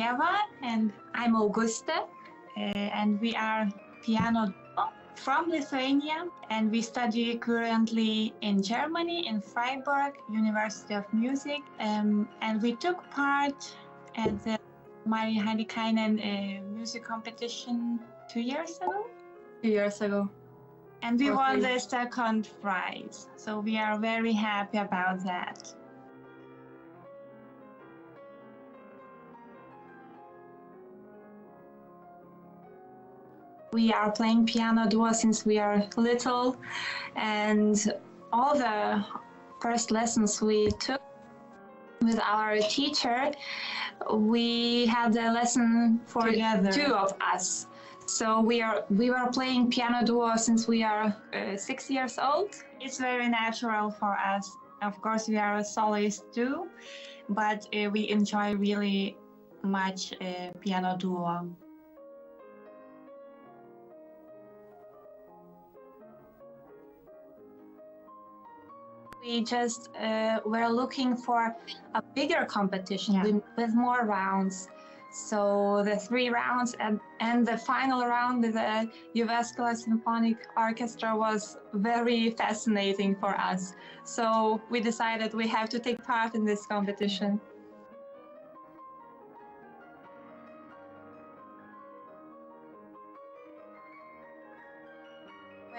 I and I'm Augusta, uh, and we are piano from Lithuania, and we study currently in Germany in Freiburg University of Music, um, and we took part at the Mari Heinikainen uh, music competition two years ago. Two years ago. And we won the second prize, so we are very happy about that. We are playing piano duo since we are little, and all the first lessons we took with our teacher, we had a lesson for Together. two of us. So we are we were playing piano duo since we are uh, six years old. It's very natural for us. Of course, we are a soloist too, but uh, we enjoy really much uh, piano duo. We just uh, were looking for a bigger competition with, with more rounds. So the three rounds and, and the final round with the Jyväskylä Symphonic Orchestra was very fascinating for us. So we decided we have to take part in this competition.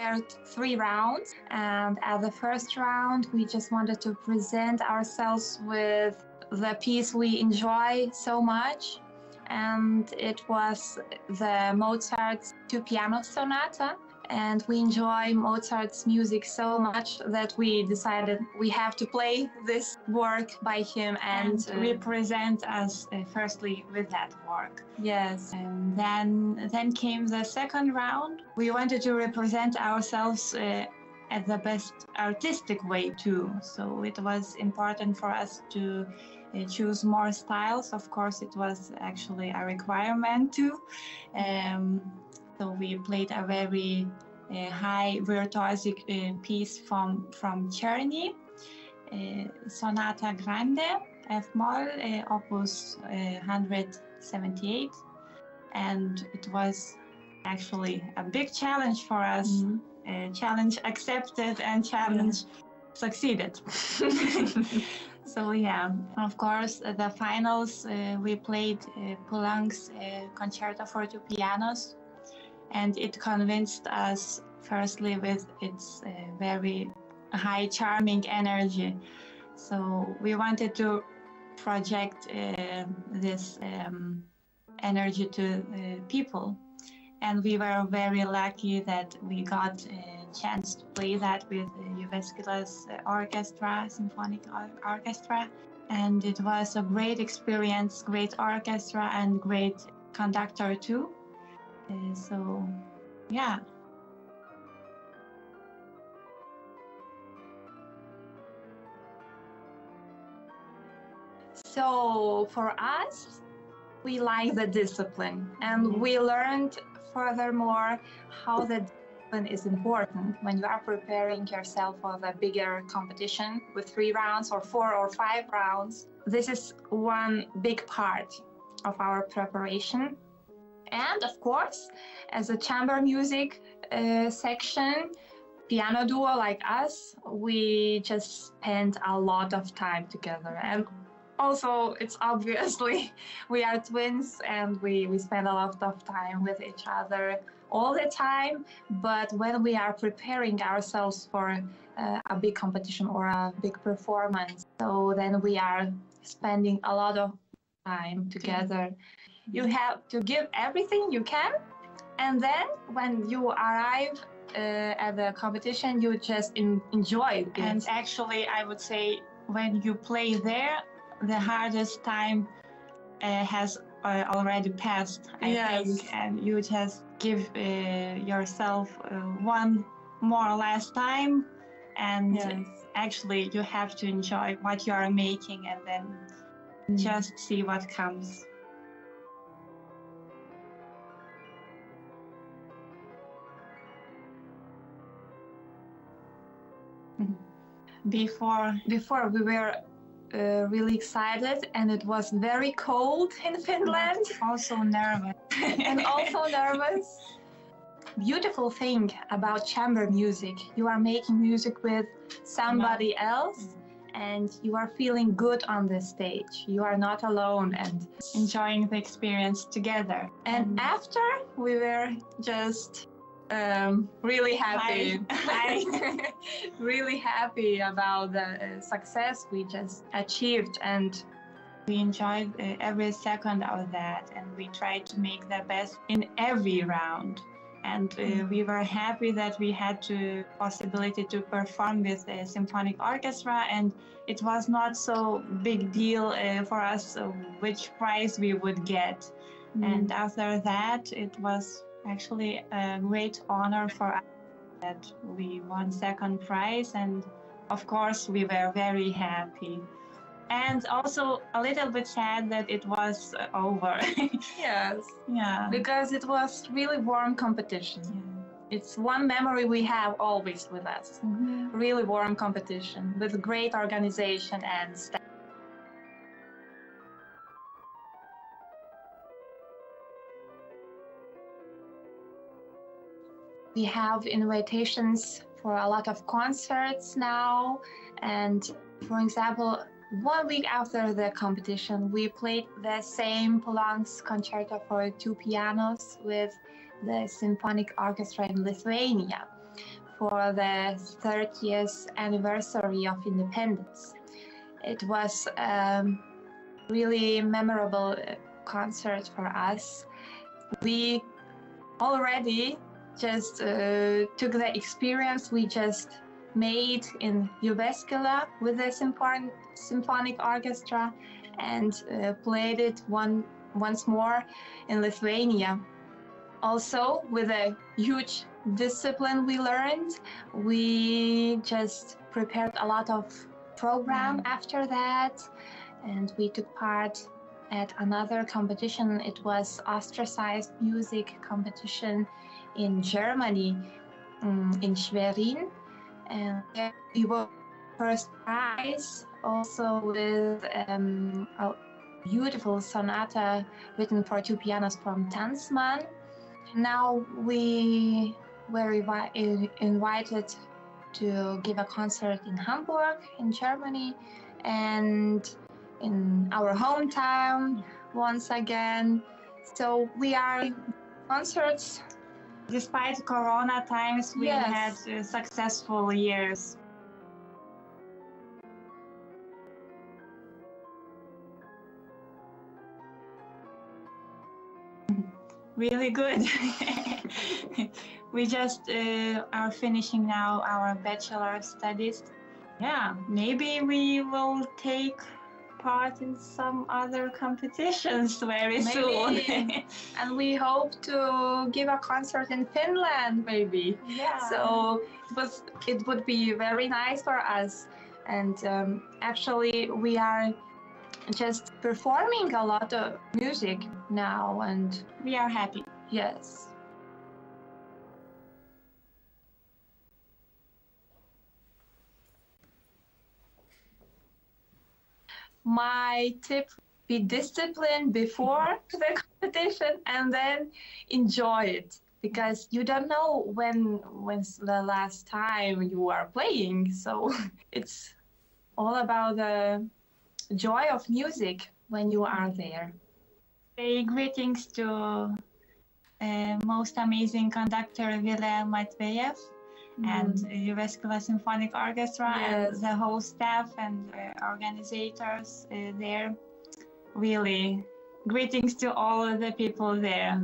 Are three rounds, and at the first round, we just wanted to present ourselves with the piece we enjoy so much, and it was the Mozart's two piano sonata. And we enjoy Mozart's music so much that we decided we have to play this work by him and, and represent us uh, firstly with that work. Yes. And then then came the second round. We wanted to represent ourselves uh, at the best artistic way too. So it was important for us to uh, choose more styles. Of course, it was actually a requirement too. Um, so we played a very uh, high virtuosic uh, piece from from Czerny, uh, Sonata Grande, F Moll, Opus 178, and it was actually a big challenge for us. Mm-hmm. challenge accepted and challenge yeah. succeeded. so yeah, of course, the finals uh, we played uh, Poulenc's uh, concerto for two pianos and it convinced us firstly with its uh, very high charming energy. So we wanted to project uh, this um, energy to people. And we were very lucky that we got a chance to play that with Jyväskylä's orchestra symphonic orchestra. And it was a great experience great orchestra and great conductor too uh, so, yeah. So, for us, we like the discipline, and we learned furthermore how the discipline is important when you are preparing yourself for the bigger competition with three rounds or four or five rounds. This is one big part of our preparation and of course, as a chamber music uh, section, piano duo like us, we just spend a lot of time together. And also, it's obviously we are twins and we, we spend a lot of time with each other all the time. But when we are preparing ourselves for uh, a big competition or a big performance, so then we are spending a lot of time together. You have to give everything you can, and then when you arrive uh, at the competition, you just in, enjoy it. And actually, I would say when you play there, the hardest time uh, has uh, already passed. I yes. think, and you just give uh, yourself uh, one more last time, and yes. actually you have to enjoy what you are making, and then mm. just see what comes. Before before we were uh, really excited and it was very cold in Finland. Also nervous. and also nervous. Beautiful thing about chamber music. You are making music with somebody else and you are feeling good on the stage. You are not alone and enjoying the experience together. And after we were just um, really happy. really happy about the uh, success we just achieved and we enjoyed uh, every second of that and we tried to make the best in every round and uh, mm. we were happy that we had the possibility to perform with the symphonic orchestra and it was not so big deal uh, for us uh, which prize we would get mm. and after that it was actually a great honor for us that we won second prize and of course we were very happy. And also a little bit sad that it was over. Yes. Yeah. Because it was really warm competition. Yeah. it's one memory we have always with us. Mm-hmm. really warm competition with great organization and staff we have invitations for a lot of concerts now. And for example, one week after the competition, we played the same Poulenc's concerto for two pianos with the Symphonic Orchestra in Lithuania for the 30th anniversary of independence. It was a really memorable concert for us. We already just uh, took the experience we just made in Jyväskylä with the symphon- symphonic orchestra and uh, played it one once more in Lithuania. Also, with a huge discipline we learned, we just prepared a lot of program after that, and we took part at another competition. It was ostracized music competition in Germany, um, in Schwerin, and we won first prize also with um, a beautiful sonata written for two pianos from Tanzmann. Now we were invited to give a concert in Hamburg, in Germany, and in our hometown once again. So we are concerts. Despite Corona times, we Yes. had uh, successful years. Really good. we just uh, are finishing now our bachelor studies. Yeah, maybe we will take part in some other competitions very soon. And we hope to give a concert in Finland, maybe. Yeah. So it was it would be very nice for us. And um, actually, we are just performing a lot of music now, and we are happy. Yes. My tip be disciplined before the competition and then enjoy it. Because you don't know when when's the last time you are playing. So it's all about the joy of music when you are there. Say greetings to uh, most amazing conductor Vilel Matveyev and Jyväskylä Symphonic Orchestra Yes. and the whole staff and uh, organizers uh, there. Really, greetings to all of the people there.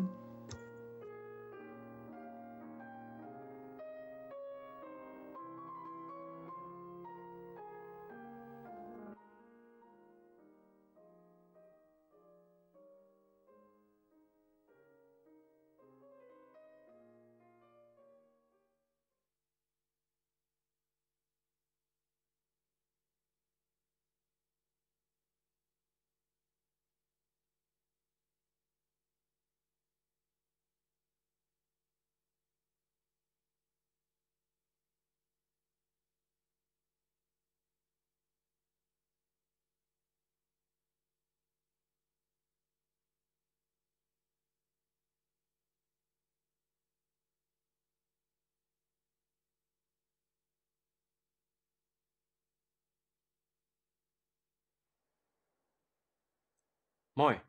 Moi.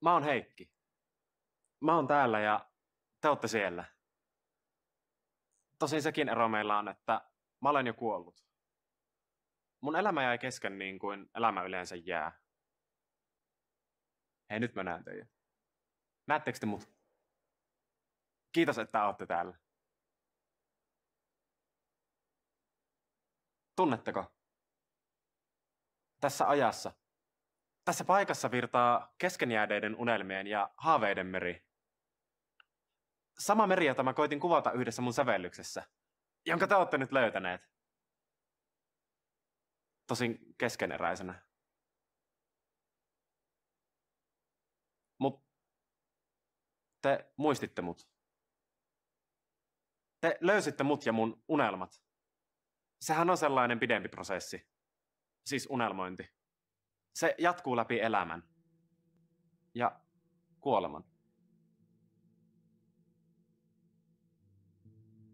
Mä oon Heikki. Mä oon täällä ja te ootte siellä. Tosin sekin ero meillä on, että mä olen jo kuollut. Mun elämä jäi kesken niin kuin elämä yleensä jää. Hei, nyt mä näen teidät. Näettekö te mut? Kiitos, että ootte täällä. Tunnetteko? Tässä ajassa, tässä paikassa virtaa keskenjäädeiden unelmien ja haaveiden meri. Sama meri, jota mä koitin kuvata yhdessä mun sävellyksessä, jonka te olette nyt löytäneet. Tosin keskeneräisenä. Mut te muistitte mut. Te löysitte mut ja mun unelmat. Sehän on sellainen pidempi prosessi. Siis unelmointi. Se jatkuu läpi elämän. Ja kuoleman.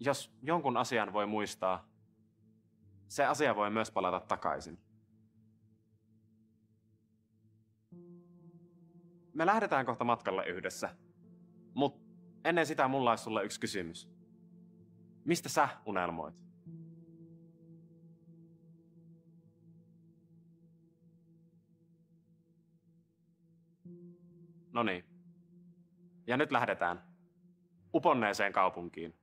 Jos jonkun asian voi muistaa, se asia voi myös palata takaisin. Me lähdetään kohta matkalle yhdessä. Mut ennen sitä mulla olisi sulle yksi kysymys. Mistä sä unelmoit? No niin. Ja nyt lähdetään. Uponneeseen kaupunkiin.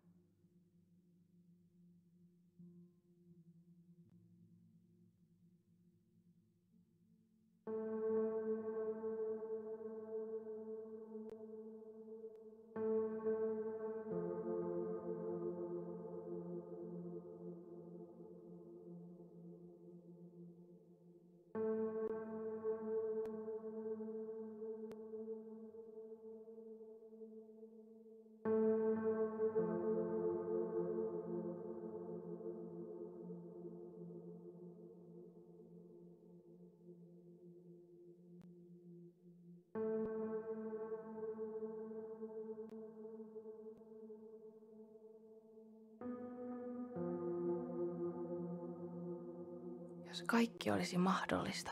Kaikki olisi mahdollista,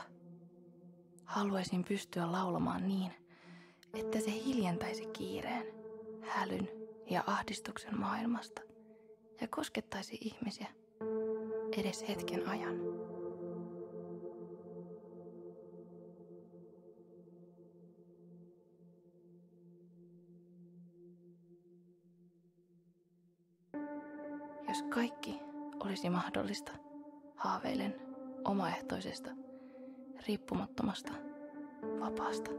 haluaisin pystyä laulamaan niin, että se hiljentäisi kiireen, hälyn ja ahdistuksen maailmasta ja koskettaisi ihmisiä edes hetken ajan. Jos kaikki olisi mahdollista, haaveilen omaehtoisesta, riippumattomasta, vapaasta.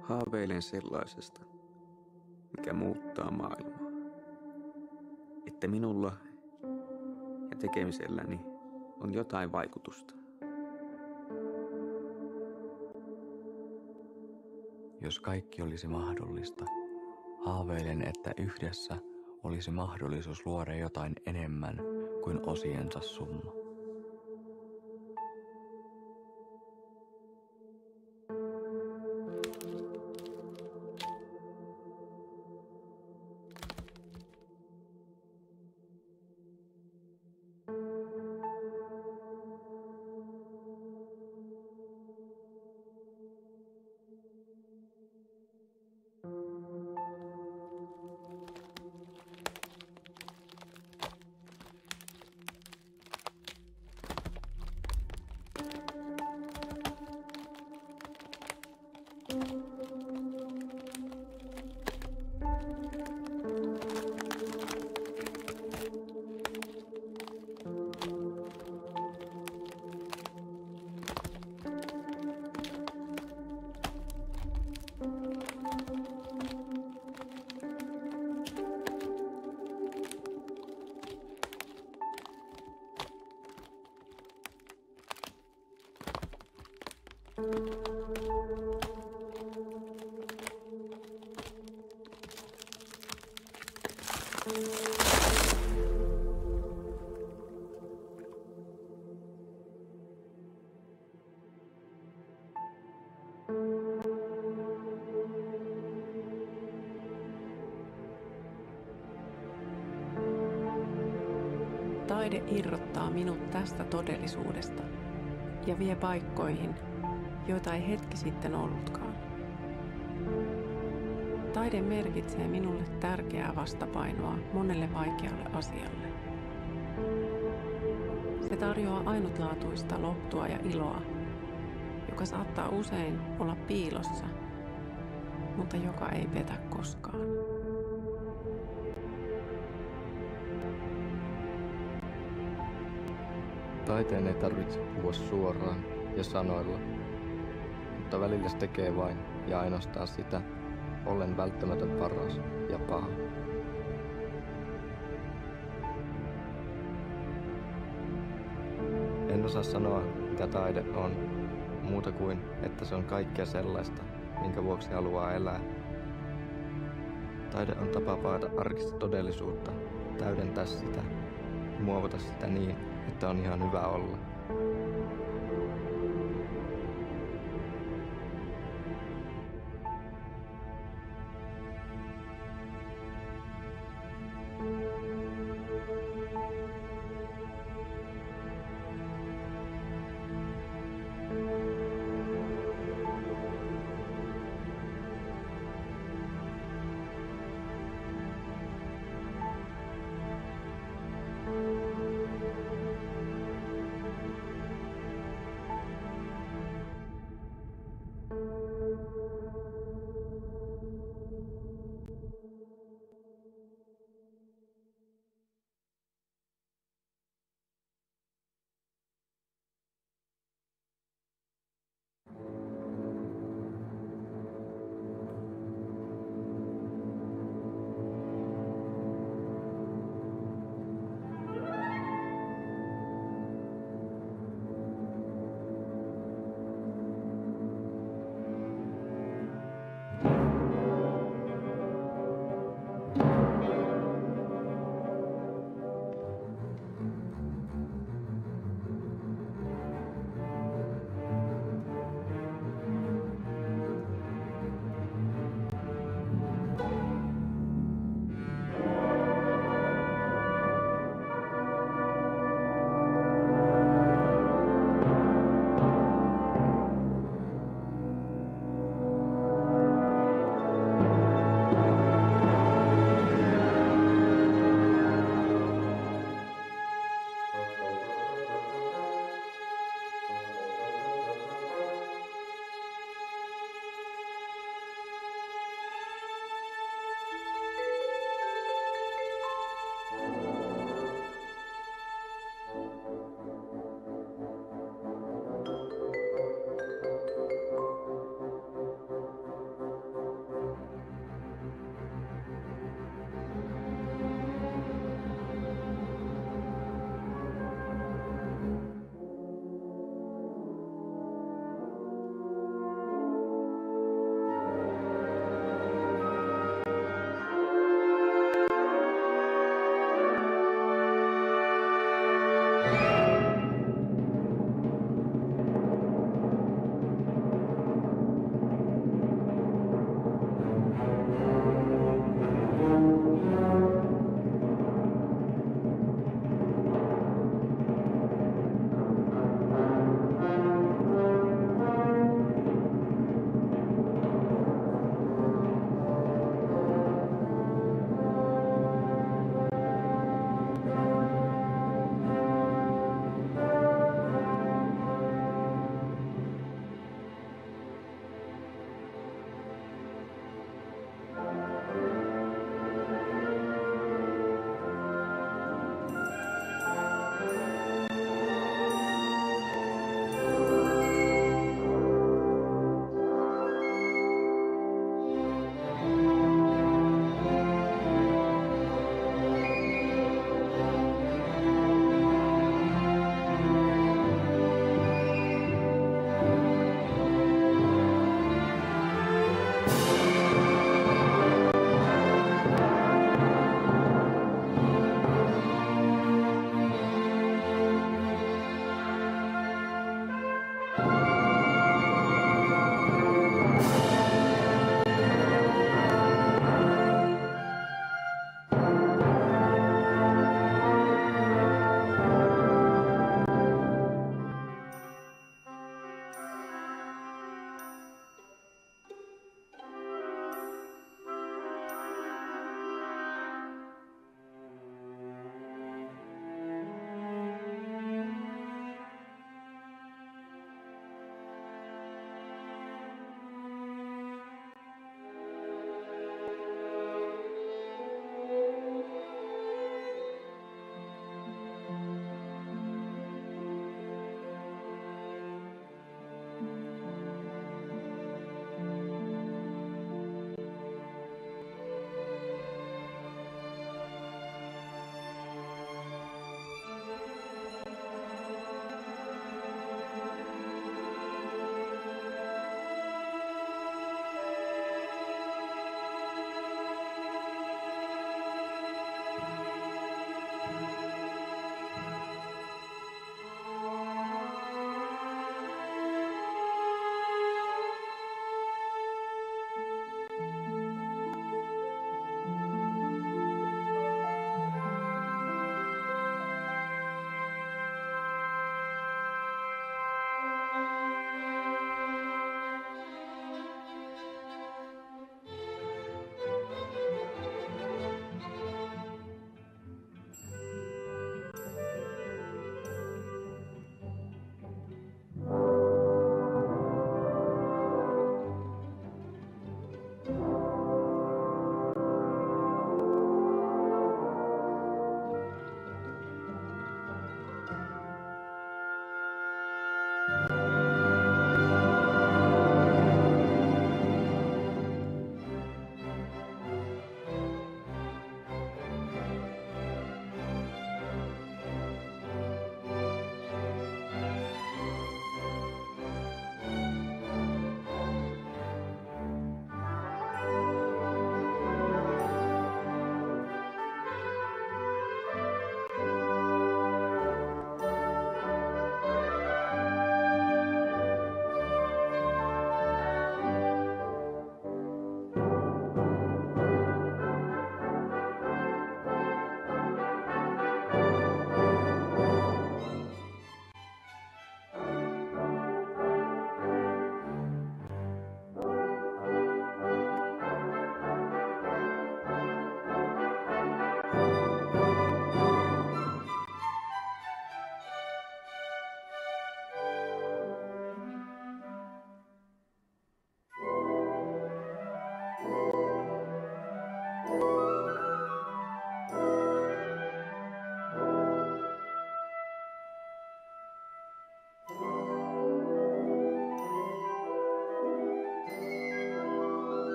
Haaveilen sellaisesta, mikä muuttaa maailmaa. Että minulla ja tekemiselläni on jotain vaikutusta. Jos kaikki olisi mahdollista, haaveilen, että yhdessä olisi mahdollisuus luoda jotain enemmän kuin osiensa summa. Todellisuudesta ja vie paikkoihin, joita ei hetki sitten ollutkaan. Taide merkitsee minulle tärkeää vastapainoa monelle vaikealle asialle. Se tarjoaa ainutlaatuista lohtua ja iloa, joka saattaa usein olla piilossa, mutta joka ei petä koskaan. Taiteen ei tarvitse puhua suoraan ja sanoilla, mutta välillä se tekee vain ja ainoastaan sitä, ollen välttämätön paras ja paha. En osaa sanoa, mitä taide on, muuta kuin, että se on kaikkea sellaista, minkä vuoksi haluaa elää. Taide on tapa paeta arkista todellisuutta, täydentää sitä muovata sitä niin, että on ihan hyvä olla.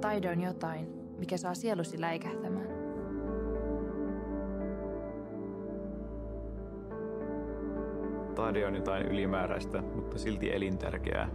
Taide on jotain, mikä saa sielusi läikähtämään. Taide on jotain ylimääräistä, mutta silti elintärkeää.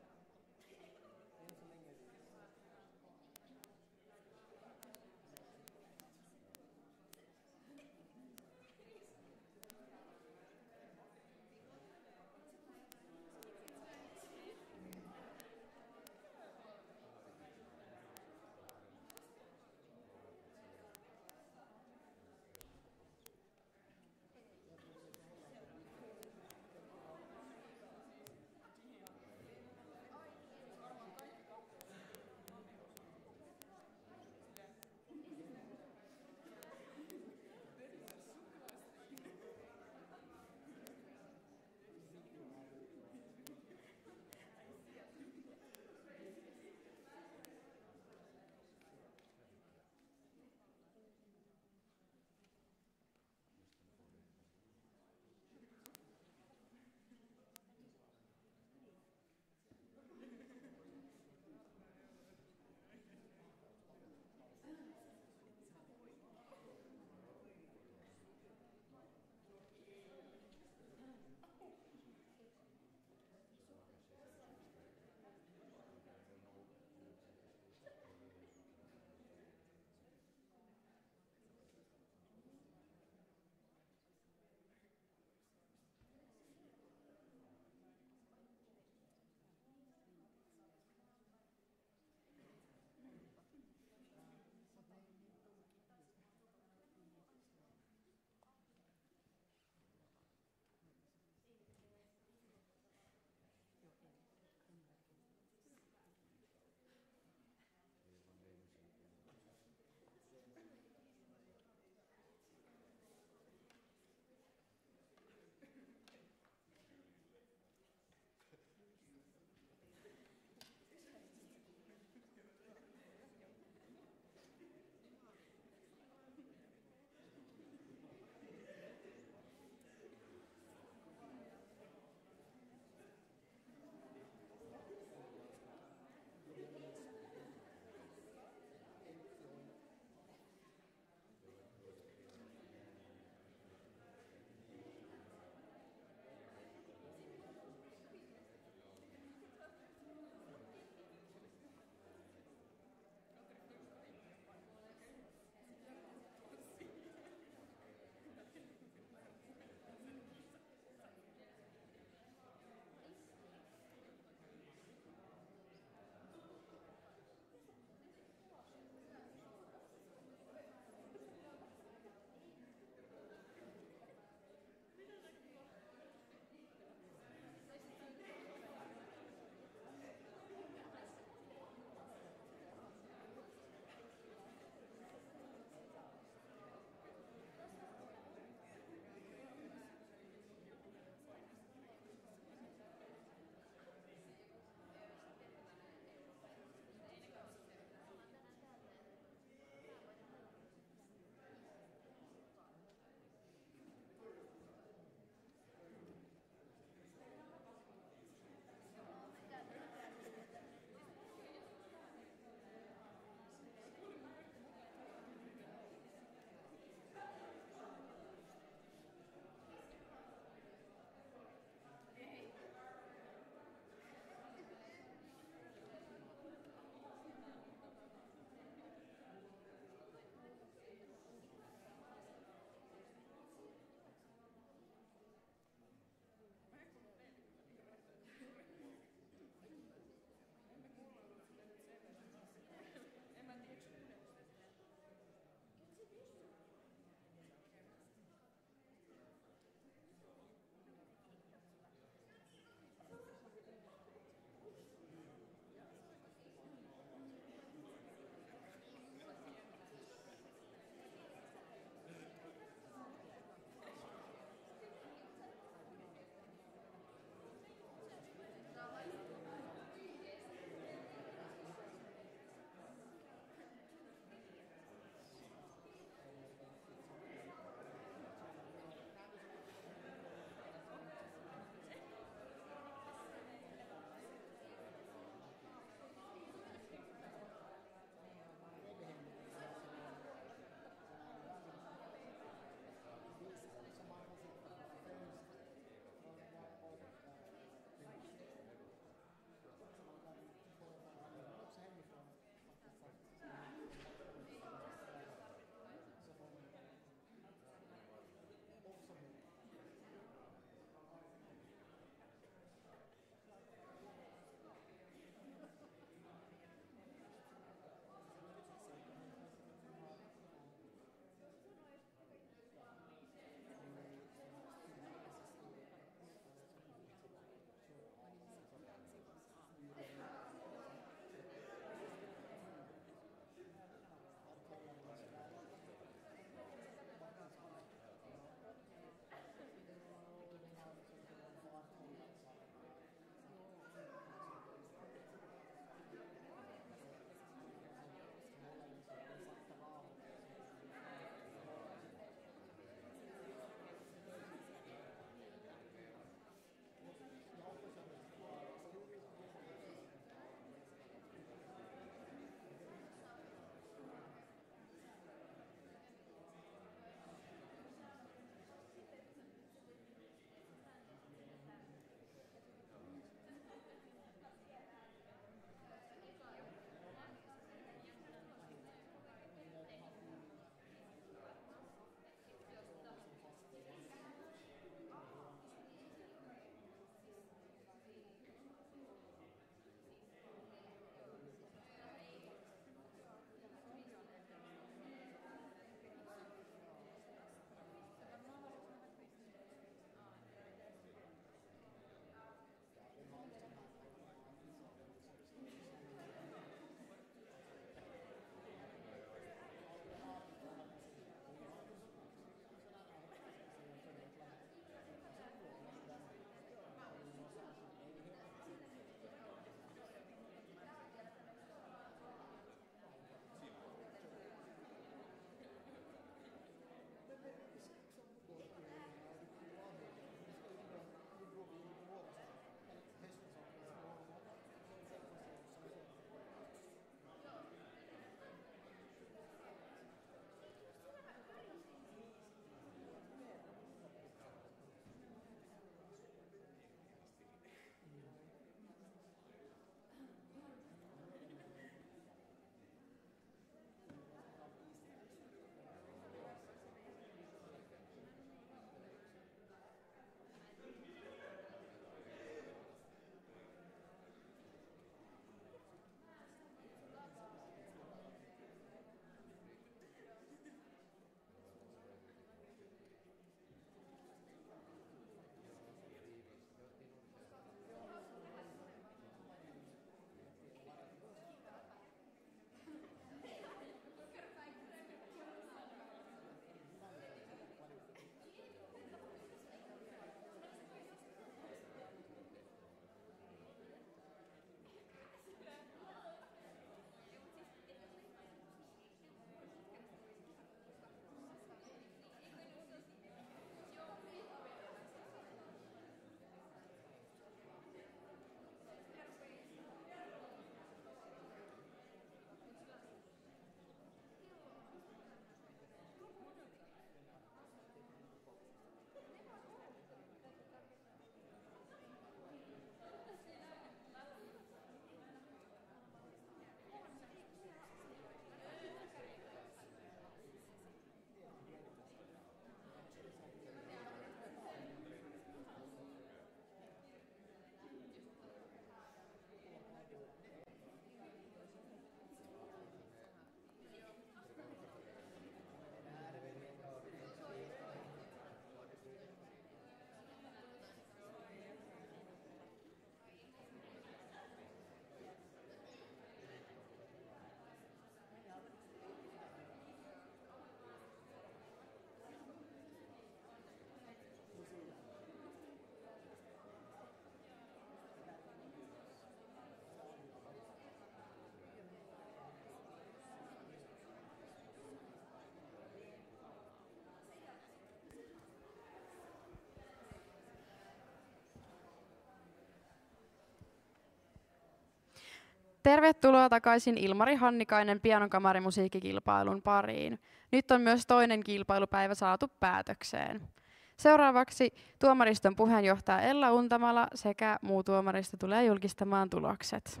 Tervetuloa takaisin Ilmari Hannikainen pianokamarimusiikkikilpailun pariin. Nyt on myös toinen kilpailupäivä saatu päätökseen. Seuraavaksi tuomariston puheenjohtaja Ella Untamala sekä muu tuomaristo tulee julkistamaan tulokset.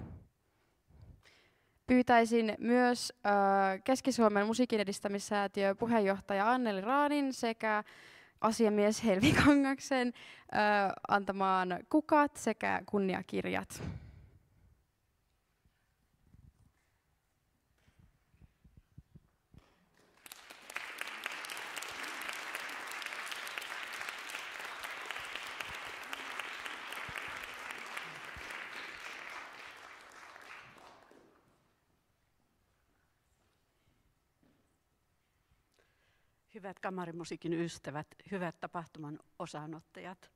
Pyytäisin myös Keski-Suomen musiikin edistämissäätiö puheenjohtaja Anneli Raanin sekä asiamies Helvi Kangaksen antamaan kukat sekä kunniakirjat. Hyvät kamarimusiikin ystävät, hyvät tapahtuman osanottajat.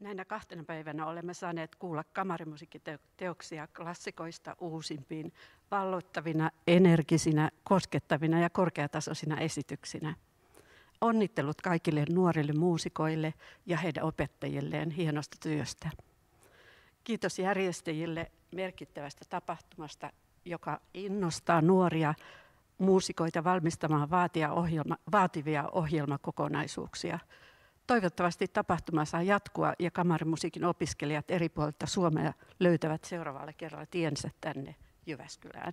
Näinä kahtena päivänä olemme saaneet kuulla kamarimusiikkiteoksia klassikoista uusimpiin, valloittavina, energisinä, koskettavina ja korkeatasoisina esityksinä. Onnittelut kaikille nuorille muusikoille ja heidän opettajilleen hienosta työstä. Kiitos järjestäjille merkittävästä tapahtumasta, joka innostaa nuoria muusikoita valmistamaan vaatia ohjelma, vaativia ohjelmakokonaisuuksia. Toivottavasti tapahtuma saa jatkua ja kamarimusiikin opiskelijat eri puolilta Suomea löytävät seuraavalla kerralla tiensä tänne Jyväskylään.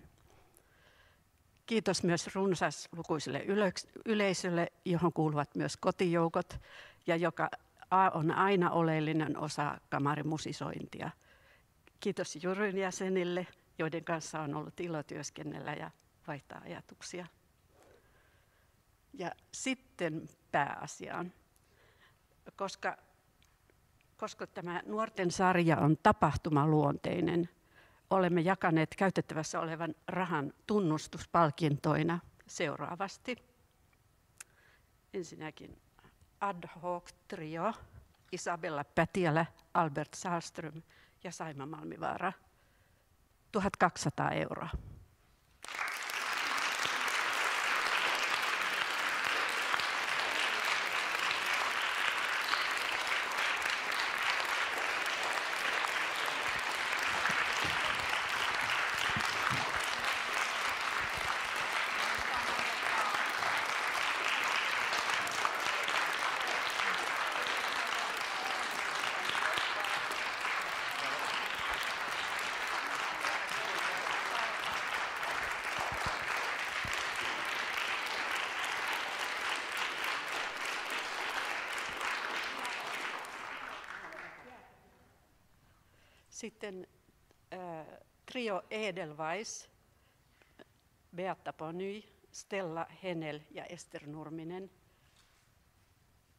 Kiitos myös runsaslukuiselle yleisölle, johon kuuluvat myös kotijoukot ja joka on aina oleellinen osa kamarimusisointia. Kiitos juryn jäsenille, joiden kanssa on ollut ilo työskennellä ja vaihtaa ajatuksia. Ja sitten pääasiaan. Koska, koska tämä nuorten sarja on tapahtumaluonteinen, olemme jakaneet käytettävässä olevan rahan tunnustuspalkintoina seuraavasti. Ensinnäkin ad hoc trio, Isabella Pätiälä, Albert Salström ja Saima Malmivaara, 1200 euroa. Sitten äh, trio Edelweiss, Beatta Pony, Stella Henel ja Ester Nurminen.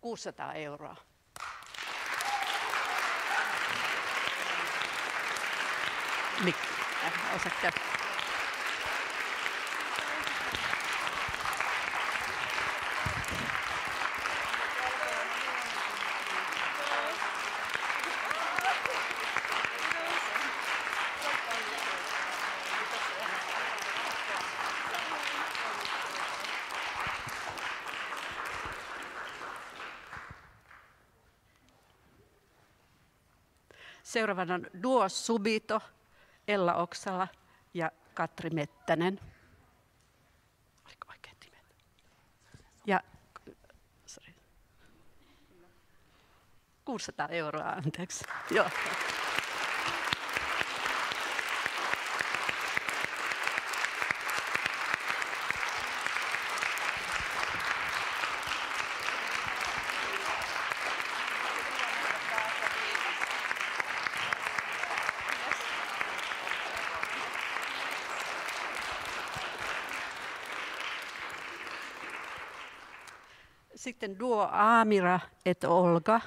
600 euroa. Mik, äh, Seuraavana Duo Subito, Ella Oksala ja Katri Mettänen. Oliko oikein nimet? Ja sorry. 600 euroa, anteeksi. Joo. Sitten Duo Aamira et Olga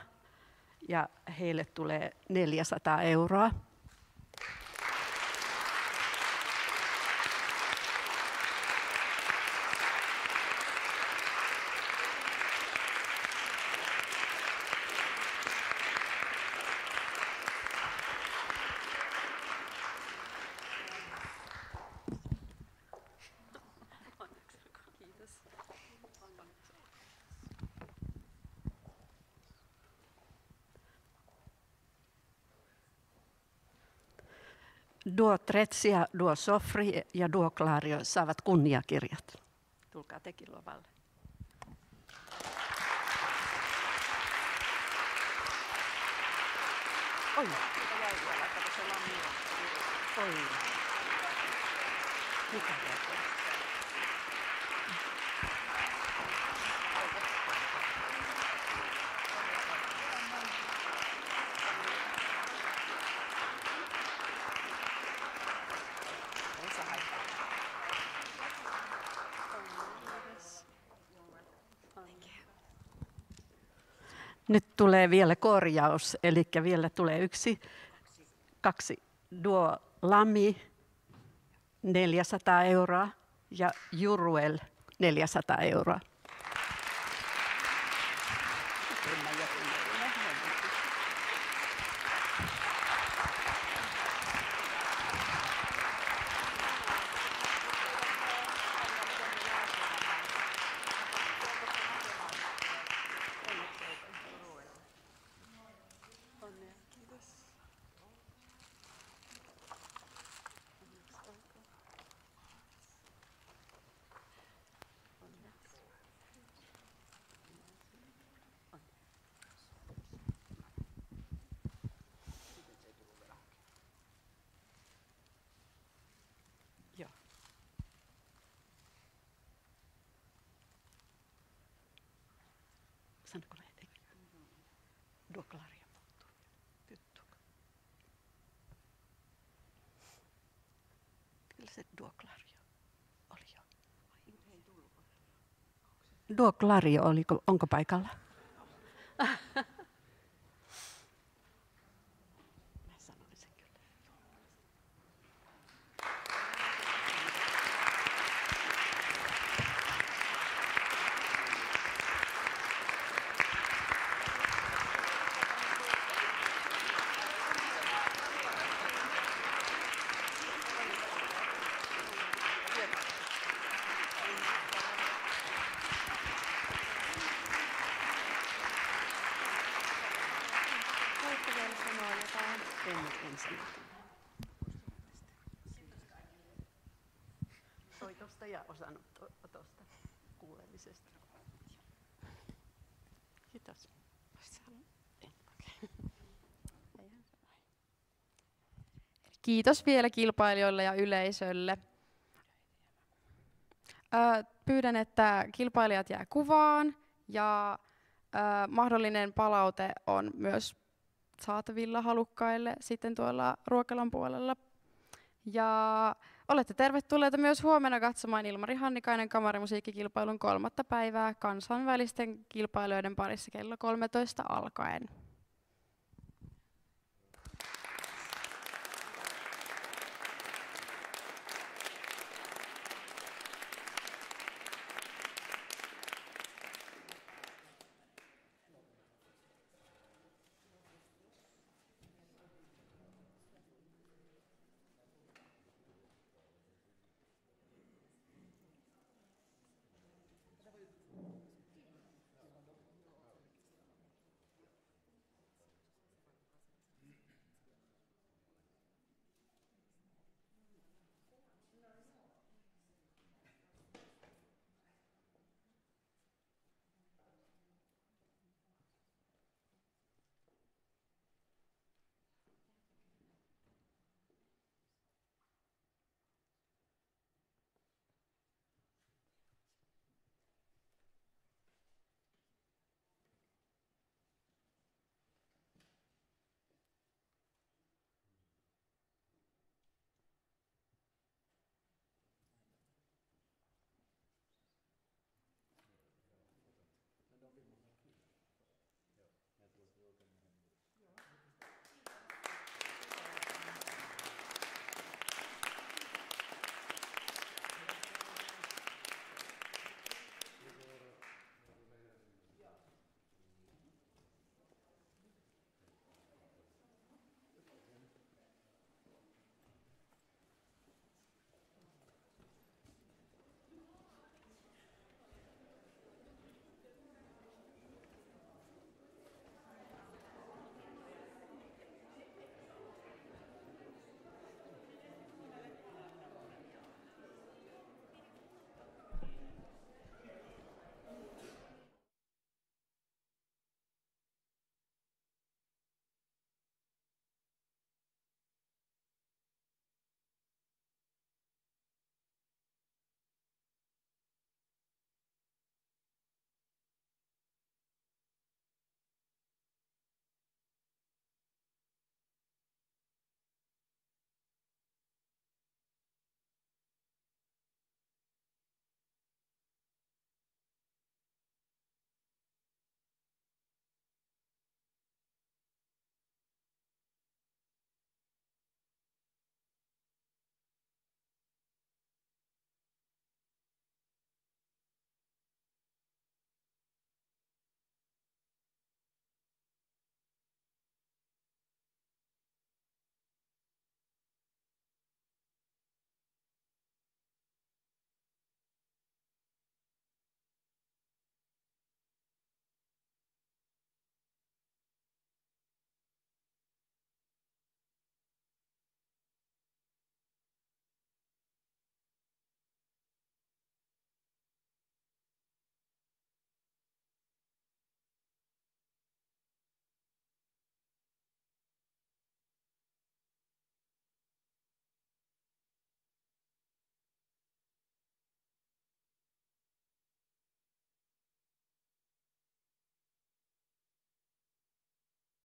ja heille tulee 400 euroa. Tretsia, Duo Sofri ja Duo Clario saavat kunniakirjat. Tulkaa tekin lavalle. Oi, jäi vielä, se Oi. Mikä Nyt tulee vielä korjaus, eli vielä tulee yksi, kaksi Duo Lami 400 euroa ja Juruel 400 euroa. Sanoko ne? Duoklaria muuttuu. Pyttuuko? Kyllä se Duoklario oli jo. Duoklario oliko, onko paikalla? Soitosta ja osanotosta kuulemisesta. Kiitos. Kiitos vielä kilpailijoille ja yleisölle. Pyydän, että kilpailijat jää kuvaan ja mahdollinen palaute on myös saatavilla halukkaille sitten tuolla Ruokalan puolella. Ja olette tervetulleita myös huomenna katsomaan Ilmari Hannikainen kamarimusiikkikilpailun kolmatta päivää kansainvälisten kilpailijoiden parissa kello 13 alkaen.